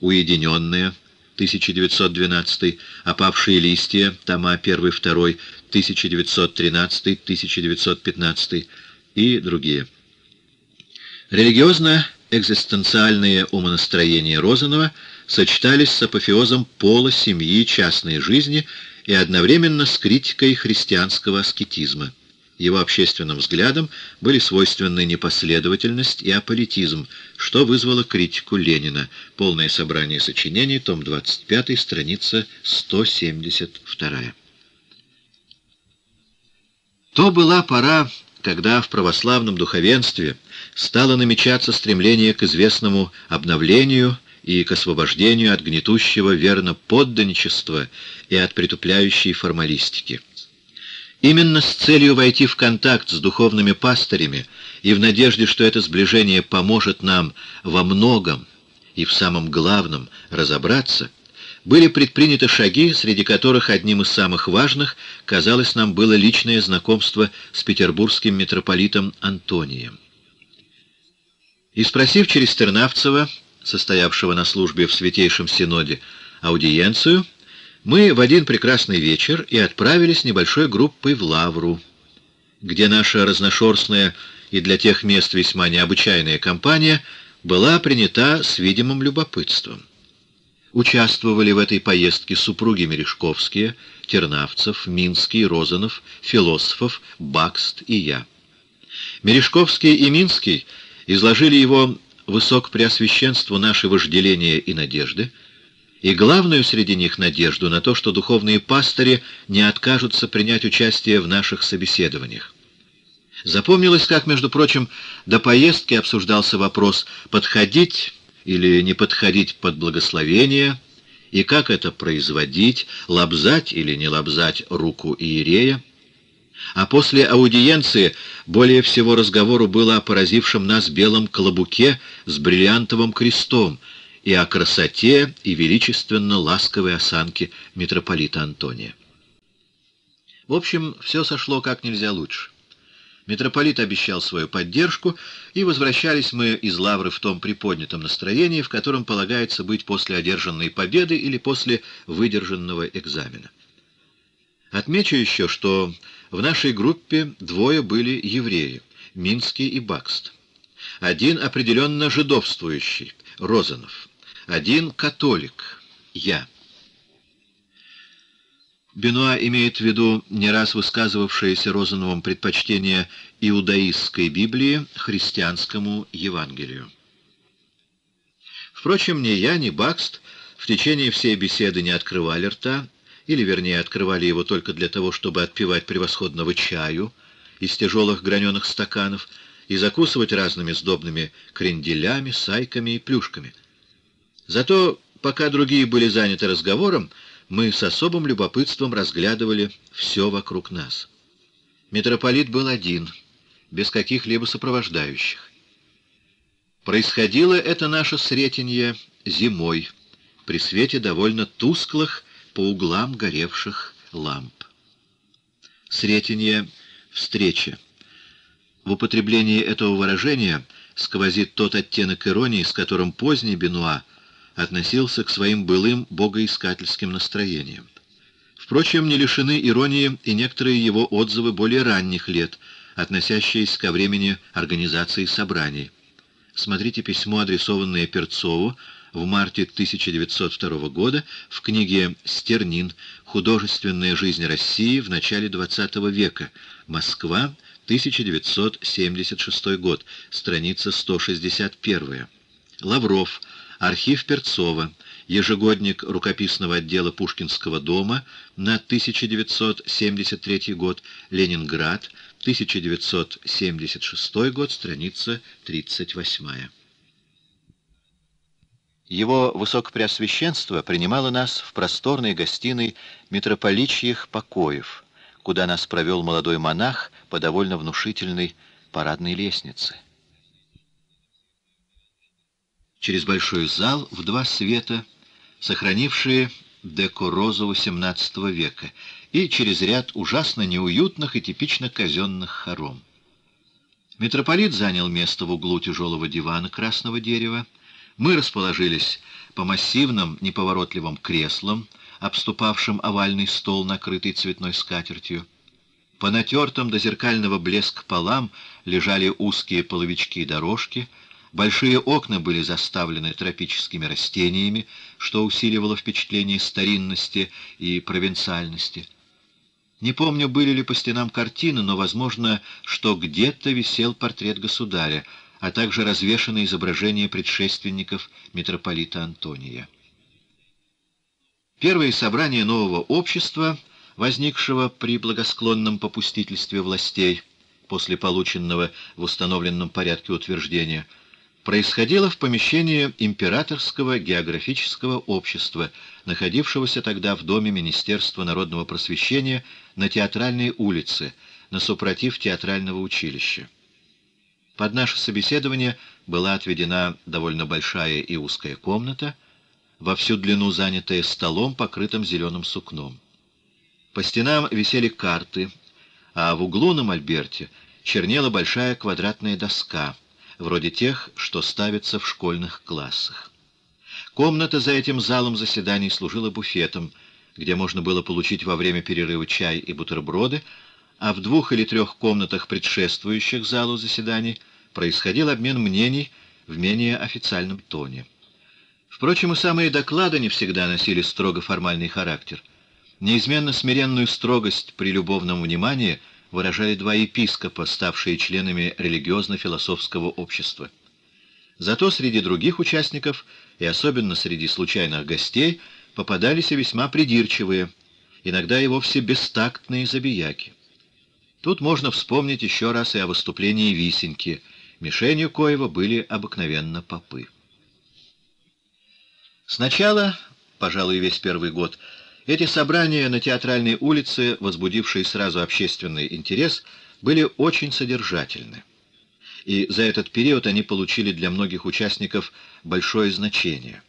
«Уединенная», 1912, «Опавшие листья», тома 1-2, 1913-1915 и другие. Религиозно-экзистенциальные умонастроения Розанова сочетались с апофеозом пола, семьи, частной жизни и одновременно с критикой христианского аскетизма. Его общественным взглядам были свойственны непоследовательность и аполитизм, что вызвало критику Ленина. Полное собрание сочинений, том 25, страница 172. То была пора, когда в православном духовенстве стало намечаться стремление к известному обновлению и к освобождению от гнетущего верноподданничества и от притупляющей формалистики. Именно с целью войти в контакт с духовными пастырями и в надежде, что это сближение поможет нам во многом и в самом главном разобраться – были предприняты шаги, среди которых одним из самых важных, казалось нам, было личное знакомство с петербургским митрополитом Антонием. И спросив через Тернавцева, состоявшего на службе в Святейшем Синоде, аудиенцию, мы в один прекрасный вечер и отправились небольшой группой в Лавру, где наша разношерстная и для тех мест весьма необычайная компания была принята с видимым любопытством. Участвовали в этой поездке супруги Мережковские, Тернавцев, Минский, Розанов, Философов, Бакст и я. Мережковский и Минский изложили его высокопреосвященству наши вожделения и надежды, и главную среди них надежду на то, что духовные пастыри не откажутся принять участие в наших собеседованиях. Запомнилось, как, между прочим, до поездки обсуждался вопрос подходить или не подходить под благословение, и как это производить, лобзать или не лобзать руку Иерея. А после аудиенции более всего разговору было о поразившем нас белом клобуке с бриллиантовым крестом и о красоте и величественно ласковой осанке митрополита Антония. В общем, все сошло как нельзя лучше. Митрополит обещал свою поддержку, и возвращались мы из Лавры в том приподнятом настроении, в котором полагается быть после одержанной победы или после выдержанного экзамена. Отмечу еще, что в нашей группе двое были евреи — Минский и Бакст. Один определенно жидовствующий — Розанов. Один католик — я. Бенуа имеет в виду не раз высказывавшееся Розановым предпочтение иудаистской Библии христианскому Евангелию. Впрочем, ни я, ни Бакст в течение всей беседы не открывали рта, или, вернее, открывали его только для того, чтобы отпивать превосходного чаю из тяжелых граненых стаканов и закусывать разными сдобными кренделями, сайками и плюшками. Зато, пока другие были заняты разговором, мы с особым любопытством разглядывали все вокруг нас. Митрополит был один, без каких-либо сопровождающих. Происходило это наше сретенье зимой, при свете довольно тусклых по углам горевших ламп. Сретенье — встреча. В употреблении этого выражения сквозит тот оттенок иронии, с которым поздний Бенуа относился к своим былым богоискательским настроениям. Впрочем, не лишены иронии и некоторые его отзывы более ранних лет, относящиеся ко времени организации собраний. Смотрите письмо, адресованное Перцову в марте 1902 года в книге «Стернин. Художественная жизнь России в начале XX века. Москва. 1976 год. Страница 161. Лавров. Архив Перцова. Ежегодник рукописного отдела Пушкинского дома на 1973 год. Ленинград. 1976 год. Страница 38. Его Высокопреосвященство принимало нас в просторной гостиной митрополичьих покоев, куда нас провел молодой монах по довольно внушительной парадной лестнице. Через большой зал в два света, сохранившие декорозу XVIII века, и через ряд ужасно неуютных и типично казенных хором. Митрополит занял место в углу тяжелого дивана красного дерева, мы расположились по массивным неповоротливым креслам, обступавшим овальный стол, накрытый цветной скатертью. По натертым до зеркального блеск полам лежали узкие половички дорожки, большие окна были заставлены тропическими растениями, что усиливало впечатление старинности и провинциальности. Не помню, были ли по стенам картины, но возможно, что где-то висел портрет государя — а также развешаны изображения предшественников митрополита Антония. Первые собрания нового общества, возникшего при благосклонном попустительстве властей, после полученного в установленном порядке утверждения, происходило в помещении Императорского географического общества, находившегося тогда в Доме Министерства народного просвещения на Театральной улице, на супротив Театрального училища. Под наше собеседование была отведена довольно большая и узкая комната, во всю длину занятая столом, покрытым зеленым сукном. По стенам висели карты, а в углу на мольберте чернела большая квадратная доска, вроде тех, что ставятся в школьных классах. Комната за этим залом заседаний служила буфетом, где можно было получить во время перерыва чай и бутерброды, а в двух или трех комнатах, предшествующих залу заседаний, происходил обмен мнений в менее официальном тоне. Впрочем, и самые доклады не всегда носили строго формальный характер. Неизменно смиренную строгость при любовном внимании выражали два епископа, ставшие членами религиозно-философского общества. Зато среди других участников, и особенно среди случайных гостей, попадались и весьма придирчивые, иногда и вовсе бестактные забияки. Тут можно вспомнить еще раз и о выступлении Висеньки. Мишенью Коева были обыкновенно попы. Сначала, пожалуй, весь первый год, эти собрания на театральной улице, возбудившие сразу общественный интерес, были очень содержательны. И за этот период они получили для многих участников большое значение.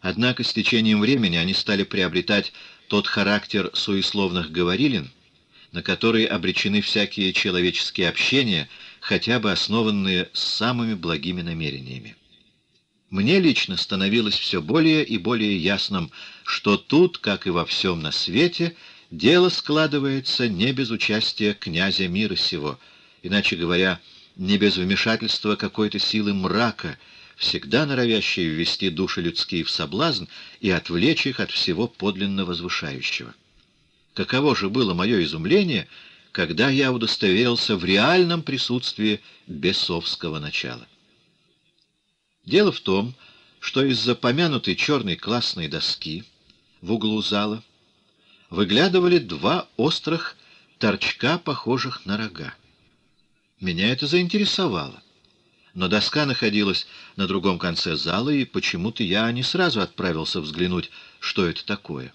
Однако с течением времени они стали приобретать тот характер суесловных говорилин, на которые обречены всякие человеческие общения, хотя бы основанные самыми благими намерениями. Мне лично становилось все более и более ясным, что тут, как и во всем на свете, дело складывается не без участия князя мира сего, иначе говоря, не без вмешательства какой-то силы мрака, всегда норовящей ввести души людские в соблазн и отвлечь их от всего подлинно возвышающего. Каково же было мое изумление, когда я удостоверился в реальном присутствии бесовского начала. Дело в том, что из-за помянутой черной классной доски в углу зала выглядывали два острых торчка, похожих на рога. Меня это заинтересовало. Но доска находилась на другом конце зала, и почему-то я не сразу отправился взглянуть, что это такое.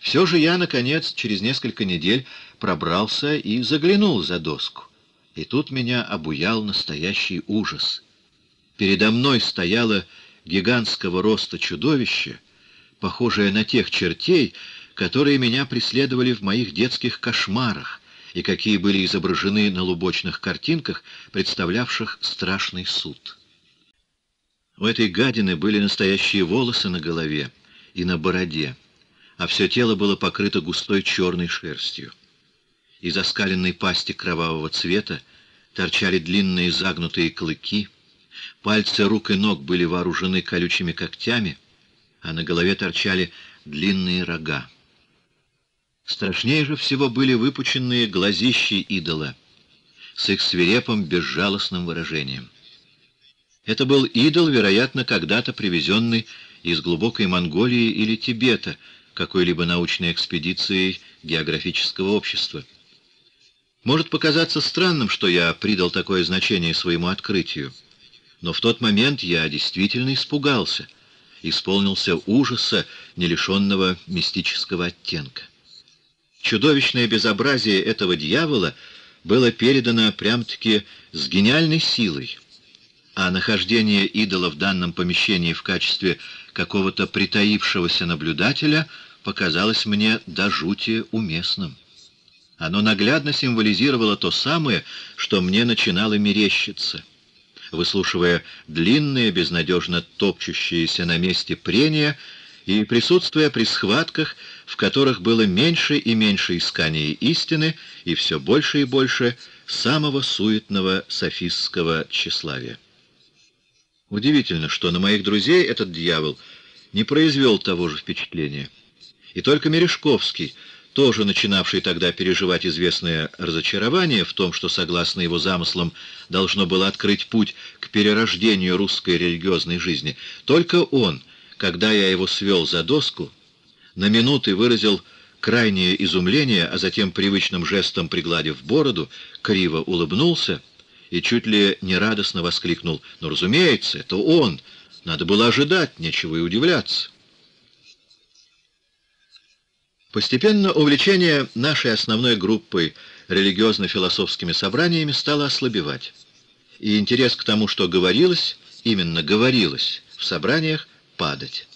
Все же я, наконец, через несколько недель пробрался и заглянул за доску. И тут меня обуял настоящий ужас. Передо мной стояло гигантского роста чудовище, похожее на тех чертей, которые меня преследовали в моих детских кошмарах и какие были изображены на лубочных картинках, представлявших страшный суд. У этой гадины были настоящие волосы на голове и на бороде, а все тело было покрыто густой черной шерстью. Из оскаленной пасти кровавого цвета торчали длинные загнутые клыки, пальцы рук и ног были вооружены колючими когтями, а на голове торчали длинные рога. Страшнее же всего были выпученные глазищи идола с их свирепым безжалостным выражением. Это был идол, вероятно, когда-то привезенный из глубокой Монголии или Тибета, какой-либо научной экспедицией географического общества. Может показаться странным, что я придал такое значение своему открытию, но в тот момент я действительно испугался, исполнился ужаса, не лишенного мистического оттенка. Чудовищное безобразие этого дьявола было передано прям-таки с гениальной силой, а нахождение идола в данном помещении в качестве какого-то притаившегося наблюдателя — показалось мне до жути уместным. Оно наглядно символизировало то самое, что мне начинало мерещиться. Выслушивая длинные, безнадежно топчущиеся на месте прения и присутствуя при схватках, в которых было меньше и меньше искания истины и все больше и больше самого суетного софистского тщеславия. Удивительно, что на моих друзей этот дьявол не произвел того же впечатления. И только Мережковский, тоже начинавший тогда переживать известное разочарование в том, что, согласно его замыслам, должно было открыть путь к перерождению русской религиозной жизни, только он, когда я его свел за доску, на минуты выразил крайнее изумление, а затем привычным жестом пригладив бороду, криво улыбнулся и чуть ли не радостно воскликнул «Ну, разумеется, это он! Надо было ожидать, нечего и удивляться!» Постепенно увлечение нашей основной группой религиозно-философскими собраниями стало ослабевать, и интерес к тому, что говорилось, именно говорилось в собраниях, падать.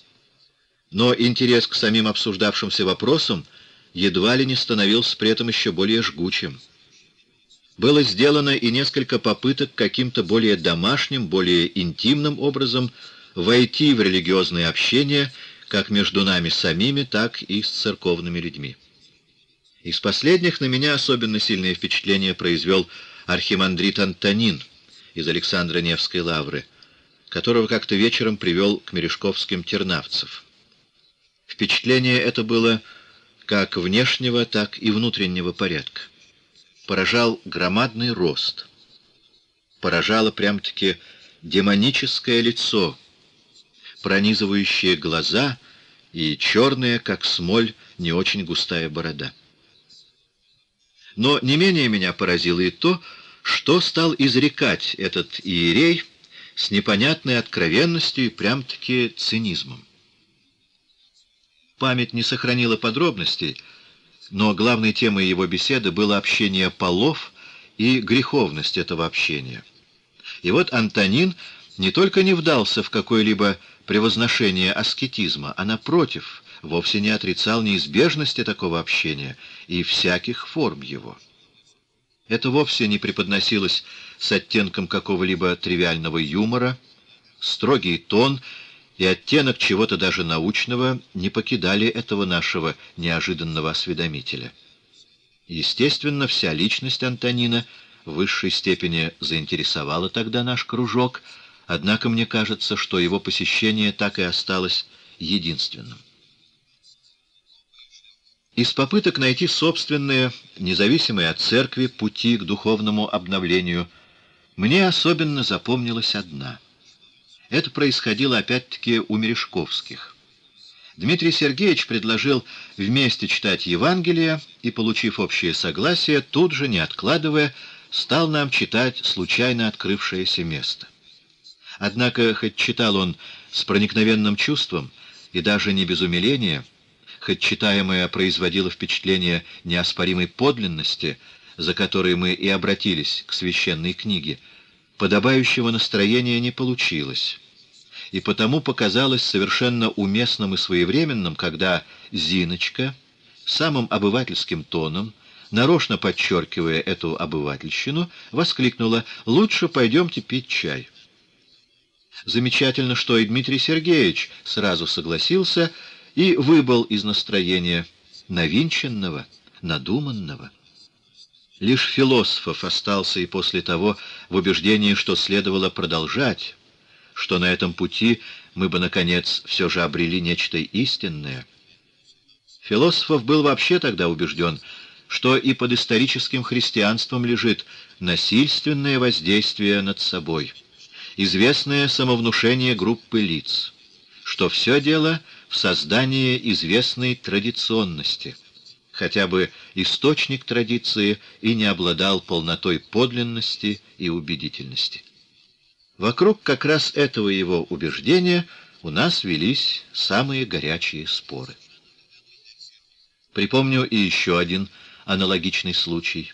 Но интерес к самим обсуждавшимся вопросам едва ли не становился при этом еще более жгучим. Было сделано и несколько попыток каким-то более домашним, более интимным образом войти в религиозное общение как между нами самими, так и с церковными людьми. Из последних на меня особенно сильное впечатление произвел архимандрит Антонин из Александра Невской лавры, которого как-то вечером привел к Мережковским тернавцев. Впечатление это было как внешнего, так и внутреннего порядка. Поражал громадный рост. Поражало прям-таки демоническое лицо, пронизывающие глаза и черная, как смоль, не очень густая борода. Но не менее меня поразило и то, что стал изрекать этот иерей с непонятной откровенностью и прям-таки цинизмом. Память не сохранила подробностей, но главной темой его беседы было общение полов и греховность этого общения. И вот Антонин не только не вдался в какой-либо превозношение аскетизма, а, напротив, вовсе не отрицал неизбежности такого общения и всяких форм его. Это вовсе не преподносилось с оттенком какого-либо тривиального юмора, строгий тон и оттенок чего-то даже научного не покидали этого нашего неожиданного осведомителя. Естественно, вся личность Антонина в высшей степени заинтересовала тогда наш кружок — Однако мне кажется, что его посещение так и осталось единственным. Из попыток найти собственные, независимые от церкви, пути к духовному обновлению, мне особенно запомнилась одна. Это происходило опять-таки у Мережковских. Дмитрий Сергеевич предложил вместе читать Евангелие и, получив общее согласие, тут же, не откладывая, стал нам читать случайно открывшееся место. Однако, хоть читал он с проникновенным чувством и даже не без умиления, хоть читаемое производило впечатление неоспоримой подлинности, за которой мы и обратились к священной книге, подобающего настроения не получилось и потому показалось совершенно уместным и своевременным, когда Зиночка самым обывательским тоном, нарочно подчеркивая эту обывательщину, воскликнула «Лучше пойдемте пить чай». Замечательно, что и Дмитрий Сергеевич сразу согласился и выбыл из настроения навинченного, надуманного. Лишь философов остался и после того в убеждении, что следовало продолжать, что на этом пути мы бы, наконец, все же обрели нечто истинное. Философов был вообще тогда убежден, что и под историческим христианством лежит насильственное воздействие над собой, известное самовнушение группы лиц, что все дело в создании известной традиционности, хотя бы источник традиции и не обладал полнотой подлинности и убедительности. Вокруг как раз этого его убеждения у нас велись самые горячие споры. Припомню и еще один аналогичный случай.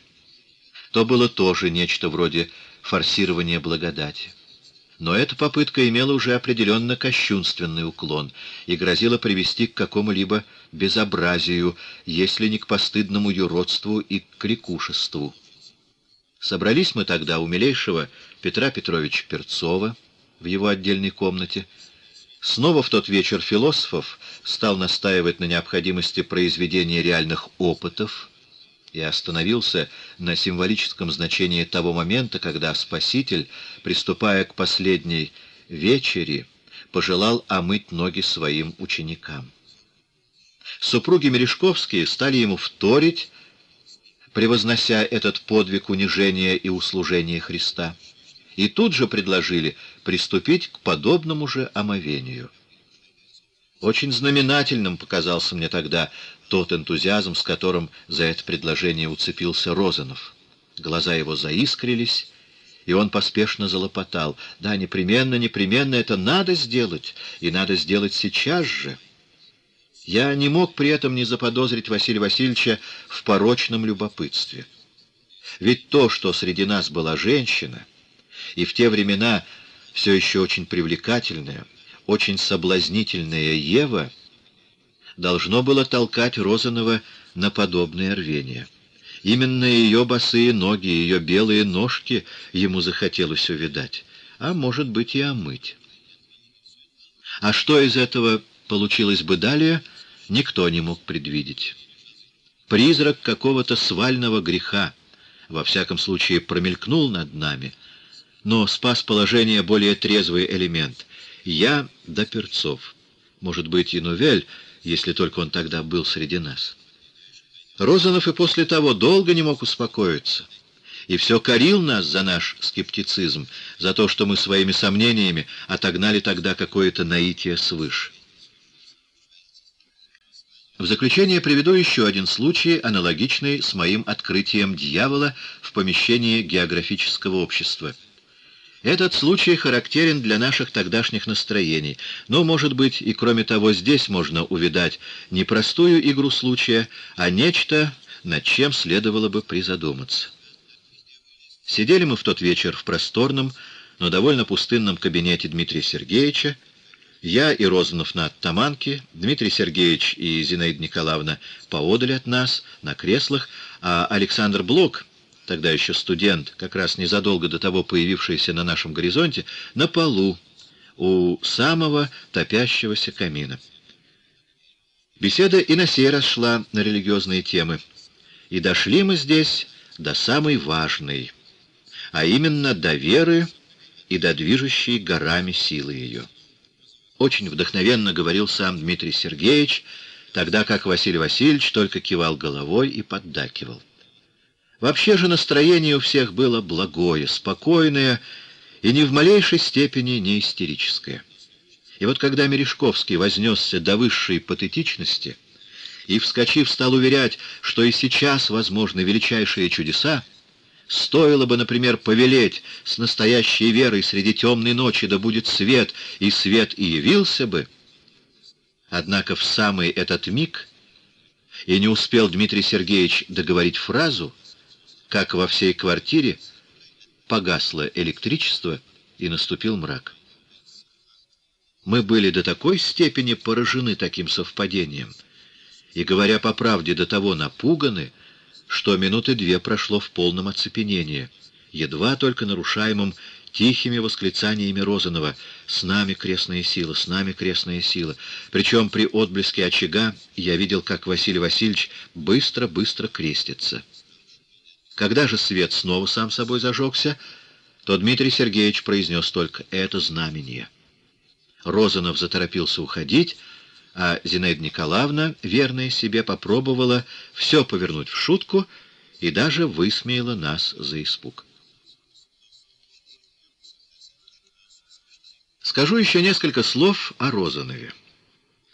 То было тоже нечто вроде форсирования благодати. Но эта попытка имела уже определенно кощунственный уклон и грозила привести к какому-либо безобразию, если не к постыдному юродству и к крикушеству. Собрались мы тогда у милейшего Петра Петровича Перцова в его отдельной комнате. Снова в тот вечер философов стал настаивать на необходимости произведения реальных опытов и остановился на символическом значении того момента, когда Спаситель, приступая к последней вечере, пожелал омыть ноги своим ученикам. Супруги Мережковские стали ему вторить, превознося этот подвиг унижения и услужения Христа, и тут же предложили приступить к подобному же омовению. Очень знаменательным показался мне тогда тот энтузиазм, с которым за это предложение уцепился Розанов. Глаза его заискрились, и он поспешно залопотал. «Да, непременно, непременно это надо сделать, и надо сделать сейчас же». Я не мог при этом не заподозрить Василия Васильевича в порочном любопытстве. Ведь то, что среди нас была женщина, и в те времена все еще очень привлекательная, очень соблазнительная Ева, должно было толкать Розанова на подобное рвение. Именно ее босые ноги, ее белые ножки ему захотелось увидать, а может быть и омыть. А что из этого получилось бы далее — никто не мог предвидеть. Призрак какого-то свального греха, во всяком случае, промелькнул над нами, но спас положение более трезвый элемент. Я до перцов. Может быть, и Нувель, если только он тогда был среди нас. Розанов и после того долго не мог успокоиться. И все корил нас за наш скептицизм, за то, что мы своими сомнениями отогнали тогда какое-то наитие свыше. В заключение приведу еще один случай, аналогичный с моим открытием дьявола в помещении географического общества. Этот случай характерен для наших тогдашних настроений, но, может быть, и кроме того, здесь можно увидать не простую игру случая, а нечто, над чем следовало бы призадуматься. Сидели мы в тот вечер в просторном, но довольно пустынном кабинете Дмитрия Сергеевича, я и Розанов на оттаманке, Дмитрий Сергеевич и Зинаида Николаевна поодали от нас, на креслах, а Александр Блок, тогда еще студент, как раз незадолго до того появившийся на нашем горизонте, на полу, у самого топящегося камина. Беседа и на сей раз шла на религиозные темы. И дошли мы здесь до самой важной, а именно до веры и до движущей горами силы ее. Очень вдохновенно говорил сам Дмитрий Сергеевич, тогда как Василий Васильевич только кивал головой и поддакивал. Вообще же настроение у всех было благое, спокойное и ни в малейшей степени не истерическое. И вот когда Мережковский вознесся до высшей патетичности и, вскочив, стал уверять, что и сейчас возможны величайшие чудеса, стоило бы, например, повелеть с настоящей верой среди темной ночи, да будет свет, и свет и явился бы. Однако в самый этот миг и не успел Дмитрий Сергеевич договорить фразу — как во всей квартире погасло электричество и наступил мрак. Мы были до такой степени поражены таким совпадением и, говоря по правде, до того напуганы, что минуты две прошло в полном оцепенении, едва только нарушаемым тихими восклицаниями Розанова «С нами крестная сила, с нами крестная сила». Причем при отблеске очага я видел, как Василий Васильевич быстро-быстро крестится. Когда же свет снова сам собой зажегся, то Дмитрий Сергеевич произнес только «это знамение». Розанов заторопился уходить, а Зинаида Николаевна, верная себе, попробовала все повернуть в шутку и даже высмеяла нас за испуг. Скажу еще несколько слов о Розанове,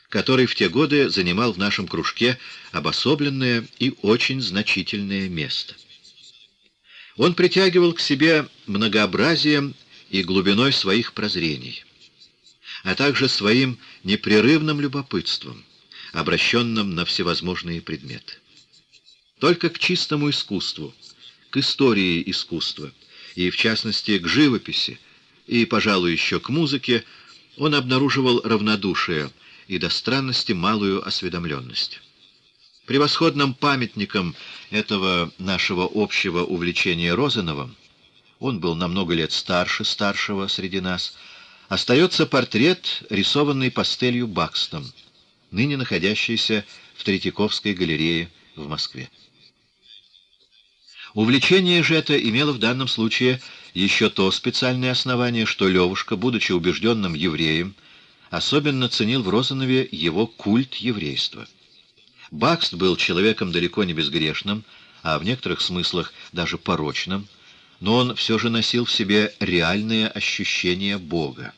который в те годы занимал в нашем кружке обособленное и очень значительное место. Он притягивал к себе многообразием и глубиной своих прозрений, а также своим непрерывным любопытством, обращенным на всевозможные предметы. Только к чистому искусству, к истории искусства, и в частности к живописи, и, пожалуй, еще к музыке, он обнаруживал равнодушие и до странности малую осведомленность. Превосходным памятником этого нашего общего увлечения Розановым, он был на много лет старше старшего среди нас, остается портрет, рисованный пастелью Бакстом, ныне находящийся в Третьяковской галерее в Москве. Увлечение же это имело в данном случае еще то специальное основание, что Левушка, будучи убежденным евреем, особенно ценил в Розанове его культ еврейства. Бакст был человеком далеко не безгрешным, а в некоторых смыслах даже порочным, но он все же носил в себе реальное ощущение Бога.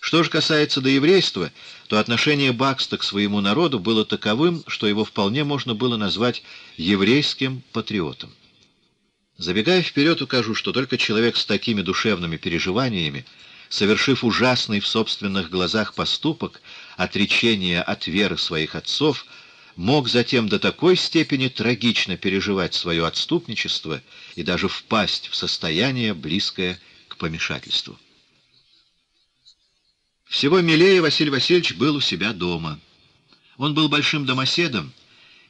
Что же касается до еврейства, то отношение Бакста к своему народу было таковым, что его вполне можно было назвать еврейским патриотом. Забегая вперед, укажу, что только человек с такими душевными переживаниями, совершив ужасный в собственных глазах поступок, отречение от веры своих отцов, мог затем до такой степени трагично переживать свое отступничество и даже впасть в состояние, близкое к помешательству. Всего милее Василий Васильевич был у себя дома. Он был большим домоседом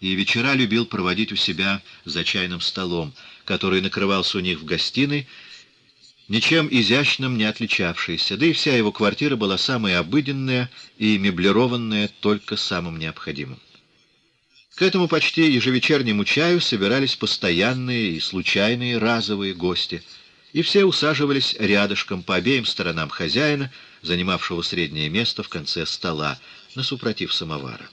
и вечера любил проводить у себя за чайным столом, который накрывался у них в гостиной, ничем изящным не отличавшийся, да и вся его квартира была самая обыденная и меблированная только самым необходимым. К этому почти ежевечернему чаю собирались постоянные и случайные разовые гости, и все усаживались рядышком по обеим сторонам хозяина, занимавшего среднее место в конце стола, на супротив самовара.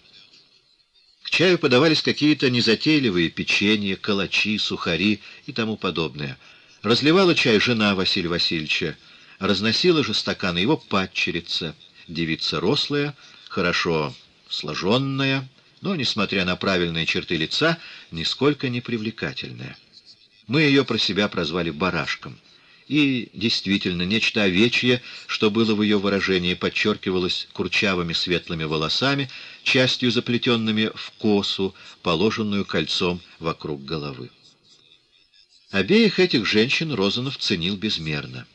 К чаю подавались какие-то незатейливые печенья, калачи, сухари и тому подобное. Разливала чай жена Василия Васильевича, разносила же стаканы его падчерица, девица рослая, хорошо сложенная, но, несмотря на правильные черты лица, нисколько не привлекательная. Мы ее про себя прозвали «барашком». И действительно, нечто овечье, что было в ее выражении, подчеркивалось курчавыми светлыми волосами, частью заплетенными в косу, положенную кольцом вокруг головы. Обеих этих женщин Розанов ценил безмерно.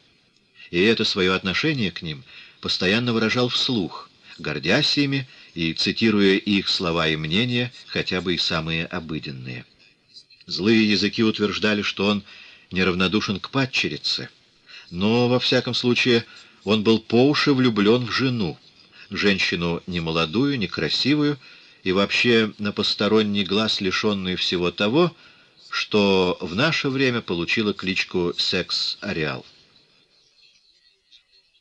И это свое отношение к ним постоянно выражал вслух, гордясь ими и цитируя их слова и мнения, хотя бы и самые обыденные. Злые языки утверждали, что он неравнодушен к падчерице, но, во всяком случае, он был по уши влюблен в жену, женщину не молодую, не красивую и вообще на посторонний глаз лишенную всего того, что в наше время получило кличку «секс-ареал».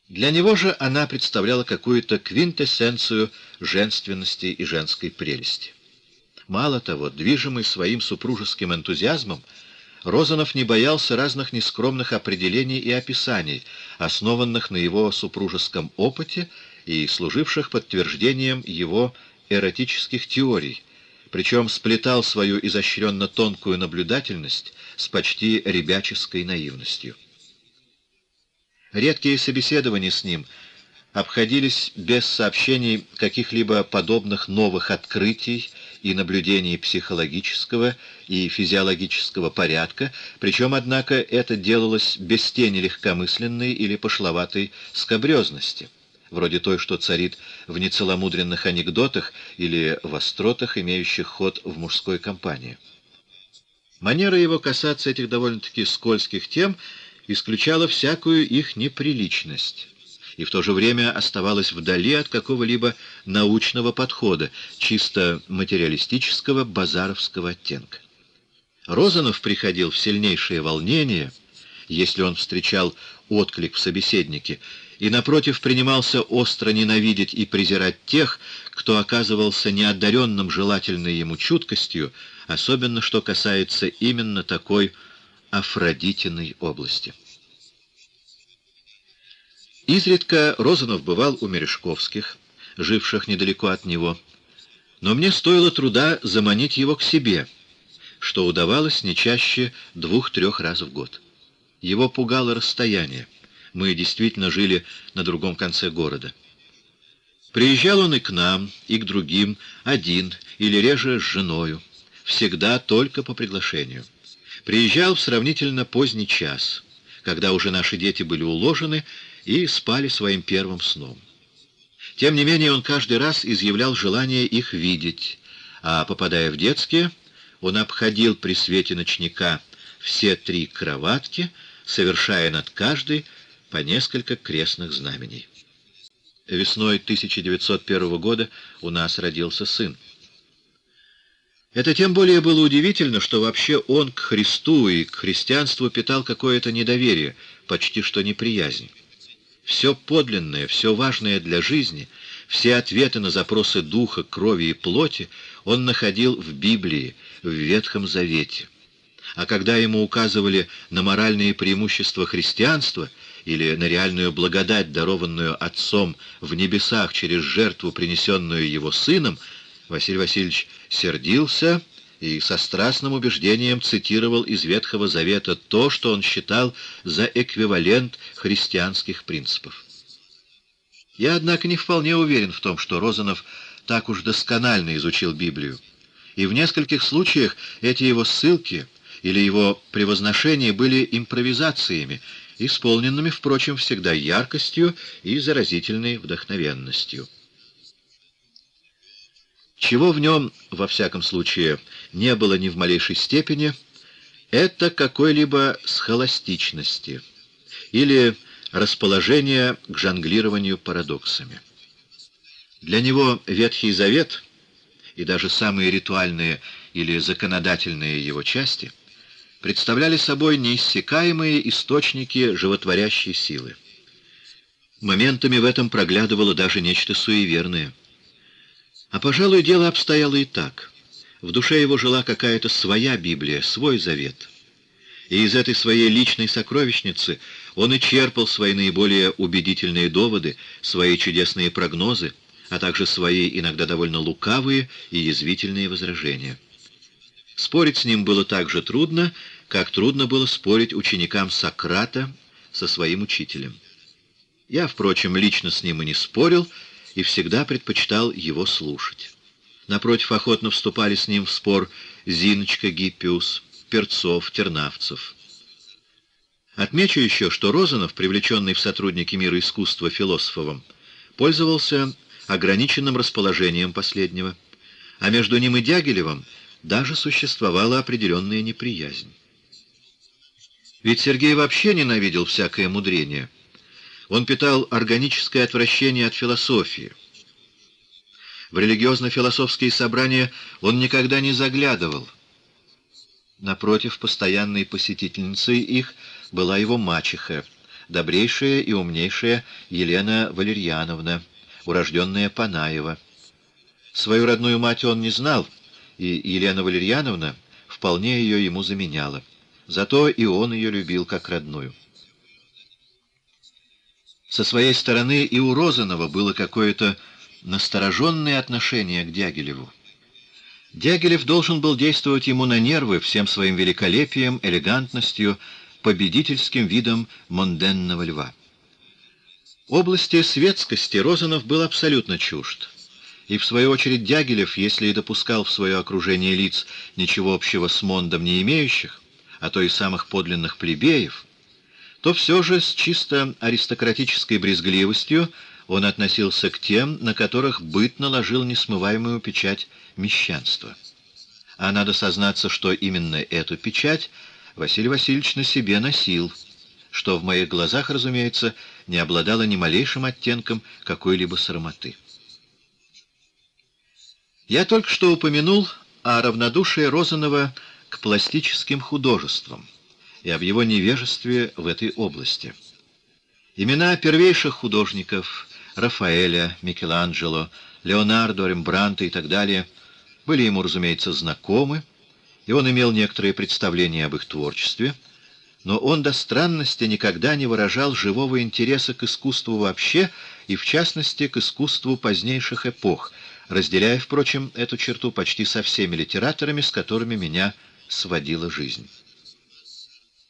Для него же она представляла какую-то квинтэссенцию женственности и женской прелести. Мало того, движимый своим супружеским энтузиазмом, Розанов не боялся разных нескромных определений и описаний, основанных на его супружеском опыте и служивших подтверждением его эротических теорий, причем сплетал свою изощренно тонкую наблюдательность с почти ребяческой наивностью. Редкие собеседования с ним обходились без сообщений каких-либо подобных новых открытий и наблюдений психологического и физиологического порядка, причем, однако, это делалось без тени легкомысленной или пошловатой скобрезности, вроде той, что царит в нецеломудренных анекдотах или в остротах, имеющих ход в мужской компании. Манера его касаться этих довольно-таки скользких тем — исключала всякую их неприличность и в то же время оставалась вдали от какого-либо научного подхода, чисто материалистического базаровского оттенка. Розанов приходил в сильнейшее волнение, если он встречал отклик в собеседнике, и, напротив, принимался остро ненавидеть и презирать тех, кто оказывался неодаренным желательной ему чуткостью, особенно что касается именно такой Афродитиной области. Изредка Розанов бывал у Мережковских, живших недалеко от него, но мне стоило труда заманить его к себе, что удавалось не чаще двух-трех раз в год. Его пугало расстояние. Мы действительно жили на другом конце города. Приезжал он и к нам, и к другим, один или реже с женою, всегда только по приглашению. Приезжал в сравнительно поздний час, когда уже наши дети были уложены и спали своим первым сном. Тем не менее он каждый раз изъявлял желание их видеть, а, попадая в детские, он обходил при свете ночника все три кроватки, совершая над каждой по несколько крестных знамений. Весной 1901 года у нас родился сын. Это тем более было удивительно, что вообще он к Христу и к христианству питал какое-то недоверие, почти что неприязнь. Все подлинное, все важное для жизни, все ответы на запросы духа, крови и плоти он находил в Библии, в Ветхом Завете. А когда ему указывали на моральные преимущества христианства или на реальную благодать, дарованную Отцом в небесах через жертву, принесенную его сыном, Василий Васильевич сердился и со страстным убеждением цитировал из Ветхого Завета то, что он считал за эквивалент христианских принципов. Я, однако, не вполне уверен в том, что Розанов так уж досконально изучил Библию, и в нескольких случаях эти его ссылки или его превозношения были импровизациями, исполненными, впрочем, всегда яркостью и заразительной вдохновенностью. Чего в нем, во всяком случае, не было ни в малейшей степени, это какой-либо схоластичности или расположения к жонглированию парадоксами. Для него Ветхий Завет и даже самые ритуальные или законодательные его части представляли собой неиссякаемые источники животворящей силы. Моментами в этом проглядывало даже нечто суеверное — а, пожалуй, дело обстояло и так. В душе его жила какая-то своя Библия, свой завет. И из этой своей личной сокровищницы он и черпал свои наиболее убедительные доводы, свои чудесные прогнозы, а также свои иногда довольно лукавые и язвительные возражения. Спорить с ним было так же трудно, как трудно было спорить ученикам Сократа со своим учителем. Я, впрочем, лично с ним и не спорил, и всегда предпочитал его слушать. Напротив, охотно вступали с ним в спор Зиночка Гиппиус, Перцов, Тернавцев. Отмечу еще, что Розанов, привлеченный в сотрудники мира искусства философовым, пользовался ограниченным расположением последнего, а между ним и Дягилевым даже существовала определенная неприязнь. Ведь Сергей вообще ненавидел всякое мудрение — он питал органическое отвращение от философии. В религиозно-философские собрания он никогда не заглядывал. Напротив, постоянной посетительницей их была его мачеха, добрейшая и умнейшая Елена Валерьяновна, урожденная Панаева. Свою родную мать он не знал, и Елена Валерьяновна вполне ее ему заменяла. Зато и он ее любил как родную. Со своей стороны и у Розанова было какое-то настороженное отношение к Дягилеву. Дягилев должен был действовать ему на нервы всем своим великолепием, элегантностью, победительским видом монденного льва. Области светскости Розанов был абсолютно чужд. И, в свою очередь, Дягилев, если и допускал в свое окружение лиц ничего общего с Мондом не имеющих, а то и самых подлинных плебеев, то все же с чисто аристократической брезгливостью он относился к тем, на которых быт наложил несмываемую печать мещанства. А надо сознаться, что именно эту печать Василий Васильевич на себе носил, что в моих глазах, разумеется, не обладало ни малейшим оттенком какой-либо срамоты. Я только что упомянул о равнодушии Розанова к пластическим художествам и об его невежестве в этой области. Имена первейших художников Рафаэля, Микеланджело, Леонардо, Рембранта и так далее были ему, разумеется, знакомы, и он имел некоторые представления об их творчестве, но он до странности никогда не выражал живого интереса к искусству вообще и, в частности, к искусству позднейших эпох, разделяя, впрочем, эту черту почти со всеми литераторами, с которыми меня сводила жизнь.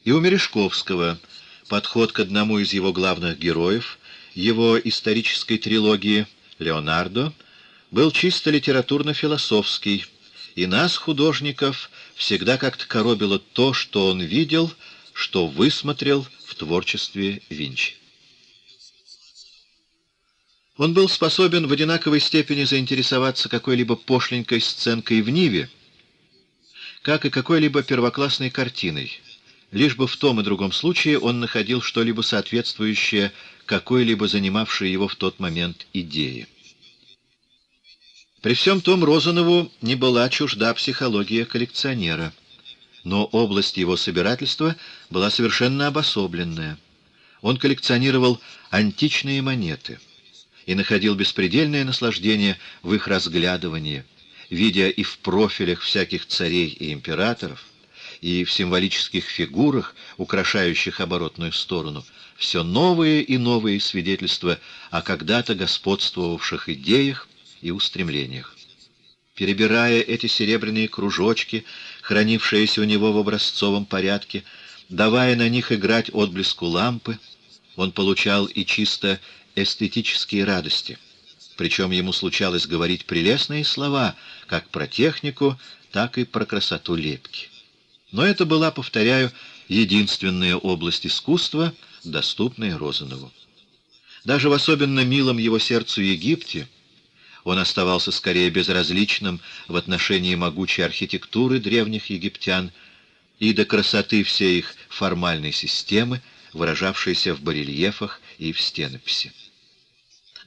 И у Мережковского подход к одному из его главных героев, его исторической трилогии «Леонардо», был чисто литературно-философский, и нас, художников, всегда как-то коробило то, что он видел, что высмотрел в творчестве Винчи. Он был способен в одинаковой степени заинтересоваться какой-либо пошленькой сценкой в Ниве, как и какой-либо первоклассной картиной, лишь бы в том и другом случае он находил что-либо соответствующее какой-либо занимавшей его в тот момент идее. При всем том Розанову не была чужда психология коллекционера, но область его собирательства была совершенно обособленная. Он коллекционировал античные монеты и находил беспредельное наслаждение в их разглядывании, видя и в профилях всяких царей и императоров, и в символических фигурах, украшающих оборотную сторону, все новые и новые свидетельства о когда-то господствовавших идеях и устремлениях. Перебирая эти серебряные кружочки, хранившиеся у него в образцовом порядке, давая на них играть отблеску лампы, он получал и чисто эстетические радости. Причем ему случалось говорить прелестные слова как про технику, так и про красоту лепки. Но это была, повторяю, единственная область искусства, доступная Розанову. Даже в особенно милом его сердцу Египте он оставался скорее безразличным в отношении могучей архитектуры древних египтян и до красоты всей их формальной системы, выражавшейся в барельефах и в стенописи.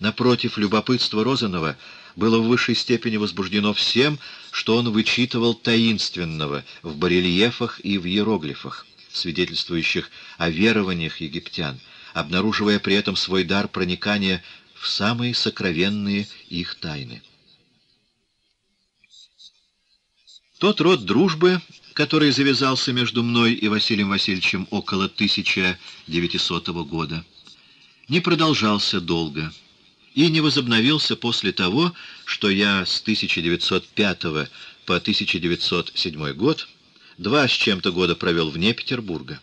Напротив, любопытство Розанова было в высшей степени возбуждено всем, что он вычитывал таинственного в барельефах и в иероглифах, свидетельствующих о верованиях египтян, обнаруживая при этом свой дар проникания в самые сокровенные их тайны. Тот род дружбы, который завязался между мной и Василием Васильевичем около 1900 года, не продолжался долго и не возобновился после того, что я с 1905 по 1907 год два с чем-то года провел вне Петербурга.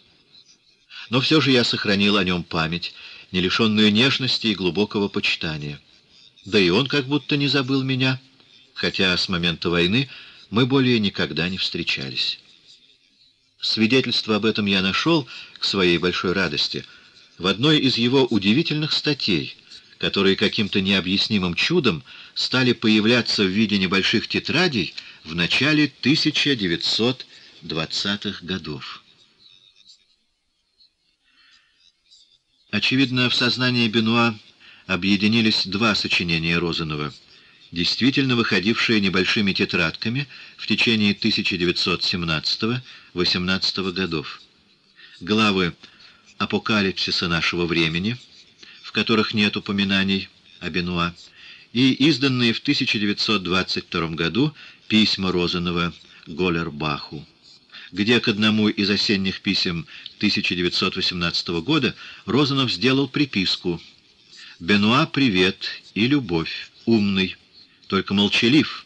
Но все же я сохранил о нем память не лишенную нежности и глубокого почитания. Да и он как будто не забыл меня, хотя с момента войны мы более никогда не встречались. Свидетельство об этом я нашел, к своей большой радости, в одной из его удивительных статей, которые каким-то необъяснимым чудом стали появляться в виде небольших тетрадей в начале 1920-х годов. Очевидно, в сознании Бенуа объединились два сочинения Розанова, действительно выходившие небольшими тетрадками в течение 1917-18 годов. Главы «Апокалипсиса нашего времени», которых нет упоминаний о Бенуа, и изданные в 1922 году письма Розанова Голлербаху, где к одному из осенних писем 1918 года Розанов сделал приписку «Бенуа, привет и любовь, умный, только молчалив,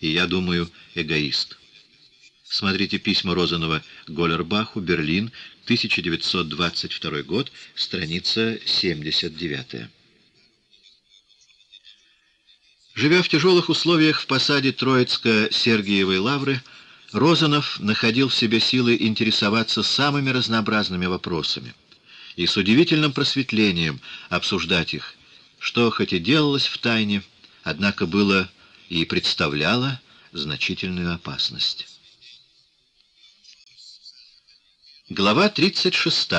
и, я думаю, эгоист». Смотрите письма Розанова Голлербаху, Берлин, 1922 год, страница 79. Живя в тяжелых условиях в посаде Троицко-Сергиевой лавры, Розанов находил в себе силы интересоваться самыми разнообразными вопросами и с удивительным просветлением обсуждать их, что хоть и делалось в тайне, однако было и представляло значительную опасность. Глава 36.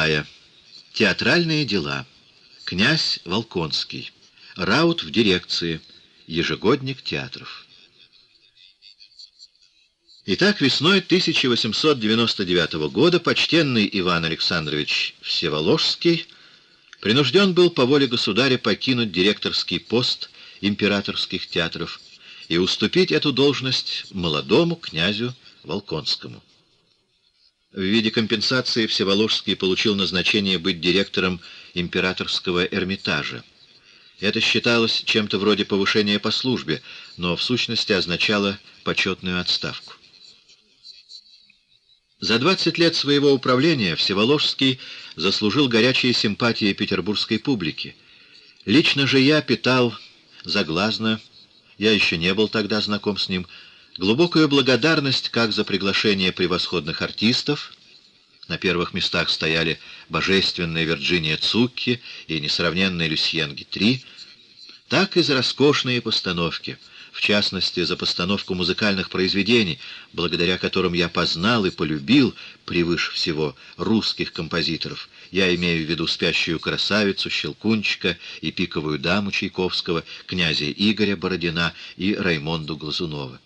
Театральные дела. Князь Волконский. Раут в дирекции. Ежегодник театров. Итак, весной 1899 года почтенный Иван Александрович Всеволожский принужден был по воле государя покинуть директорский пост императорских театров и уступить эту должность молодому князю Волконскому. В виде компенсации Всеволожский получил назначение быть директором императорского Эрмитажа. Это считалось чем-то вроде повышения по службе, но в сущности означало почетную отставку. За 20 лет своего управления Всеволожский заслужил горячие симпатии петербургской публики. Лично же я питал заглазно, я еще не был тогда знаком с ним, Глубокую благодарность как за приглашение превосходных артистов, на первых местах стояли божественная Вирджиния Цукки и несравненная Люсьен Гитри, так и за роскошные постановки, в частности, за постановку музыкальных произведений, благодаря которым я познал и полюбил, превыше всего, русских композиторов. Я имею в виду «Спящую красавицу», «Щелкунчика» и «Пиковую даму» Чайковского, князя Игоря Бородина и Раймонду Глазунова.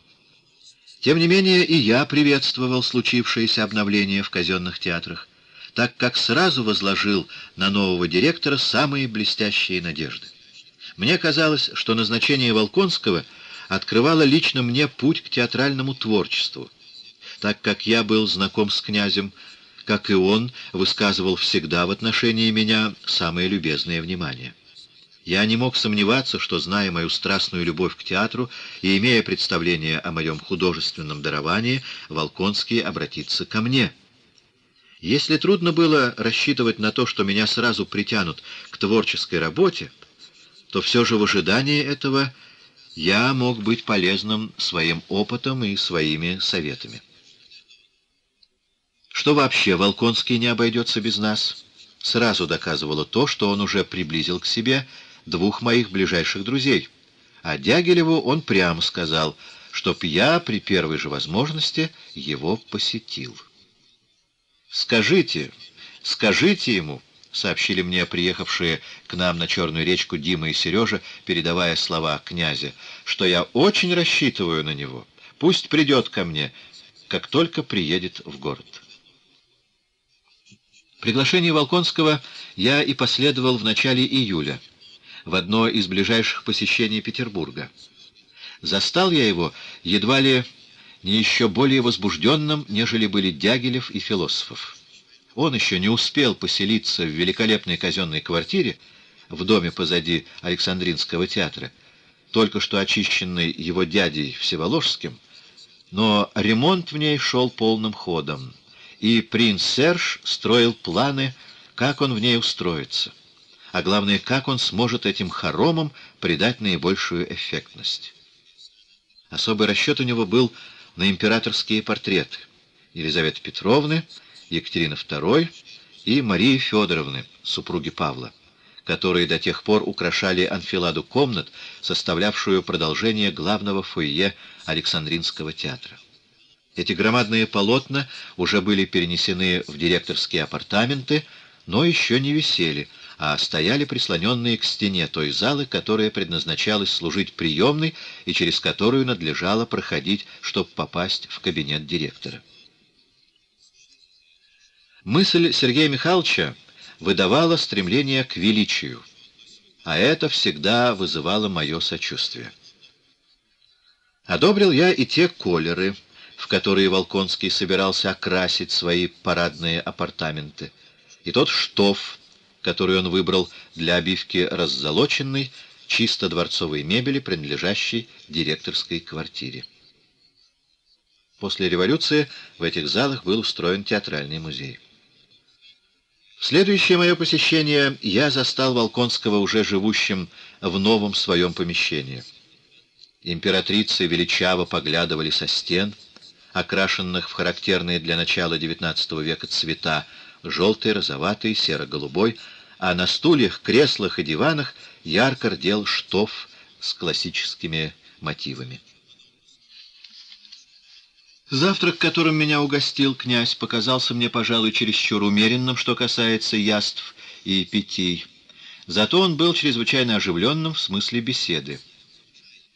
Тем не менее, и я приветствовал случившееся обновление в казенных театрах, так как сразу возложил на нового директора самые блестящие надежды. Мне казалось, что назначение Волконского открывало лично мне путь к театральному творчеству, так как я был знаком с князем, как и он высказывал всегда в отношении меня самое любезное внимание. Я не мог сомневаться, что, зная мою страстную любовь к театру и имея представление о моем художественном даровании, Волконский обратится ко мне. Если трудно было рассчитывать на то, что меня сразу притянут к творческой работе, то все же в ожидании этого я мог быть полезным своим опытом и своими советами. Что вообще Волконский не обойдется без нас, сразу доказывало то, что он уже приблизил к себе двух моих ближайших друзей. А Дягилеву он прямо сказал, чтоб я при первой же возможности его посетил. «Скажите, скажите ему», — сообщили мне приехавшие к нам на Черную речку Дима и Сережа, передавая слова князя, «что я очень рассчитываю на него. Пусть придет ко мне, как только приедет в город». Приглашение Волконского я и последовал в начале июля в одно из ближайших посещений Петербурга. Застал я его едва ли не еще более возбужденным, нежели были Дягилев и Философов. Он еще не успел поселиться в великолепной казенной квартире в доме позади Александринского театра, только что очищенный его дядей Всеволожским, но ремонт в ней шел полным ходом, и принц Серж строил планы, как он в ней устроится а главное, как он сможет этим хоромам придать наибольшую эффектность. Особый расчет у него был на императорские портреты Елизаветы Петровны, Екатерины II и Марии Федоровны, супруги Павла, которые до тех пор украшали анфиладу комнат, составлявшую продолжение главного фойе Александринского театра. Эти громадные полотна уже были перенесены в директорские апартаменты, но еще не висели, а стояли прислоненные к стене той залы, которая предназначалась служить приемной и через которую надлежало проходить, чтобы попасть в кабинет директора. Мысль Сергея Михайловича выдавало стремление к величию, а это всегда вызывало мое сочувствие. Одобрил я и те колеры, в которые Волконский собирался окрасить свои парадные апартаменты, и тот штоф, который он выбрал для обивки раззолоченной, чисто дворцовой мебели, принадлежащей директорской квартире. После революции в этих залах был устроен театральный музей. В следующее мое посещение я застал Волконского уже живущим в новом своем помещении. Императрицы величаво поглядывали со стен, окрашенных в характерные для начала XIX века цвета желтый, розоватый, серо-голубой, а на стульях, креслах и диванах ярко рдел штоф с классическими мотивами. Завтрак, которым меня угостил князь, показался мне, пожалуй, чересчур умеренным, что касается яств и питий. Зато он был чрезвычайно оживленным в смысле беседы.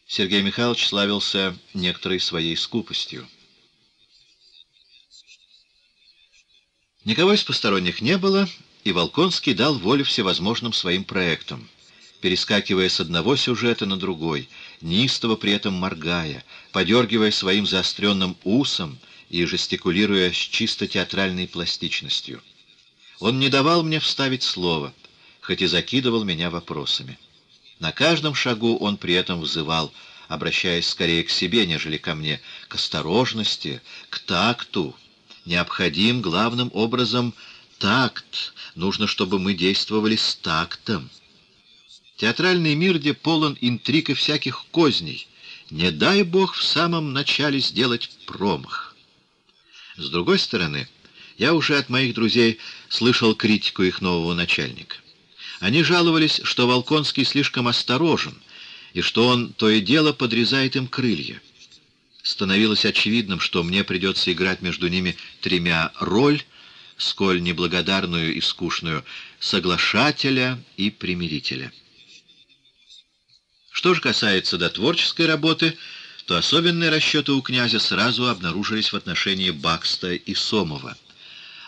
Сергей Михайлович славился некоторой своей скупостью. Никого из посторонних не было, и Волконский дал волю всевозможным своим проектам перескакивая с одного сюжета на другой, неистово при этом моргая, подергивая своим заостренным усом и жестикулируя с чисто театральной пластичностью. Он не давал мне вставить слово, хоть и закидывал меня вопросами. На каждом шагу он при этом взывал, обращаясь скорее к себе, нежели ко мне, к осторожности, к такту. Необходим главным образом такт. Нужно, чтобы мы действовали с тактом. Театральный мир, где полон интриг и всяких козней. Не дай бог в самом начале сделать промах. С другой стороны, я уже от моих друзей слышал критику их нового начальника. Они жаловались, что Волконский слишком осторожен, и что он то и дело подрезает им крылья. Становилось очевидным, что мне придется играть между ними тремя роль, сколь неблагодарную и скучную, соглашателя и примирителя. Что же касается до творческой работы, то особенные расчеты у князя сразу обнаружились в отношении Бакста и Сомова.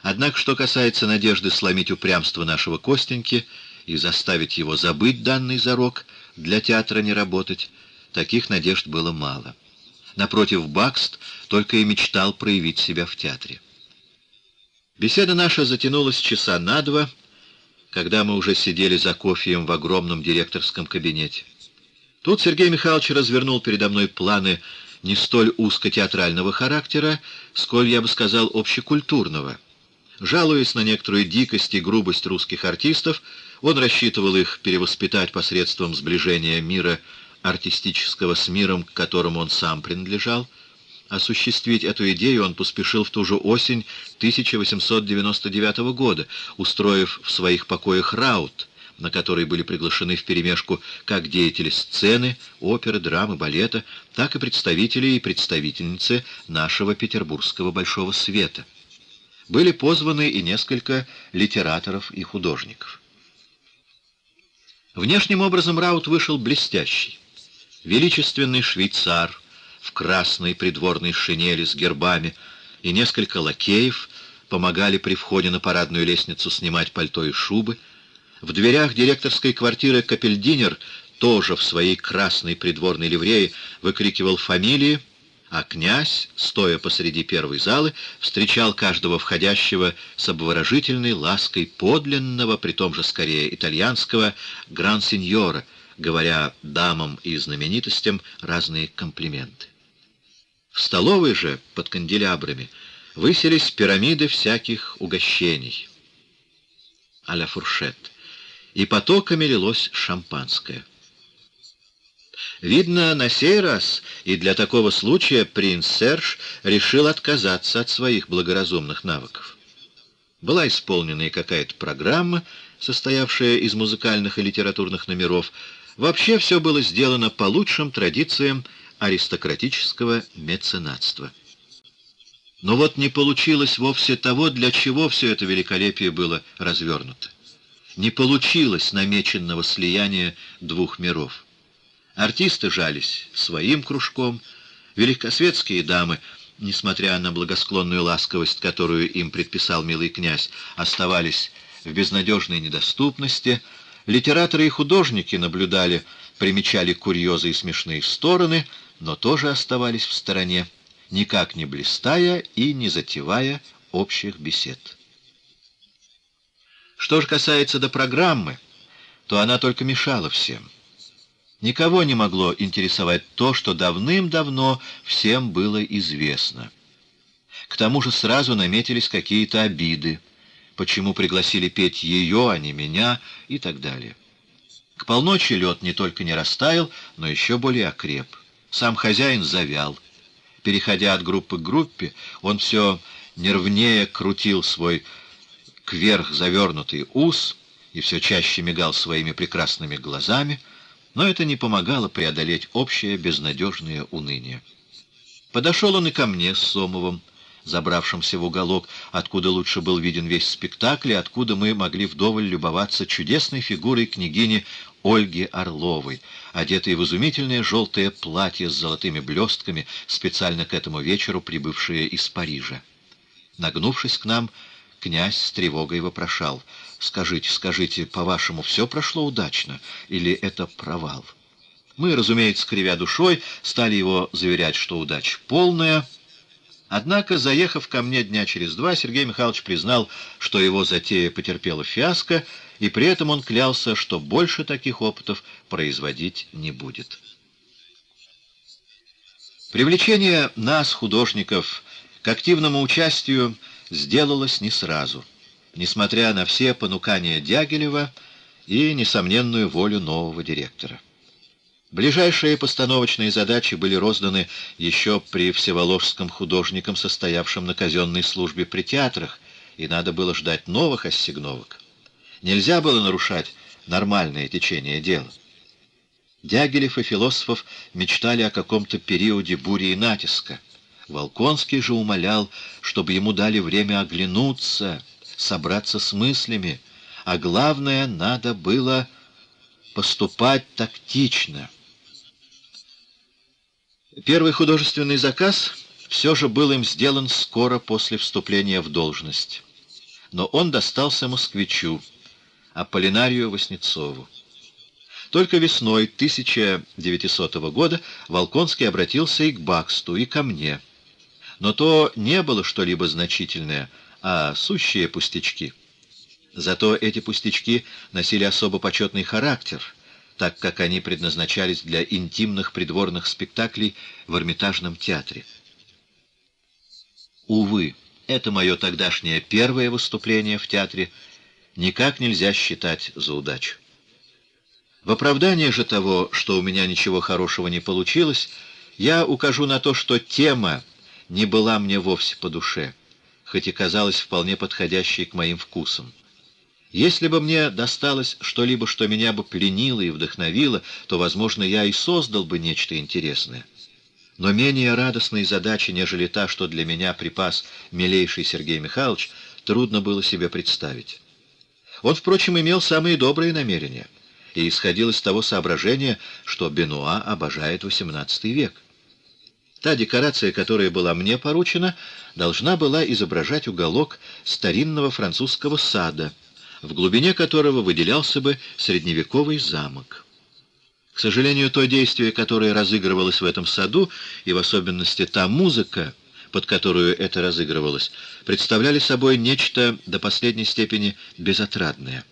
Однако, что касается надежды сломить упрямство нашего Костеньки и заставить его забыть данный зарок, для театра не работать, таких надежд было мало. Напротив, Бакст только и мечтал проявить себя в театре. Беседа наша затянулась часа на два, когда мы уже сидели за кофеем в огромном директорском кабинете. Тут Сергей Михайлович развернул передо мной планы не столь узкотеатрального характера, сколь, я бы сказал, общекультурного. Жалуясь на некоторую дикость и грубость русских артистов, он рассчитывал их перевоспитать посредством сближения мира артистического с миром, к которому он сам принадлежал. Осуществить эту идею он поспешил в ту же осень 1899 года, устроив в своих покоях раут — на который были приглашены вперемешку как деятели сцены, оперы, драмы, балета, так и представители и представительницы нашего петербургского большого света. Были позваны и несколько литераторов и художников. Внешним образом Раут вышел блестящий. Величественный швейцар в красной придворной шинели с гербами и несколько лакеев помогали при входе на парадную лестницу снимать пальто и шубы, в дверях директорской квартиры Капельдинер, тоже в своей красной придворной ливреи, выкрикивал фамилии, а князь, стоя посреди первой залы, встречал каждого входящего с обворожительной лаской подлинного, при том же скорее итальянского, гран-сеньора, говоря дамам и знаменитостям разные комплименты. В столовой же, под канделябрами, выселись пирамиды всяких угощений а-ля фуршет и потоками лилось шампанское. Видно, на сей раз и для такого случая принц Серж решил отказаться от своих благоразумных навыков. Была исполнена и какая-то программа, состоявшая из музыкальных и литературных номеров. Вообще все было сделано по лучшим традициям аристократического меценатства. Но вот не получилось вовсе того, для чего все это великолепие было развернуто не получилось намеченного слияния двух миров. Артисты жались своим кружком, великосветские дамы, несмотря на благосклонную ласковость, которую им предписал милый князь, оставались в безнадежной недоступности, литераторы и художники наблюдали, примечали курьезы и смешные стороны, но тоже оставались в стороне, никак не блистая и не затевая общих бесед. Что же касается до программы, то она только мешала всем. Никого не могло интересовать то, что давным-давно всем было известно. К тому же сразу наметились какие-то обиды, почему пригласили петь ее, а не меня и так далее. К полночи лед не только не растаял, но еще более окреп. Сам хозяин завял. Переходя от группы к группе, он все нервнее крутил свой кверх завернутый ус и все чаще мигал своими прекрасными глазами, но это не помогало преодолеть общее безнадежное уныние. Подошел он и ко мне с Сомовым, забравшимся в уголок, откуда лучше был виден весь спектакль, и откуда мы могли вдоволь любоваться чудесной фигурой княгини Ольги Орловой, одетой в изумительное желтое платье с золотыми блестками, специально к этому вечеру прибывшее из Парижа. Нагнувшись к нам, Князь с тревогой вопрошал. «Скажите, скажите, по-вашему, все прошло удачно? Или это провал?» Мы, разумеется, кривя душой, стали его заверять, что удача полная. Однако, заехав ко мне дня через два, Сергей Михайлович признал, что его затея потерпела фиаско, и при этом он клялся, что больше таких опытов производить не будет. Привлечение нас, художников, к активному участию сделалось не сразу, несмотря на все понукания Дягилева и несомненную волю нового директора. Ближайшие постановочные задачи были розданы еще при Всеволожском художникам, состоявшем на казенной службе при театрах, и надо было ждать новых ассигновок. Нельзя было нарушать нормальное течение дела. Дягилев и философов мечтали о каком-то периоде бури и натиска — Волконский же умолял, чтобы ему дали время оглянуться, собраться с мыслями, а главное, надо было поступать тактично. Первый художественный заказ все же был им сделан скоро после вступления в должность, но он достался москвичу, Аполлинарию Васнецову. Только весной 1900 года Волконский обратился и к Баксту, и ко мне — но то не было что-либо значительное, а сущие пустячки. Зато эти пустячки носили особо почетный характер, так как они предназначались для интимных придворных спектаклей в Эрмитажном театре. Увы, это мое тогдашнее первое выступление в театре никак нельзя считать за удачу. В оправдание же того, что у меня ничего хорошего не получилось, я укажу на то, что тема не была мне вовсе по душе, хоть и казалась вполне подходящей к моим вкусам. Если бы мне досталось что-либо, что меня бы пленило и вдохновило, то, возможно, я и создал бы нечто интересное. Но менее радостной задачи, нежели та, что для меня припас милейший Сергей Михайлович, трудно было себе представить. Он, впрочем, имел самые добрые намерения и исходил из того соображения, что Бенуа обожает XVIII век. Та декорация, которая была мне поручена, должна была изображать уголок старинного французского сада, в глубине которого выделялся бы средневековый замок. К сожалению, то действие, которое разыгрывалось в этом саду, и в особенности та музыка, под которую это разыгрывалось, представляли собой нечто до последней степени безотрадное.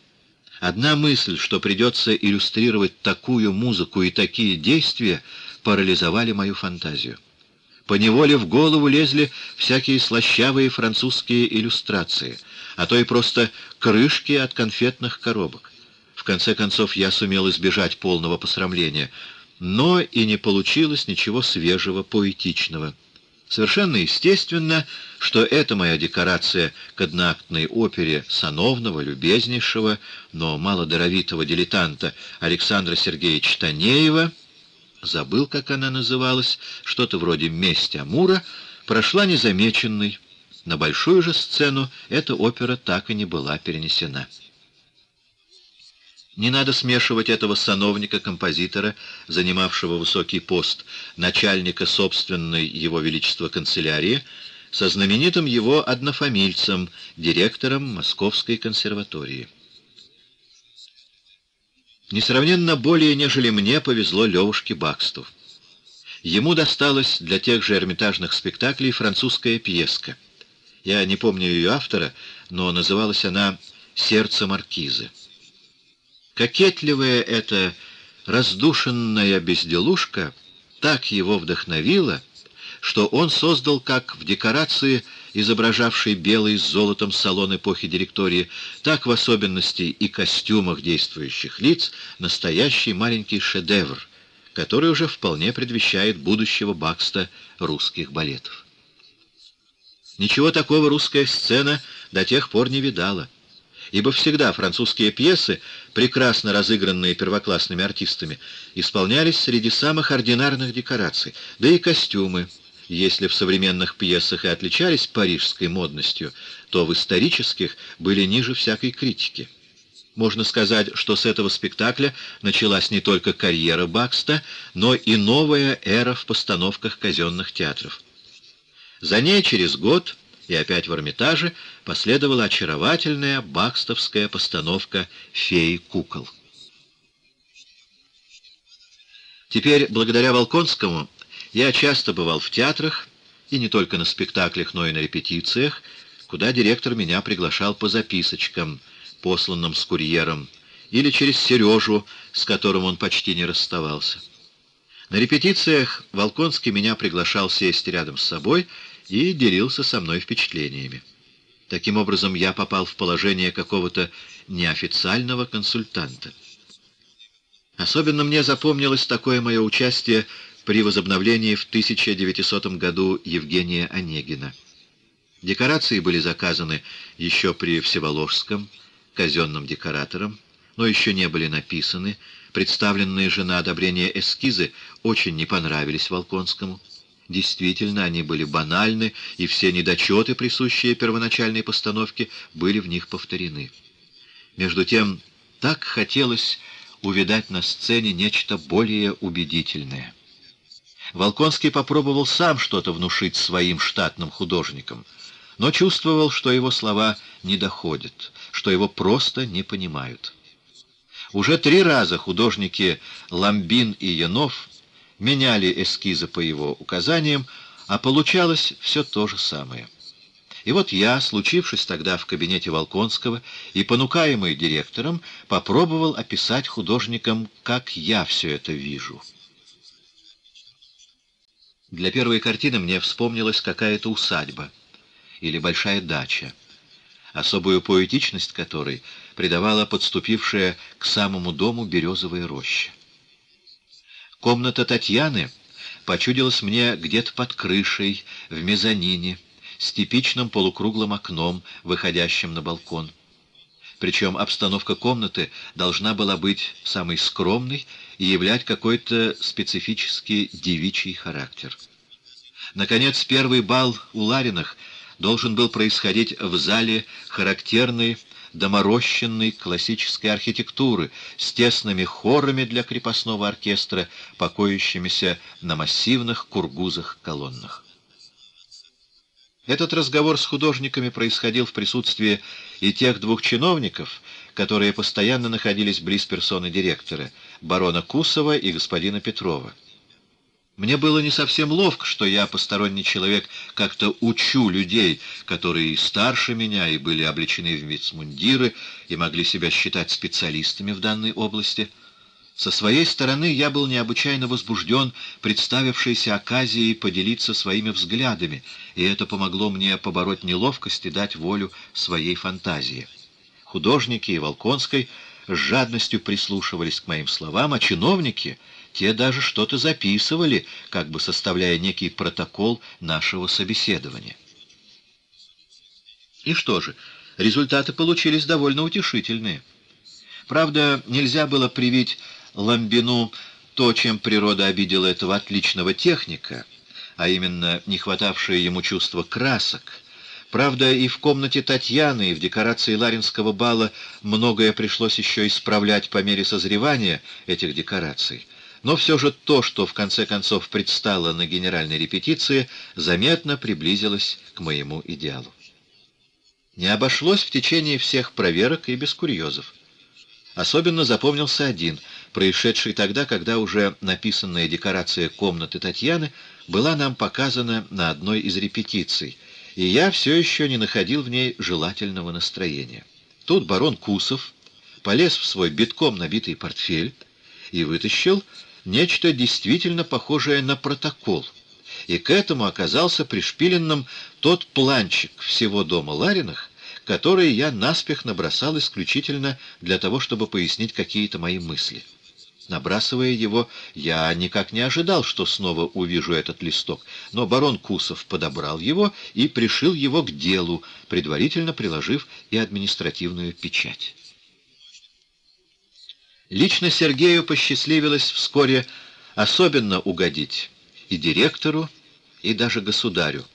Одна мысль, что придется иллюстрировать такую музыку и такие действия, парализовали мою фантазию. По неволе в голову лезли всякие слащавые французские иллюстрации, а то и просто крышки от конфетных коробок. В конце концов, я сумел избежать полного посрамления, но и не получилось ничего свежего, поэтичного. Совершенно естественно, что эта моя декорация к одноактной опере сановного, любезнейшего, но малодоровитого дилетанта Александра Сергеевича Танеева — забыл, как она называлась, что-то вроде «Месть Амура», прошла незамеченной. На большую же сцену эта опера так и не была перенесена. Не надо смешивать этого сановника-композитора, занимавшего высокий пост, начальника собственной его величества канцелярии, со знаменитым его однофамильцем, директором Московской консерватории. Несравненно более, нежели мне, повезло Левушке Баксту. Ему досталась для тех же эрмитажных спектаклей французская пьеска. Я не помню ее автора, но называлась она «Сердце маркизы». Кокетливая эта раздушенная безделушка так его вдохновила, что он создал, как в декорации, изображавшей белый с золотом салон эпохи директории, так в особенности и костюмах действующих лиц, настоящий маленький шедевр, который уже вполне предвещает будущего Бакста русских балетов. Ничего такого русская сцена до тех пор не видала ибо всегда французские пьесы, прекрасно разыгранные первоклассными артистами, исполнялись среди самых ординарных декораций, да и костюмы, если в современных пьесах и отличались парижской модностью, то в исторических были ниже всякой критики. Можно сказать, что с этого спектакля началась не только карьера Бакста, но и новая эра в постановках казенных театров. За ней через год и опять в Эрмитаже последовала очаровательная бакстовская постановка «Феи кукол». Теперь, благодаря Волконскому, я часто бывал в театрах, и не только на спектаклях, но и на репетициях, куда директор меня приглашал по записочкам, посланным с курьером, или через Сережу, с которым он почти не расставался. На репетициях Волконский меня приглашал сесть рядом с собой и делился со мной впечатлениями. Таким образом, я попал в положение какого-то неофициального консультанта. Особенно мне запомнилось такое мое участие при возобновлении в 1900 году Евгения Онегина. Декорации были заказаны еще при Всеволожском, казенным декоратором, но еще не были написаны. Представленные же на одобрение эскизы очень не понравились Волконскому. Действительно, они были банальны, и все недочеты, присущие первоначальной постановке, были в них повторены. Между тем, так хотелось увидать на сцене нечто более убедительное. Волконский попробовал сам что-то внушить своим штатным художникам, но чувствовал, что его слова не доходят, что его просто не понимают. Уже три раза художники Ламбин и Янов меняли эскизы по его указаниям, а получалось все то же самое. И вот я, случившись тогда в кабинете Волконского и понукаемый директором, попробовал описать художникам, как я все это вижу. Для первой картины мне вспомнилась какая-то усадьба или большая дача, особую поэтичность которой придавала подступившая к самому дому березовая роща. Комната Татьяны почудилась мне где-то под крышей, в мезонине, с типичным полукруглым окном, выходящим на балкон. Причем обстановка комнаты должна была быть самой скромной и являть какой-то специфический девичий характер. Наконец, первый бал у Лариных должен был происходить в зале характерной доморощенной классической архитектуры с тесными хорами для крепостного оркестра, покоящимися на массивных кургузах-колоннах. Этот разговор с художниками происходил в присутствии и тех двух чиновников, которые постоянно находились близ персоны директора, барона Кусова и господина Петрова. Мне было не совсем ловко, что я, посторонний человек, как-то учу людей, которые старше меня, и были облечены в вицмундиры, и могли себя считать специалистами в данной области — со своей стороны я был необычайно возбужден представившейся оказией поделиться своими взглядами, и это помогло мне побороть неловкость и дать волю своей фантазии. Художники и Волконской с жадностью прислушивались к моим словам, а чиновники, те даже что-то записывали, как бы составляя некий протокол нашего собеседования. И что же, результаты получились довольно утешительные. Правда, нельзя было привить Ламбину то, чем природа обидела этого отличного техника, а именно не хватавшее ему чувства красок. Правда, и в комнате Татьяны, и в декорации Ларинского бала многое пришлось еще исправлять по мере созревания этих декораций. Но все же то, что в конце концов предстало на генеральной репетиции, заметно приблизилось к моему идеалу. Не обошлось в течение всех проверок и без курьезов. Особенно запомнился один, происшедший тогда, когда уже написанная декорация комнаты Татьяны была нам показана на одной из репетиций, и я все еще не находил в ней желательного настроения. Тут барон Кусов полез в свой битком набитый портфель и вытащил нечто действительно похожее на протокол, и к этому оказался пришпиленным тот планчик всего дома Лариных, который я наспех набросал исключительно для того, чтобы пояснить какие-то мои мысли. Набрасывая его, я никак не ожидал, что снова увижу этот листок, но барон Кусов подобрал его и пришил его к делу, предварительно приложив и административную печать. Лично Сергею посчастливилось вскоре особенно угодить и директору, и даже государю,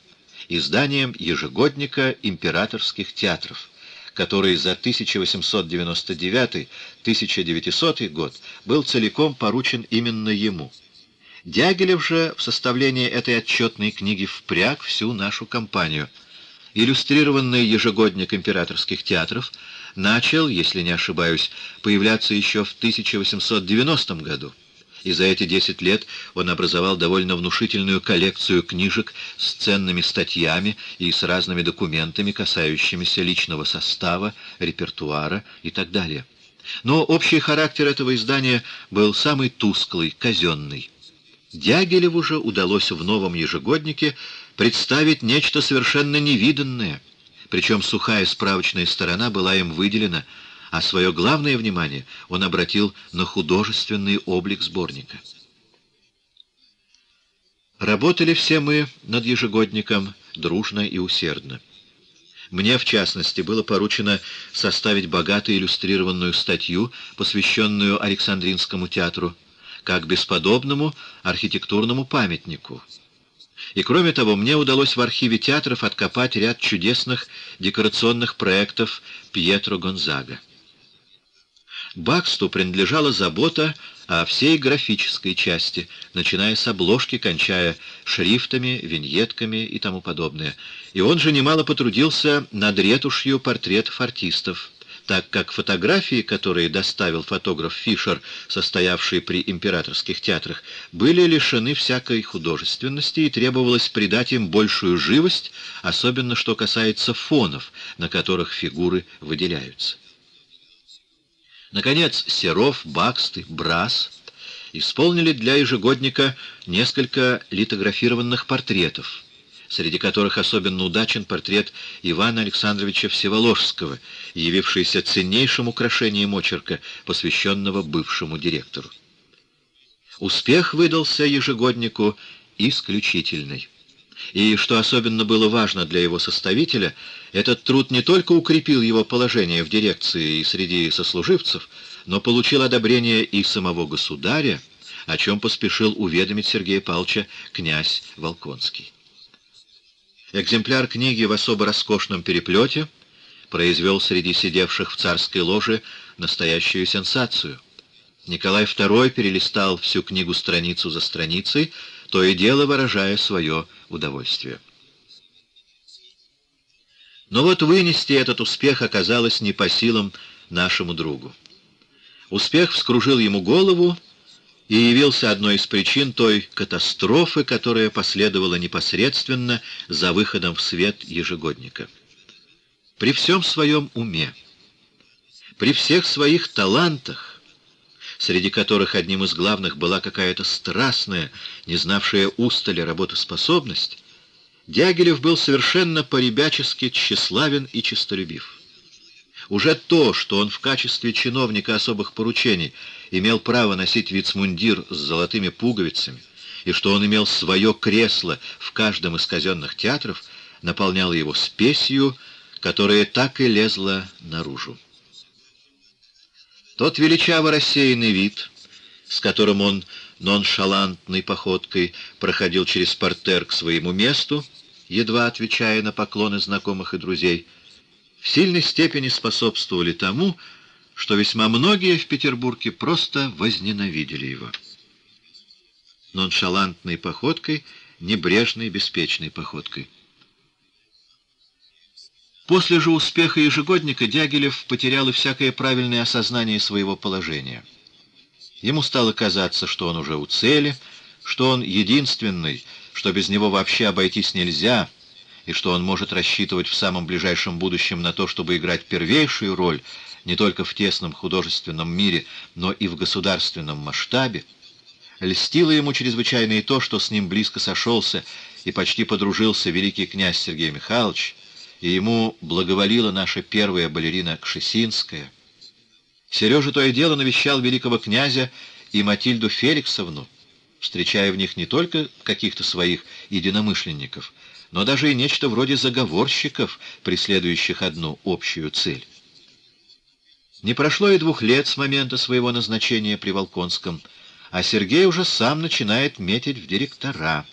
изданием ежегодника императорских театров, который за 1899-1900 год был целиком поручен именно ему. Дягилев же в составлении этой отчетной книги впряг всю нашу компанию. Иллюстрированный ежегодник императорских театров начал, если не ошибаюсь, появляться еще в 1890 году и за эти 10 лет он образовал довольно внушительную коллекцию книжек с ценными статьями и с разными документами, касающимися личного состава, репертуара и так далее. Но общий характер этого издания был самый тусклый, казенный. Дягилеву же удалось в новом ежегоднике представить нечто совершенно невиданное, причем сухая справочная сторона была им выделена — а свое главное внимание он обратил на художественный облик сборника. Работали все мы над ежегодником дружно и усердно. Мне, в частности, было поручено составить богато иллюстрированную статью, посвященную Александринскому театру, как бесподобному архитектурному памятнику. И кроме того, мне удалось в архиве театров откопать ряд чудесных декорационных проектов Пьетро Гонзага. Баксту принадлежала забота о всей графической части, начиная с обложки, кончая шрифтами, виньетками и тому подобное. И он же немало потрудился над ретушью портретов артистов, так как фотографии, которые доставил фотограф Фишер, состоявший при императорских театрах, были лишены всякой художественности и требовалось придать им большую живость, особенно что касается фонов, на которых фигуры выделяются. Наконец, Серов, Бакст и Брас исполнили для ежегодника несколько литографированных портретов, среди которых особенно удачен портрет Ивана Александровича Всеволожского, явившийся ценнейшим украшением очерка, посвященного бывшему директору. Успех выдался ежегоднику исключительный. И, что особенно было важно для его составителя, этот труд не только укрепил его положение в дирекции и среди сослуживцев, но получил одобрение и самого государя, о чем поспешил уведомить Сергея Павловича князь Волконский. Экземпляр книги в особо роскошном переплете произвел среди сидевших в царской ложе настоящую сенсацию. Николай II перелистал всю книгу страницу за страницей, то и дело выражая свое удовольствие. Но вот вынести этот успех оказалось не по силам нашему другу. Успех вскружил ему голову и явился одной из причин той катастрофы, которая последовала непосредственно за выходом в свет ежегодника. При всем своем уме, при всех своих талантах, среди которых одним из главных была какая-то страстная, не знавшая устали работоспособность, Дягилев был совершенно по-ребячески тщеславен и честолюбив. Уже то, что он в качестве чиновника особых поручений имел право носить вицмундир с золотыми пуговицами, и что он имел свое кресло в каждом из казенных театров, наполняло его спесью, которая так и лезла наружу. Тот величаво рассеянный вид, с которым он ноншалантной походкой проходил через портер к своему месту, едва отвечая на поклоны знакомых и друзей, в сильной степени способствовали тому, что весьма многие в Петербурге просто возненавидели его. ноншалантной походкой, небрежной, беспечной походкой. После же успеха ежегодника Дягилев потерял и всякое правильное осознание своего положения. Ему стало казаться, что он уже у цели, что он единственный, что без него вообще обойтись нельзя, и что он может рассчитывать в самом ближайшем будущем на то, чтобы играть первейшую роль не только в тесном художественном мире, но и в государственном масштабе, льстило ему чрезвычайно и то, что с ним близко сошелся и почти подружился великий князь Сергей Михайлович, и ему благоволила наша первая балерина Кшесинская. Сережа то и дело навещал великого князя и Матильду Феликсовну, встречая в них не только каких-то своих единомышленников, но даже и нечто вроде заговорщиков, преследующих одну общую цель. Не прошло и двух лет с момента своего назначения при Волконском, а Сергей уже сам начинает метить в директора.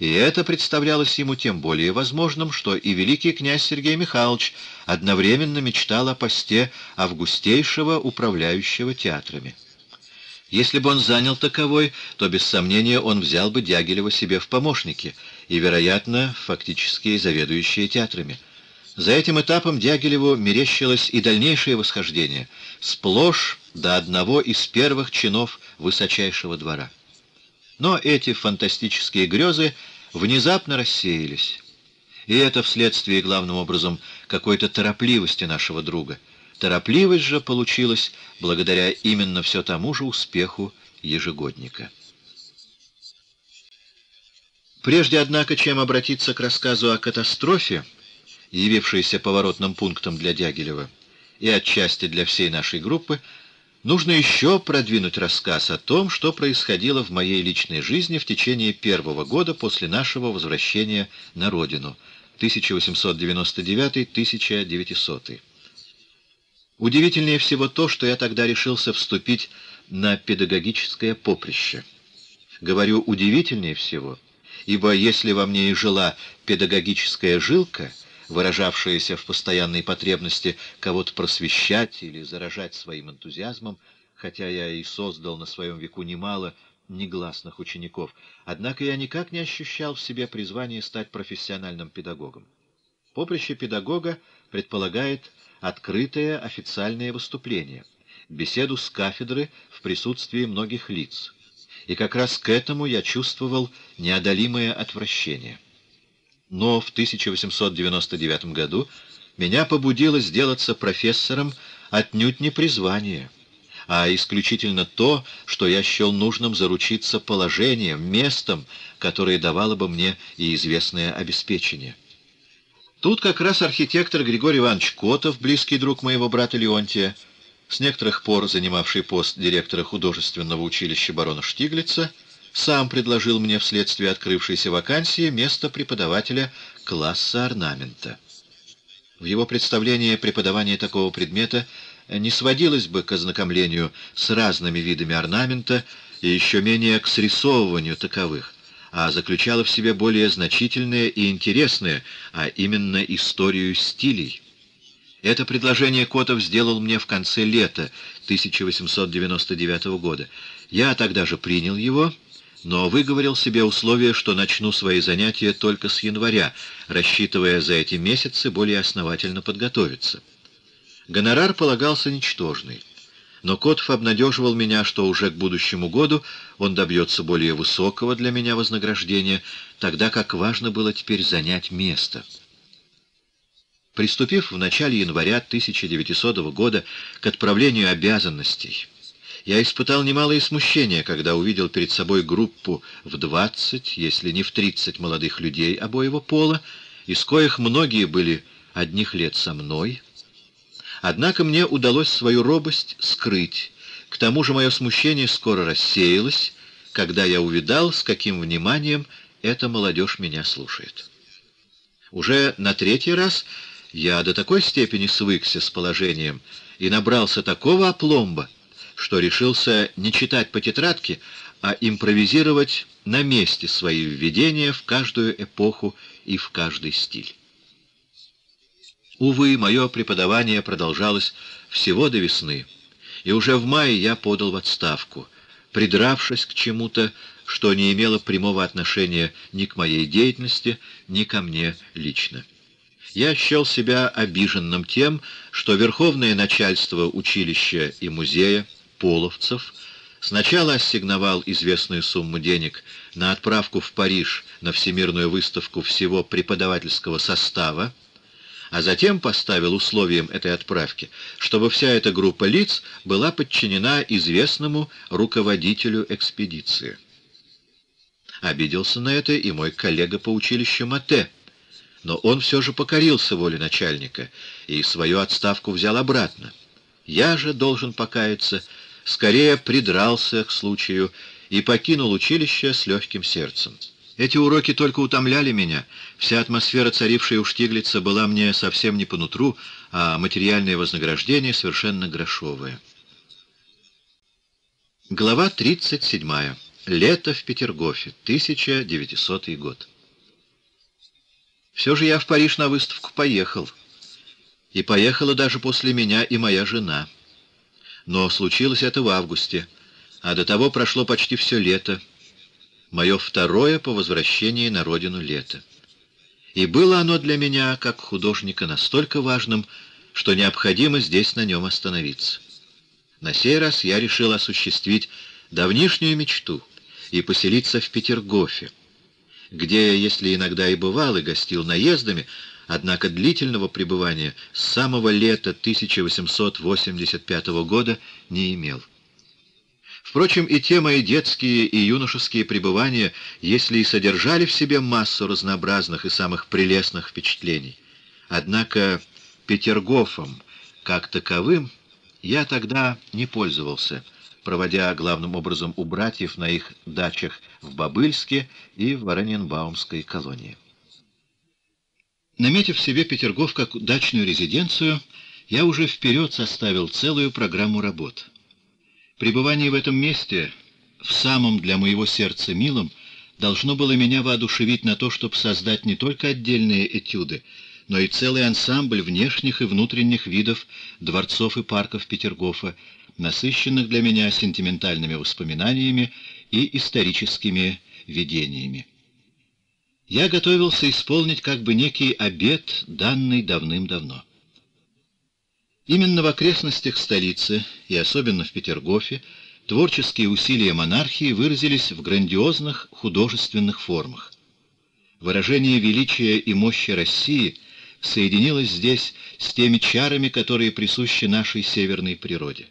И это представлялось ему тем более возможным, что и великий князь Сергей Михайлович одновременно мечтал о посте августейшего управляющего театрами. Если бы он занял таковой, то без сомнения он взял бы Дягилева себе в помощники и, вероятно, фактически заведующие театрами. За этим этапом Дягилеву мерещилось и дальнейшее восхождение, сплошь до одного из первых чинов высочайшего двора. Но эти фантастические грезы внезапно рассеялись. И это вследствие, главным образом, какой-то торопливости нашего друга — Торопливость же получилась благодаря именно все тому же успеху ежегодника. Прежде, однако, чем обратиться к рассказу о катастрофе, явившейся поворотным пунктом для Дягилева и отчасти для всей нашей группы, нужно еще продвинуть рассказ о том, что происходило в моей личной жизни в течение первого года после нашего возвращения на родину, 1899-1900. Удивительнее всего то, что я тогда решился вступить на педагогическое поприще. Говорю «удивительнее всего», ибо если во мне и жила педагогическая жилка, выражавшаяся в постоянной потребности кого-то просвещать или заражать своим энтузиазмом, хотя я и создал на своем веку немало негласных учеников, однако я никак не ощущал в себе призвание стать профессиональным педагогом. Поприще педагога предполагает открытое официальное выступление, беседу с кафедры в присутствии многих лиц. И как раз к этому я чувствовал неодолимое отвращение. Но в 1899 году меня побудило сделаться профессором отнюдь не призвание, а исключительно то, что я счел нужным заручиться положением, местом, которое давало бы мне и известное обеспечение. Тут как раз архитектор Григорий Иванович Котов, близкий друг моего брата Леонтия, с некоторых пор занимавший пост директора художественного училища барона Штиглица, сам предложил мне вследствие открывшейся вакансии место преподавателя класса орнамента. В его представлении преподавание такого предмета не сводилось бы к ознакомлению с разными видами орнамента и еще менее к срисовыванию таковых, а заключала в себе более значительное и интересное, а именно историю стилей. Это предложение Котов сделал мне в конце лета 1899 года. Я тогда же принял его, но выговорил себе условие, что начну свои занятия только с января, рассчитывая за эти месяцы более основательно подготовиться. Гонорар полагался ничтожный. Но Котов обнадеживал меня, что уже к будущему году он добьется более высокого для меня вознаграждения, тогда как важно было теперь занять место. Приступив в начале января 1900 года к отправлению обязанностей, я испытал немалое смущение, когда увидел перед собой группу в 20, если не в 30 молодых людей обоего пола, из коих многие были одних лет со мной — Однако мне удалось свою робость скрыть. К тому же мое смущение скоро рассеялось, когда я увидал, с каким вниманием эта молодежь меня слушает. Уже на третий раз я до такой степени свыкся с положением и набрался такого опломба, что решился не читать по тетрадке, а импровизировать на месте свои введения в каждую эпоху и в каждый стиль. Увы, мое преподавание продолжалось всего до весны, и уже в мае я подал в отставку, придравшись к чему-то, что не имело прямого отношения ни к моей деятельности, ни ко мне лично. Я счел себя обиженным тем, что верховное начальство училища и музея, половцев, сначала ассигновал известную сумму денег на отправку в Париж на всемирную выставку всего преподавательского состава, а затем поставил условием этой отправки, чтобы вся эта группа лиц была подчинена известному руководителю экспедиции. Обиделся на это и мой коллега по училищу Мате, но он все же покорился воле начальника и свою отставку взял обратно. Я же должен покаяться, скорее придрался к случаю и покинул училище с легким сердцем. Эти уроки только утомляли меня. Вся атмосфера, царившая у Штиглица, была мне совсем не по нутру, а материальное вознаграждение совершенно грошовое. Глава 37. Лето в Петергофе, 1900 год. Все же я в Париж на выставку поехал. И поехала даже после меня и моя жена. Но случилось это в августе, а до того прошло почти все лето, мое второе по возвращении на родину лето. И было оно для меня, как художника, настолько важным, что необходимо здесь на нем остановиться. На сей раз я решил осуществить давнишнюю мечту и поселиться в Петергофе, где, если иногда и бывал и гостил наездами, однако длительного пребывания с самого лета 1885 года не имел. Впрочем, и те мои детские и юношеские пребывания, если и содержали в себе массу разнообразных и самых прелестных впечатлений, однако Петергофом, как таковым, я тогда не пользовался, проводя главным образом у братьев на их дачах в Бобыльске и в Вороненбаумской колонии. Наметив себе Петергоф как дачную резиденцию, я уже вперед составил целую программу работ — Пребывание в этом месте, в самом для моего сердца милом, должно было меня воодушевить на то, чтобы создать не только отдельные этюды, но и целый ансамбль внешних и внутренних видов дворцов и парков Петергофа, насыщенных для меня сентиментальными воспоминаниями и историческими видениями. Я готовился исполнить как бы некий обет, данный давным-давно. Именно в окрестностях столицы, и особенно в Петергофе, творческие усилия монархии выразились в грандиозных художественных формах. Выражение величия и мощи России соединилось здесь с теми чарами, которые присущи нашей северной природе.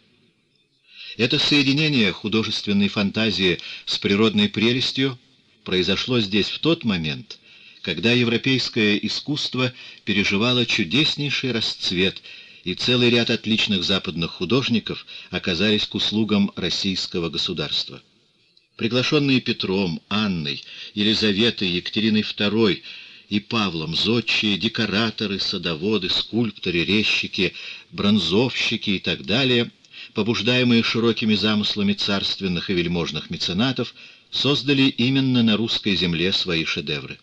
Это соединение художественной фантазии с природной прелестью произошло здесь в тот момент, когда европейское искусство переживало чудеснейший расцвет и целый ряд отличных западных художников оказались к услугам российского государства. Приглашенные Петром, Анной, Елизаветой, Екатериной II и Павлом, зодчие, декораторы, садоводы, скульпторы, резчики, бронзовщики и так далее, побуждаемые широкими замыслами царственных и вельможных меценатов, создали именно на русской земле свои шедевры.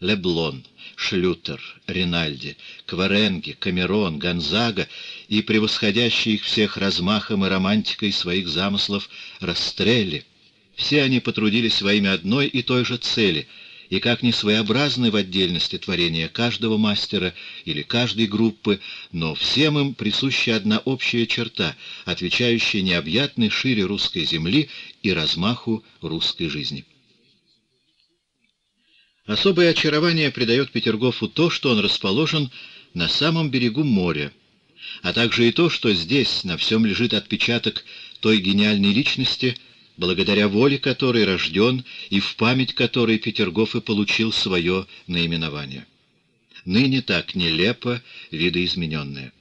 Леблон, Шлютер, Ринальди, Кваренги, Камерон, Гонзага и превосходящие их всех размахом и романтикой своих замыслов Растрелли. Все они потрудились во имя одной и той же цели, и как ни своеобразны в отдельности творения каждого мастера или каждой группы, но всем им присуща одна общая черта, отвечающая необъятной шире русской земли и размаху русской жизни. Особое очарование придает Петергофу то, что он расположен на самом берегу моря, а также и то, что здесь на всем лежит отпечаток той гениальной личности, благодаря воле которой рожден и в память которой Петергоф и получил свое наименование. Ныне так нелепо видоизмененное.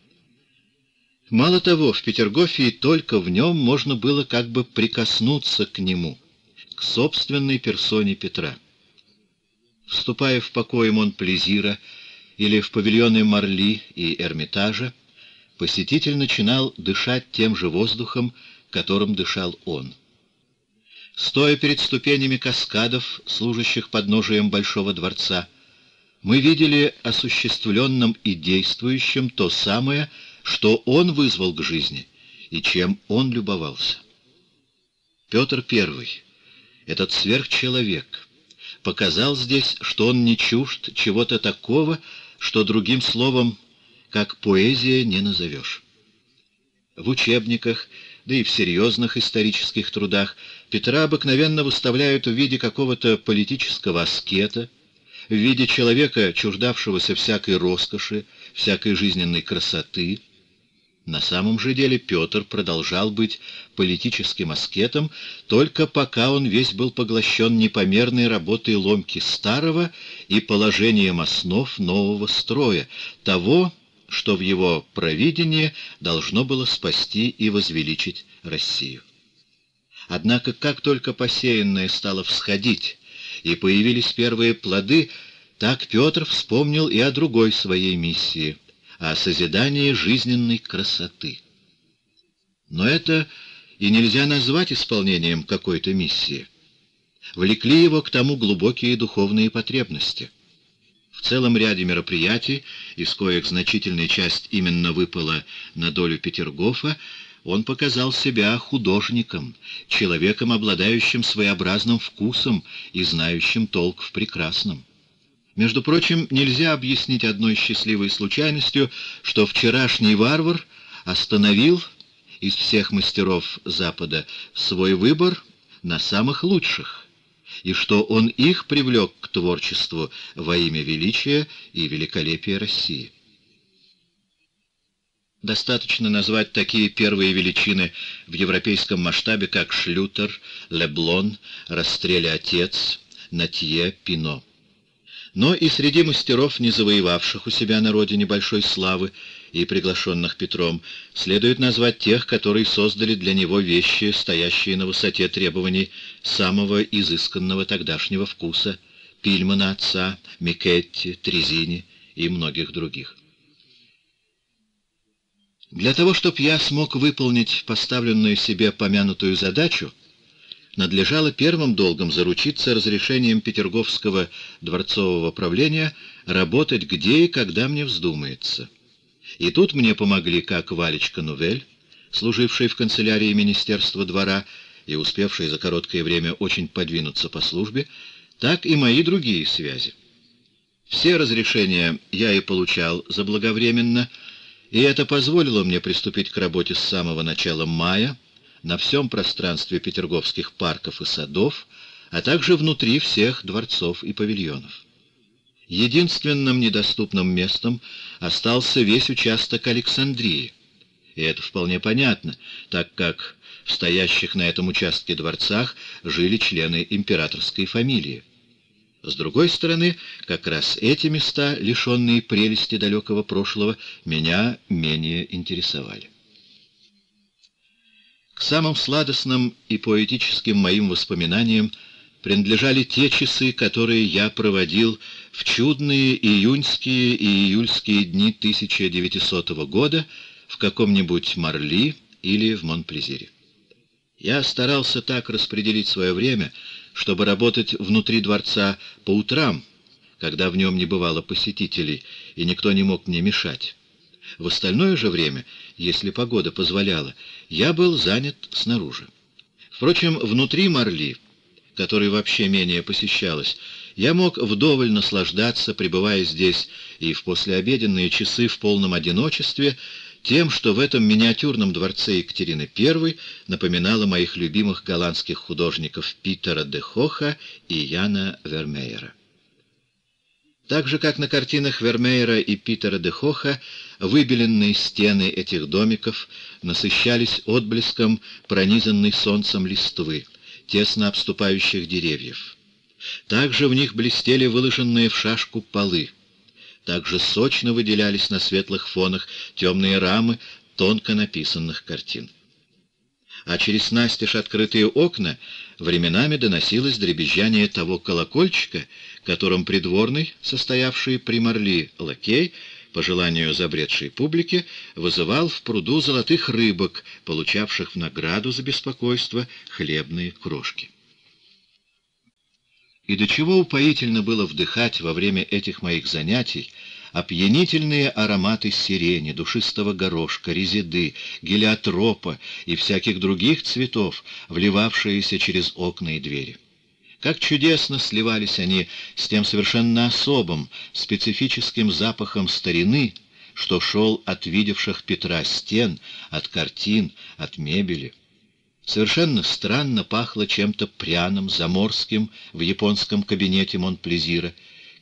Мало того, в Петергофе и только в нем можно было как бы прикоснуться к нему, к собственной персоне Петра. Вступая в покои Монплезира или в павильоны Марли и Эрмитажа, посетитель начинал дышать тем же воздухом, которым дышал он. Стоя перед ступенями каскадов, служащих подножием Большого дворца, мы видели осуществленным и действующим то самое, что он вызвал к жизни и чем он любовался. Петр I, этот сверхчеловек, показал здесь, что он не чужд чего-то такого, что другим словом, как поэзия, не назовешь. В учебниках, да и в серьезных исторических трудах Петра обыкновенно выставляют в виде какого-то политического аскета, в виде человека, чуждавшегося всякой роскоши, всякой жизненной красоты, на самом же деле Петр продолжал быть политическим аскетом, только пока он весь был поглощен непомерной работой ломки старого и положением основ нового строя, того, что в его провидении должно было спасти и возвеличить Россию. Однако, как только посеянное стало всходить и появились первые плоды, так Петр вспомнил и о другой своей миссии — о созидании жизненной красоты. Но это и нельзя назвать исполнением какой-то миссии. Влекли его к тому глубокие духовные потребности. В целом ряде мероприятий, из коих значительная часть именно выпала на долю Петергофа, он показал себя художником, человеком, обладающим своеобразным вкусом и знающим толк в прекрасном. Между прочим, нельзя объяснить одной счастливой случайностью, что вчерашний варвар остановил из всех мастеров Запада свой выбор на самых лучших, и что он их привлек к творчеству во имя величия и великолепия России. Достаточно назвать такие первые величины в европейском масштабе, как Шлютер, Леблон, Расстреле Отец, Натье, Пино но и среди мастеров, не завоевавших у себя на родине большой славы и приглашенных Петром, следует назвать тех, которые создали для него вещи, стоящие на высоте требований самого изысканного тогдашнего вкуса — Пильмана отца, Микетти, Трезини и многих других. Для того, чтобы я смог выполнить поставленную себе помянутую задачу, надлежало первым долгом заручиться разрешением Петерговского дворцового правления работать где и когда мне вздумается. И тут мне помогли как Валечка Нувель, служивший в канцелярии Министерства двора и успевший за короткое время очень подвинуться по службе, так и мои другие связи. Все разрешения я и получал заблаговременно, и это позволило мне приступить к работе с самого начала мая, на всем пространстве петерговских парков и садов, а также внутри всех дворцов и павильонов. Единственным недоступным местом остался весь участок Александрии. И это вполне понятно, так как в стоящих на этом участке дворцах жили члены императорской фамилии. С другой стороны, как раз эти места, лишенные прелести далекого прошлого, меня менее интересовали. Самым сладостным и поэтическим моим воспоминаниям принадлежали те часы, которые я проводил в чудные июньские и июльские дни 1900 года в каком-нибудь Марли или в Монплезире. Я старался так распределить свое время, чтобы работать внутри дворца по утрам, когда в нем не бывало посетителей, и никто не мог мне мешать. В остальное же время, если погода позволяла, я был занят снаружи. Впрочем, внутри Марли, которой вообще менее посещалась, я мог вдоволь наслаждаться, пребывая здесь и в послеобеденные часы в полном одиночестве, тем, что в этом миниатюрном дворце Екатерины I напоминало моих любимых голландских художников Питера де Хоха и Яна Вермеера. Так же, как на картинах Вермеера и Питера де Хоха, выбеленные стены этих домиков насыщались отблеском пронизанной солнцем листвы, тесно обступающих деревьев. Также в них блестели выложенные в шашку полы. Также сочно выделялись на светлых фонах темные рамы тонко написанных картин. А через настежь открытые окна временами доносилось дребезжание того колокольчика, которым придворный, состоявший при Марли лакей, по желанию забредшей публики, вызывал в пруду золотых рыбок, получавших в награду за беспокойство хлебные крошки. И до чего упоительно было вдыхать во время этих моих занятий опьянительные ароматы сирени, душистого горошка, резиды, гелиотропа и всяких других цветов, вливавшиеся через окна и двери. Как чудесно сливались они с тем совершенно особым, специфическим запахом старины, что шел от видевших Петра стен, от картин, от мебели. Совершенно странно пахло чем-то пряным, заморским в японском кабинете Монплезира,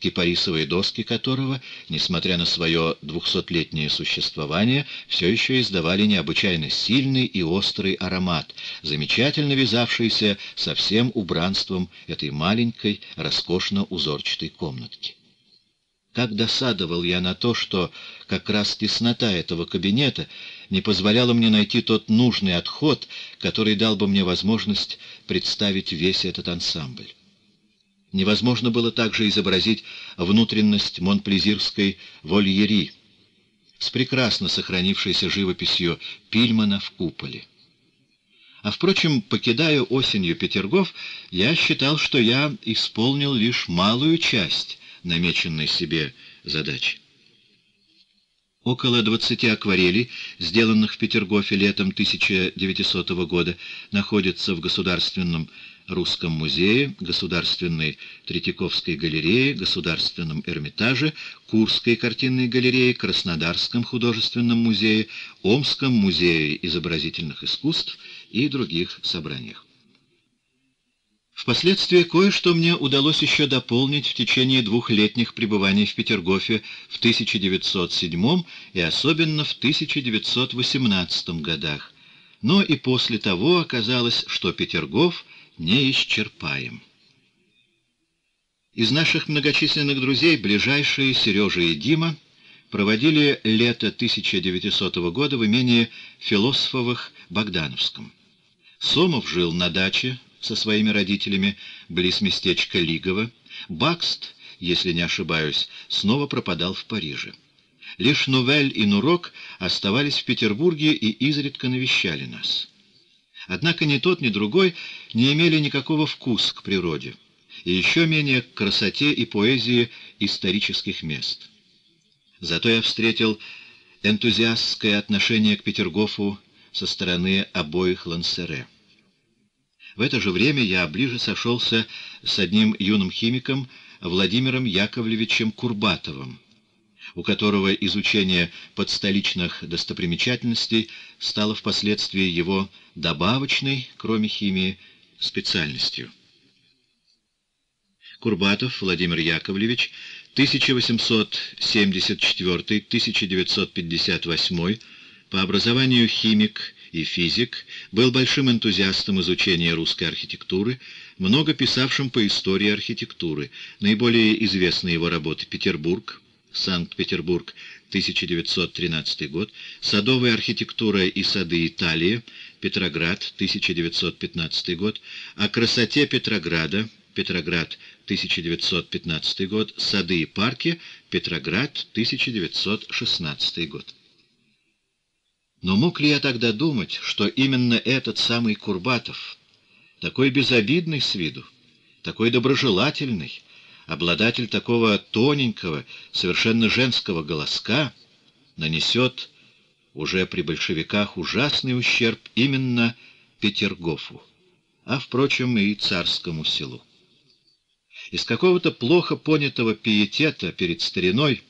кипарисовые доски которого, несмотря на свое двухсотлетнее существование, все еще издавали необычайно сильный и острый аромат, замечательно вязавшийся со всем убранством этой маленькой, роскошно-узорчатой комнатки. Как досадовал я на то, что как раз теснота этого кабинета не позволяла мне найти тот нужный отход, который дал бы мне возможность представить весь этот ансамбль. Невозможно было также изобразить внутренность монплезирской вольери с прекрасно сохранившейся живописью Пильмана в куполе. А, впрочем, покидая осенью Петергоф, я считал, что я исполнил лишь малую часть намеченной себе задачи. Около 20 акварелей, сделанных в Петергофе летом 1900 года, находятся в Государственном Русском музее, Государственной Третьяковской галерее, Государственном Эрмитаже, Курской картинной галерее, Краснодарском художественном музее, Омском музее изобразительных искусств и других собраниях. Впоследствии кое-что мне удалось еще дополнить в течение двухлетних пребываний в Петергофе в 1907 и особенно в 1918 годах, но и после того оказалось, что Петергоф неисчерпаем. Из наших многочисленных друзей ближайшие Сережа и Дима проводили лето 1900 года в имении Философовых Богдановском. Сомов жил на даче со своими родителями близ местечка Лигово, Бакст, если не ошибаюсь, снова пропадал в Париже. Лишь Нувель и Нурок оставались в Петербурге и изредка навещали нас. Однако ни тот, ни другой не имели никакого вкуса к природе, и еще менее к красоте и поэзии исторических мест. Зато я встретил энтузиастское отношение к Петергофу со стороны обоих Лансере. В это же время я ближе сошелся с одним юным химиком Владимиром Яковлевичем Курбатовым, у которого изучение подстоличных достопримечательностей стало впоследствии его добавочной, кроме химии, специальностью. Курбатов Владимир Яковлевич, 1874-1958, по образованию химик и физик, был большим энтузиастом изучения русской архитектуры, много писавшим по истории архитектуры. Наиболее известны его работы «Петербург», Санкт-Петербург, 1913 год, «Садовая архитектура и сады Италии», Петроград, 1915 год, «О красоте Петрограда», Петроград, 1915 год, «Сады и парки», Петроград, 1916 год. Но мог ли я тогда думать, что именно этот самый Курбатов, такой безобидный с виду, такой доброжелательный, обладатель такого тоненького, совершенно женского голоска, нанесет уже при большевиках ужасный ущерб именно Петергофу, а, впрочем, и царскому селу. Из какого-то плохо понятого пиетета перед стариной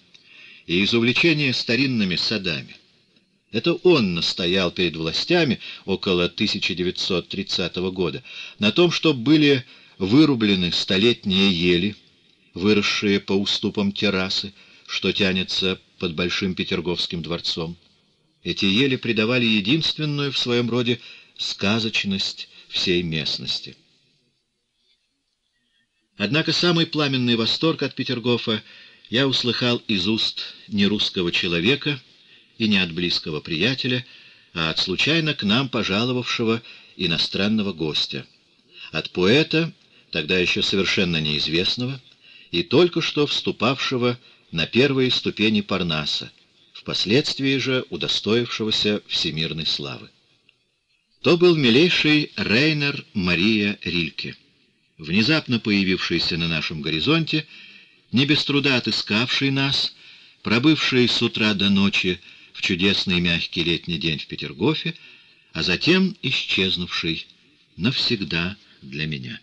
и из увлечения старинными садами это он настоял перед властями около 1930 года на том, что были вырублены столетние ели, выросшие по уступам террасы, что тянется под Большим Петерговским дворцом. Эти ели придавали единственную в своем роде сказочность всей местности. Однако самый пламенный восторг от Петергофа я услыхал из уст нерусского человека — и не от близкого приятеля, а от случайно к нам пожаловавшего иностранного гостя. От поэта, тогда еще совершенно неизвестного, и только что вступавшего на первые ступени Парнаса, впоследствии же удостоившегося всемирной славы. То был милейший Рейнер Мария Рильке. внезапно появившийся на нашем горизонте, не без труда отыскавший нас, пробывший с утра до ночи в чудесный мягкий летний день в Петергофе, а затем исчезнувший навсегда для меня.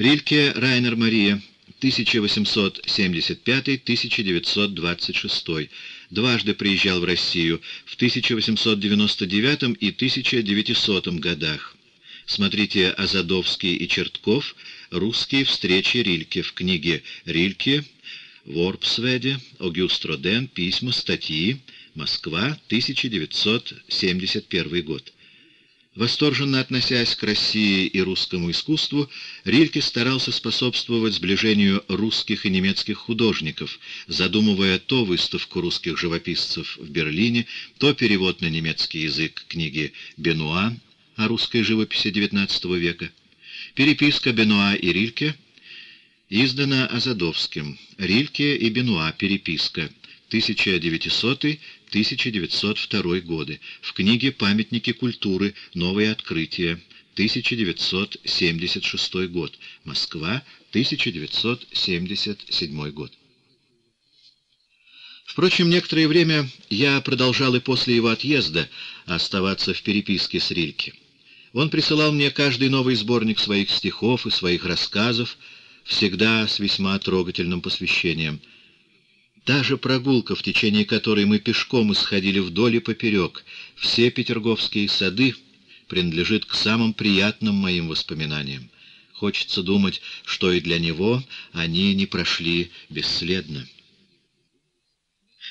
Рильке Райнер Мария, 1875-1926, дважды приезжал в Россию в 1899 и 1900 годах. Смотрите Азадовский и Чертков. «Русские встречи Рильке» в книге «Рильке», Ворпсведе, Огюст Роден, письма, статьи, Москва, 1971 год. Восторженно относясь к России и русскому искусству, Рильке старался способствовать сближению русских и немецких художников, задумывая то выставку русских живописцев в Берлине, то перевод на немецкий язык книги Бенуа о русской живописи XIX века. Переписка Бенуа и Рильке издана Азадовским. Рильке и Бенуа. Переписка. 1900-1902 годы. В книге «Памятники культуры. Новые открытия». 1976 год. Москва. 1977 год. Впрочем, некоторое время я продолжал и после его отъезда оставаться в переписке с Рильке. Он присылал мне каждый новый сборник своих стихов и своих рассказов, всегда с весьма трогательным посвящением — Та же прогулка, в течение которой мы пешком исходили вдоль и поперек, все петерговские сады, принадлежит к самым приятным моим воспоминаниям. Хочется думать, что и для него они не прошли бесследно.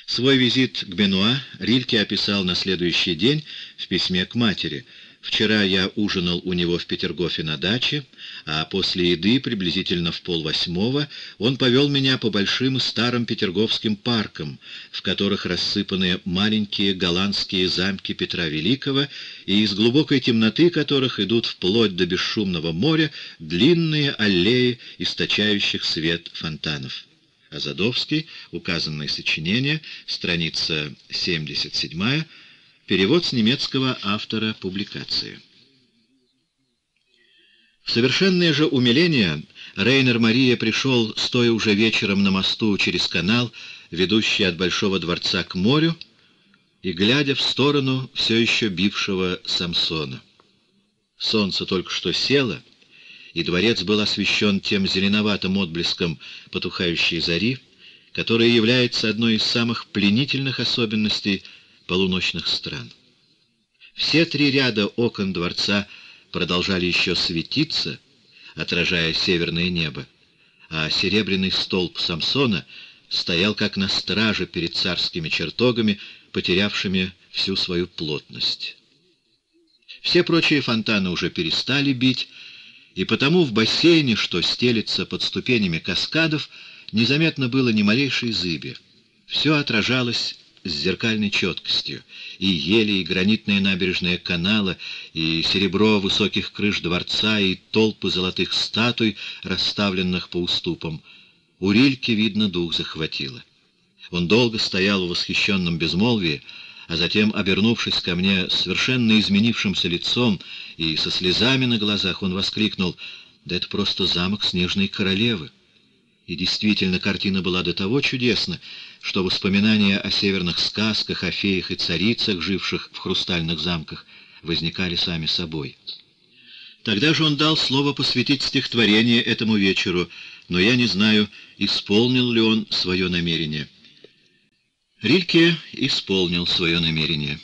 Свой визит к Бенуа Рильке описал на следующий день в письме к матери — Вчера я ужинал у него в Петергофе на даче, а после еды, приблизительно в полвосьмого, он повел меня по большим старым петерговским паркам, в которых рассыпаны маленькие голландские замки Петра Великого, и из глубокой темноты которых идут вплоть до бесшумного моря длинные аллеи источающих свет фонтанов. Азадовский, указанное сочинение, страница 77 Перевод с немецкого автора публикации. В совершенное же умиление Рейнер Мария пришел, стоя уже вечером на мосту через канал, ведущий от Большого дворца к морю, и глядя в сторону все еще бившего Самсона. Солнце только что село, и дворец был освещен тем зеленоватым отблеском потухающей зари, которая является одной из самых пленительных особенностей полуночных стран. Все три ряда окон дворца продолжали еще светиться, отражая северное небо, а серебряный столб Самсона стоял как на страже перед царскими чертогами, потерявшими всю свою плотность. Все прочие фонтаны уже перестали бить, и потому в бассейне, что стелится под ступенями каскадов, незаметно было ни малейшей зыби. Все отражалось с зеркальной четкостью, и ели, и гранитная набережная канала, и серебро высоких крыш дворца, и толпы золотых статуй, расставленных по уступам. У Рильки, видно, дух захватило. Он долго стоял в восхищенном безмолвии, а затем, обернувшись ко мне совершенно изменившимся лицом и со слезами на глазах, он воскликнул «Да это просто замок снежной королевы!» И действительно, картина была до того чудесна, что воспоминания о северных сказках, о феях и царицах, живших в хрустальных замках, возникали сами собой. Тогда же он дал слово посвятить стихотворение этому вечеру, но я не знаю, исполнил ли он свое намерение. Рильке исполнил свое намерение.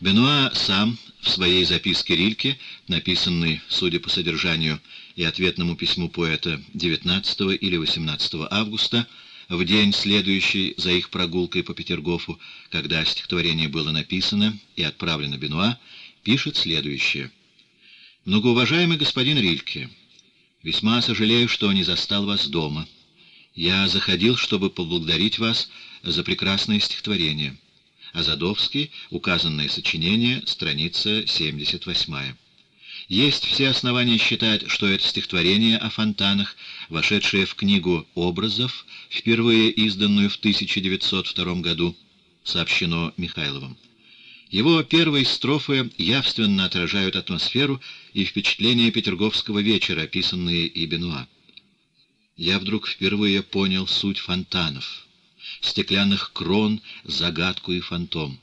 Бенуа сам в своей записке Рильке, написанной, судя по содержанию, и ответному письму поэта 19 или 18 августа, в день, следующий за их прогулкой по Петергофу, когда стихотворение было написано и отправлено Бенуа, пишет следующее. «Многоуважаемый господин Рильке, весьма сожалею, что не застал вас дома. Я заходил, чтобы поблагодарить вас за прекрасное стихотворение. Азадовский, указанное сочинение, страница 78. Есть все основания считать, что это стихотворение о фонтанах, вошедшее в книгу «Образов», впервые изданную в 1902 году, сообщено Михайловым. Его первые строфы явственно отражают атмосферу и впечатления петерговского вечера, описанные и Бенуа. Я вдруг впервые понял суть фонтанов, стеклянных крон, загадку и фантом.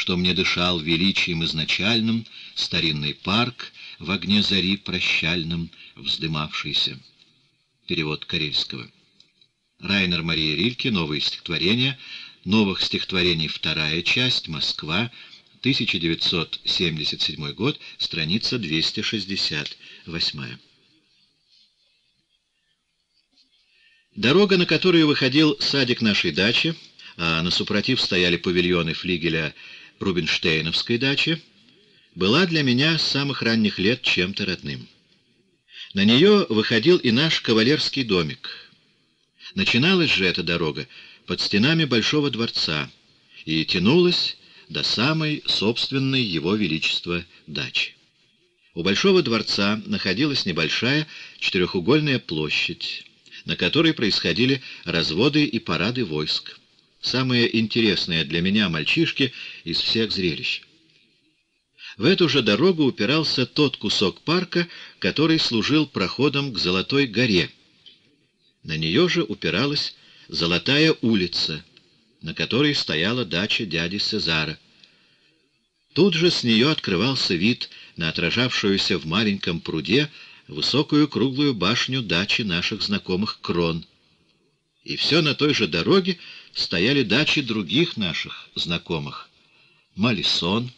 Что мне дышал величием изначальным старинный парк в огне зари прощальном вздымавшийся. Перевод Карельского. Райнер Мария Рильке, новые стихотворения, новых стихотворений, вторая часть, Москва, 1977 год, страница 268. Дорога, на которую выходил садик нашей дачи, а на супротив стояли павильоны флигеля Рубинштейновской дачи, была для меня с самых ранних лет чем-то родным. На нее выходил и наш кавалерский домик. Начиналась же эта дорога под стенами Большого дворца и тянулась до самой собственной его величества дачи. У Большого дворца находилась небольшая четырехугольная площадь, на которой происходили разводы и парады войск. Самое интересное для меня мальчишки из всех зрелищ. В эту же дорогу упирался тот кусок парка, который служил проходом к Золотой горе. На нее же упиралась Золотая улица, на которой стояла дача дяди Сезара. Тут же с нее открывался вид на отражавшуюся в маленьком пруде высокую круглую башню дачи наших знакомых Крон. И все на той же дороге стояли дачи других наших знакомых. Малисон,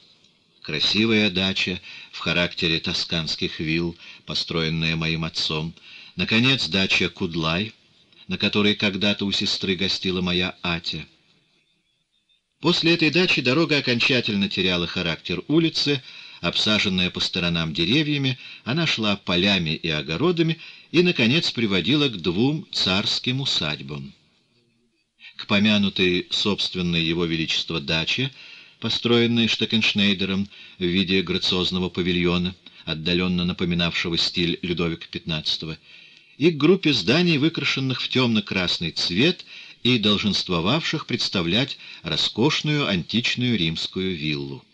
красивая дача в характере тосканских вилл, построенная моим отцом. Наконец, дача Кудлай, на которой когда-то у сестры гостила моя Атя. После этой дачи дорога окончательно теряла характер улицы, Обсаженная по сторонам деревьями, она шла полями и огородами и, наконец, приводила к двум царским усадьбам. К помянутой собственной его величества даче, построенной Штекеншнейдером в виде грациозного павильона, отдаленно напоминавшего стиль Людовика XV, и к группе зданий, выкрашенных в темно-красный цвет и долженствовавших представлять роскошную античную римскую виллу.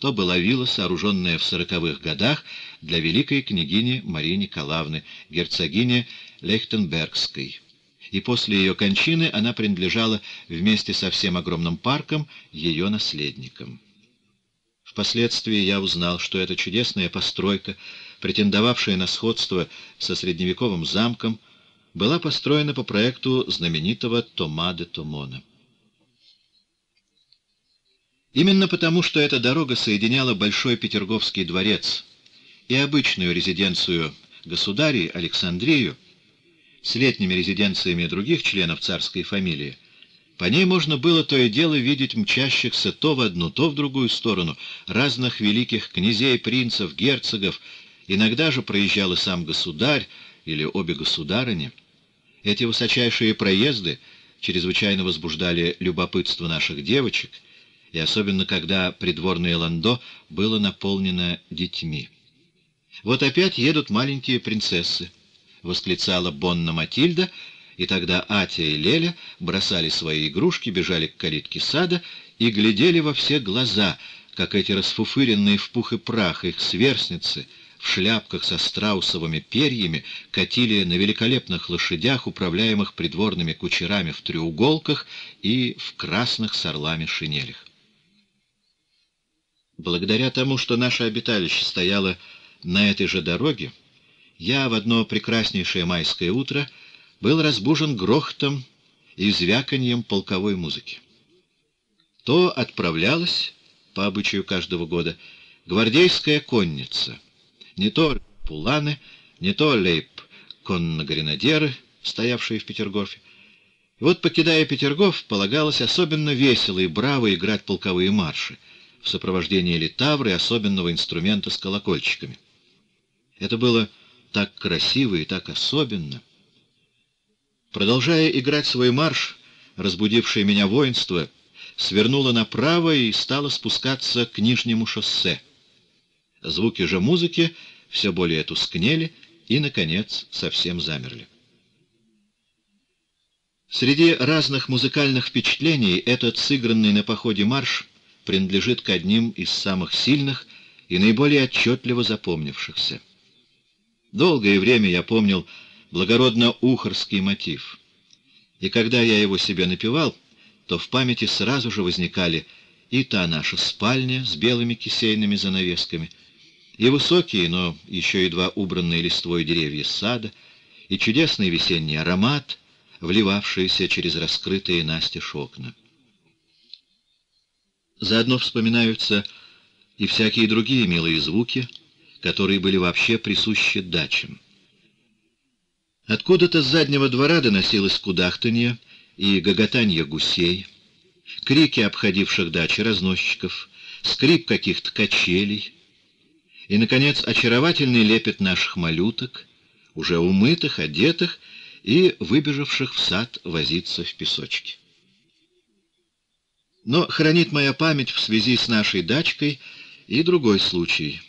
То была вилла, сооруженная в сороковых годах для великой княгини Марии Николаевны, герцогини Лейхтенбергской. И после ее кончины она принадлежала вместе со всем огромным парком ее наследникам. Впоследствии я узнал, что эта чудесная постройка, претендовавшая на сходство со средневековым замком, была построена по проекту знаменитого Тома де Томона. Именно потому, что эта дорога соединяла Большой Петерговский дворец и обычную резиденцию государей Александрию с летними резиденциями других членов царской фамилии, по ней можно было то и дело видеть мчащихся то в одну, то в другую сторону разных великих князей, принцев, герцогов, иногда же проезжал и сам государь или обе государыни. Эти высочайшие проезды чрезвычайно возбуждали любопытство наших девочек — и особенно когда придворное ландо было наполнено детьми. «Вот опять едут маленькие принцессы», — восклицала Бонна Матильда, и тогда Атя и Леля бросали свои игрушки, бежали к калитке сада и глядели во все глаза, как эти расфуфыренные в пух и прах их сверстницы в шляпках со страусовыми перьями катили на великолепных лошадях, управляемых придворными кучерами в треуголках и в красных с орлами шинелях. Благодаря тому, что наше обиталище стояло на этой же дороге, я в одно прекраснейшее майское утро был разбужен грохотом и звяканьем полковой музыки. То отправлялась, по обычаю каждого года, гвардейская конница, не то пуланы, не то лейб конногренадеры, стоявшие в Петергофе. И вот, покидая Петергоф, полагалось особенно весело и браво играть полковые марши — в сопровождении литавры особенного инструмента с колокольчиками. Это было так красиво и так особенно. Продолжая играть свой марш, разбудившее меня воинство свернуло направо и стало спускаться к нижнему шоссе. Звуки же музыки все более тускнели и, наконец, совсем замерли. Среди разных музыкальных впечатлений этот сыгранный на походе марш принадлежит к одним из самых сильных и наиболее отчетливо запомнившихся. Долгое время я помнил благородно-ухорский мотив, и когда я его себе напевал, то в памяти сразу же возникали и та наша спальня с белыми кисейными занавесками, и высокие, но еще едва убранные листвой деревья сада, и чудесный весенний аромат, вливавшийся через раскрытые настежь окна. Заодно вспоминаются и всякие другие милые звуки, которые были вообще присущи дачам. Откуда-то с заднего двора доносилось кудахтанье и гоготанье гусей, крики обходивших дачи разносчиков, скрип каких-то качелей и, наконец, очаровательный лепет наших малюток, уже умытых, одетых и выбежавших в сад возиться в песочке. Но хранит моя память в связи с нашей дачкой и другой случай,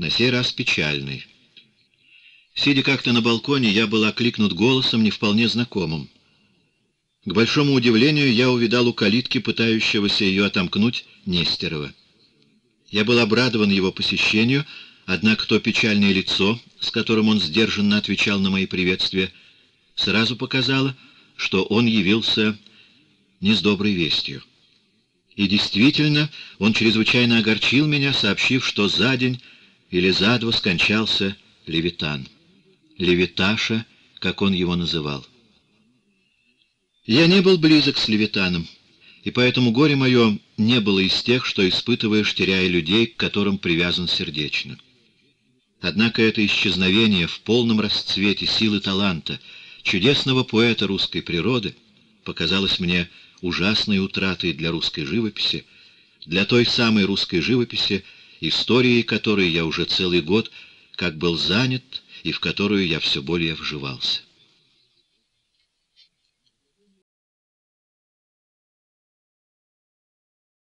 на сей раз печальный. Сидя как-то на балконе, я был окликнут голосом, не вполне знакомым. К большому удивлению, я увидал у калитки, пытающегося ее отомкнуть, Нестерова. Я был обрадован его посещению, однако то печальное лицо, с которым он сдержанно отвечал на мои приветствия, сразу показало, что он явился не с доброй вестью. И действительно, он чрезвычайно огорчил меня, сообщив, что за день или за два скончался Левитан. Левиташа, как он его называл. Я не был близок с Левитаном, и поэтому горе мое не было из тех, что испытываешь, теряя людей, к которым привязан сердечно. Однако это исчезновение в полном расцвете силы таланта, чудесного поэта русской природы, показалось мне ужасной утратой для русской живописи, для той самой русской живописи, историей которой я уже целый год как был занят и в которую я все более вживался.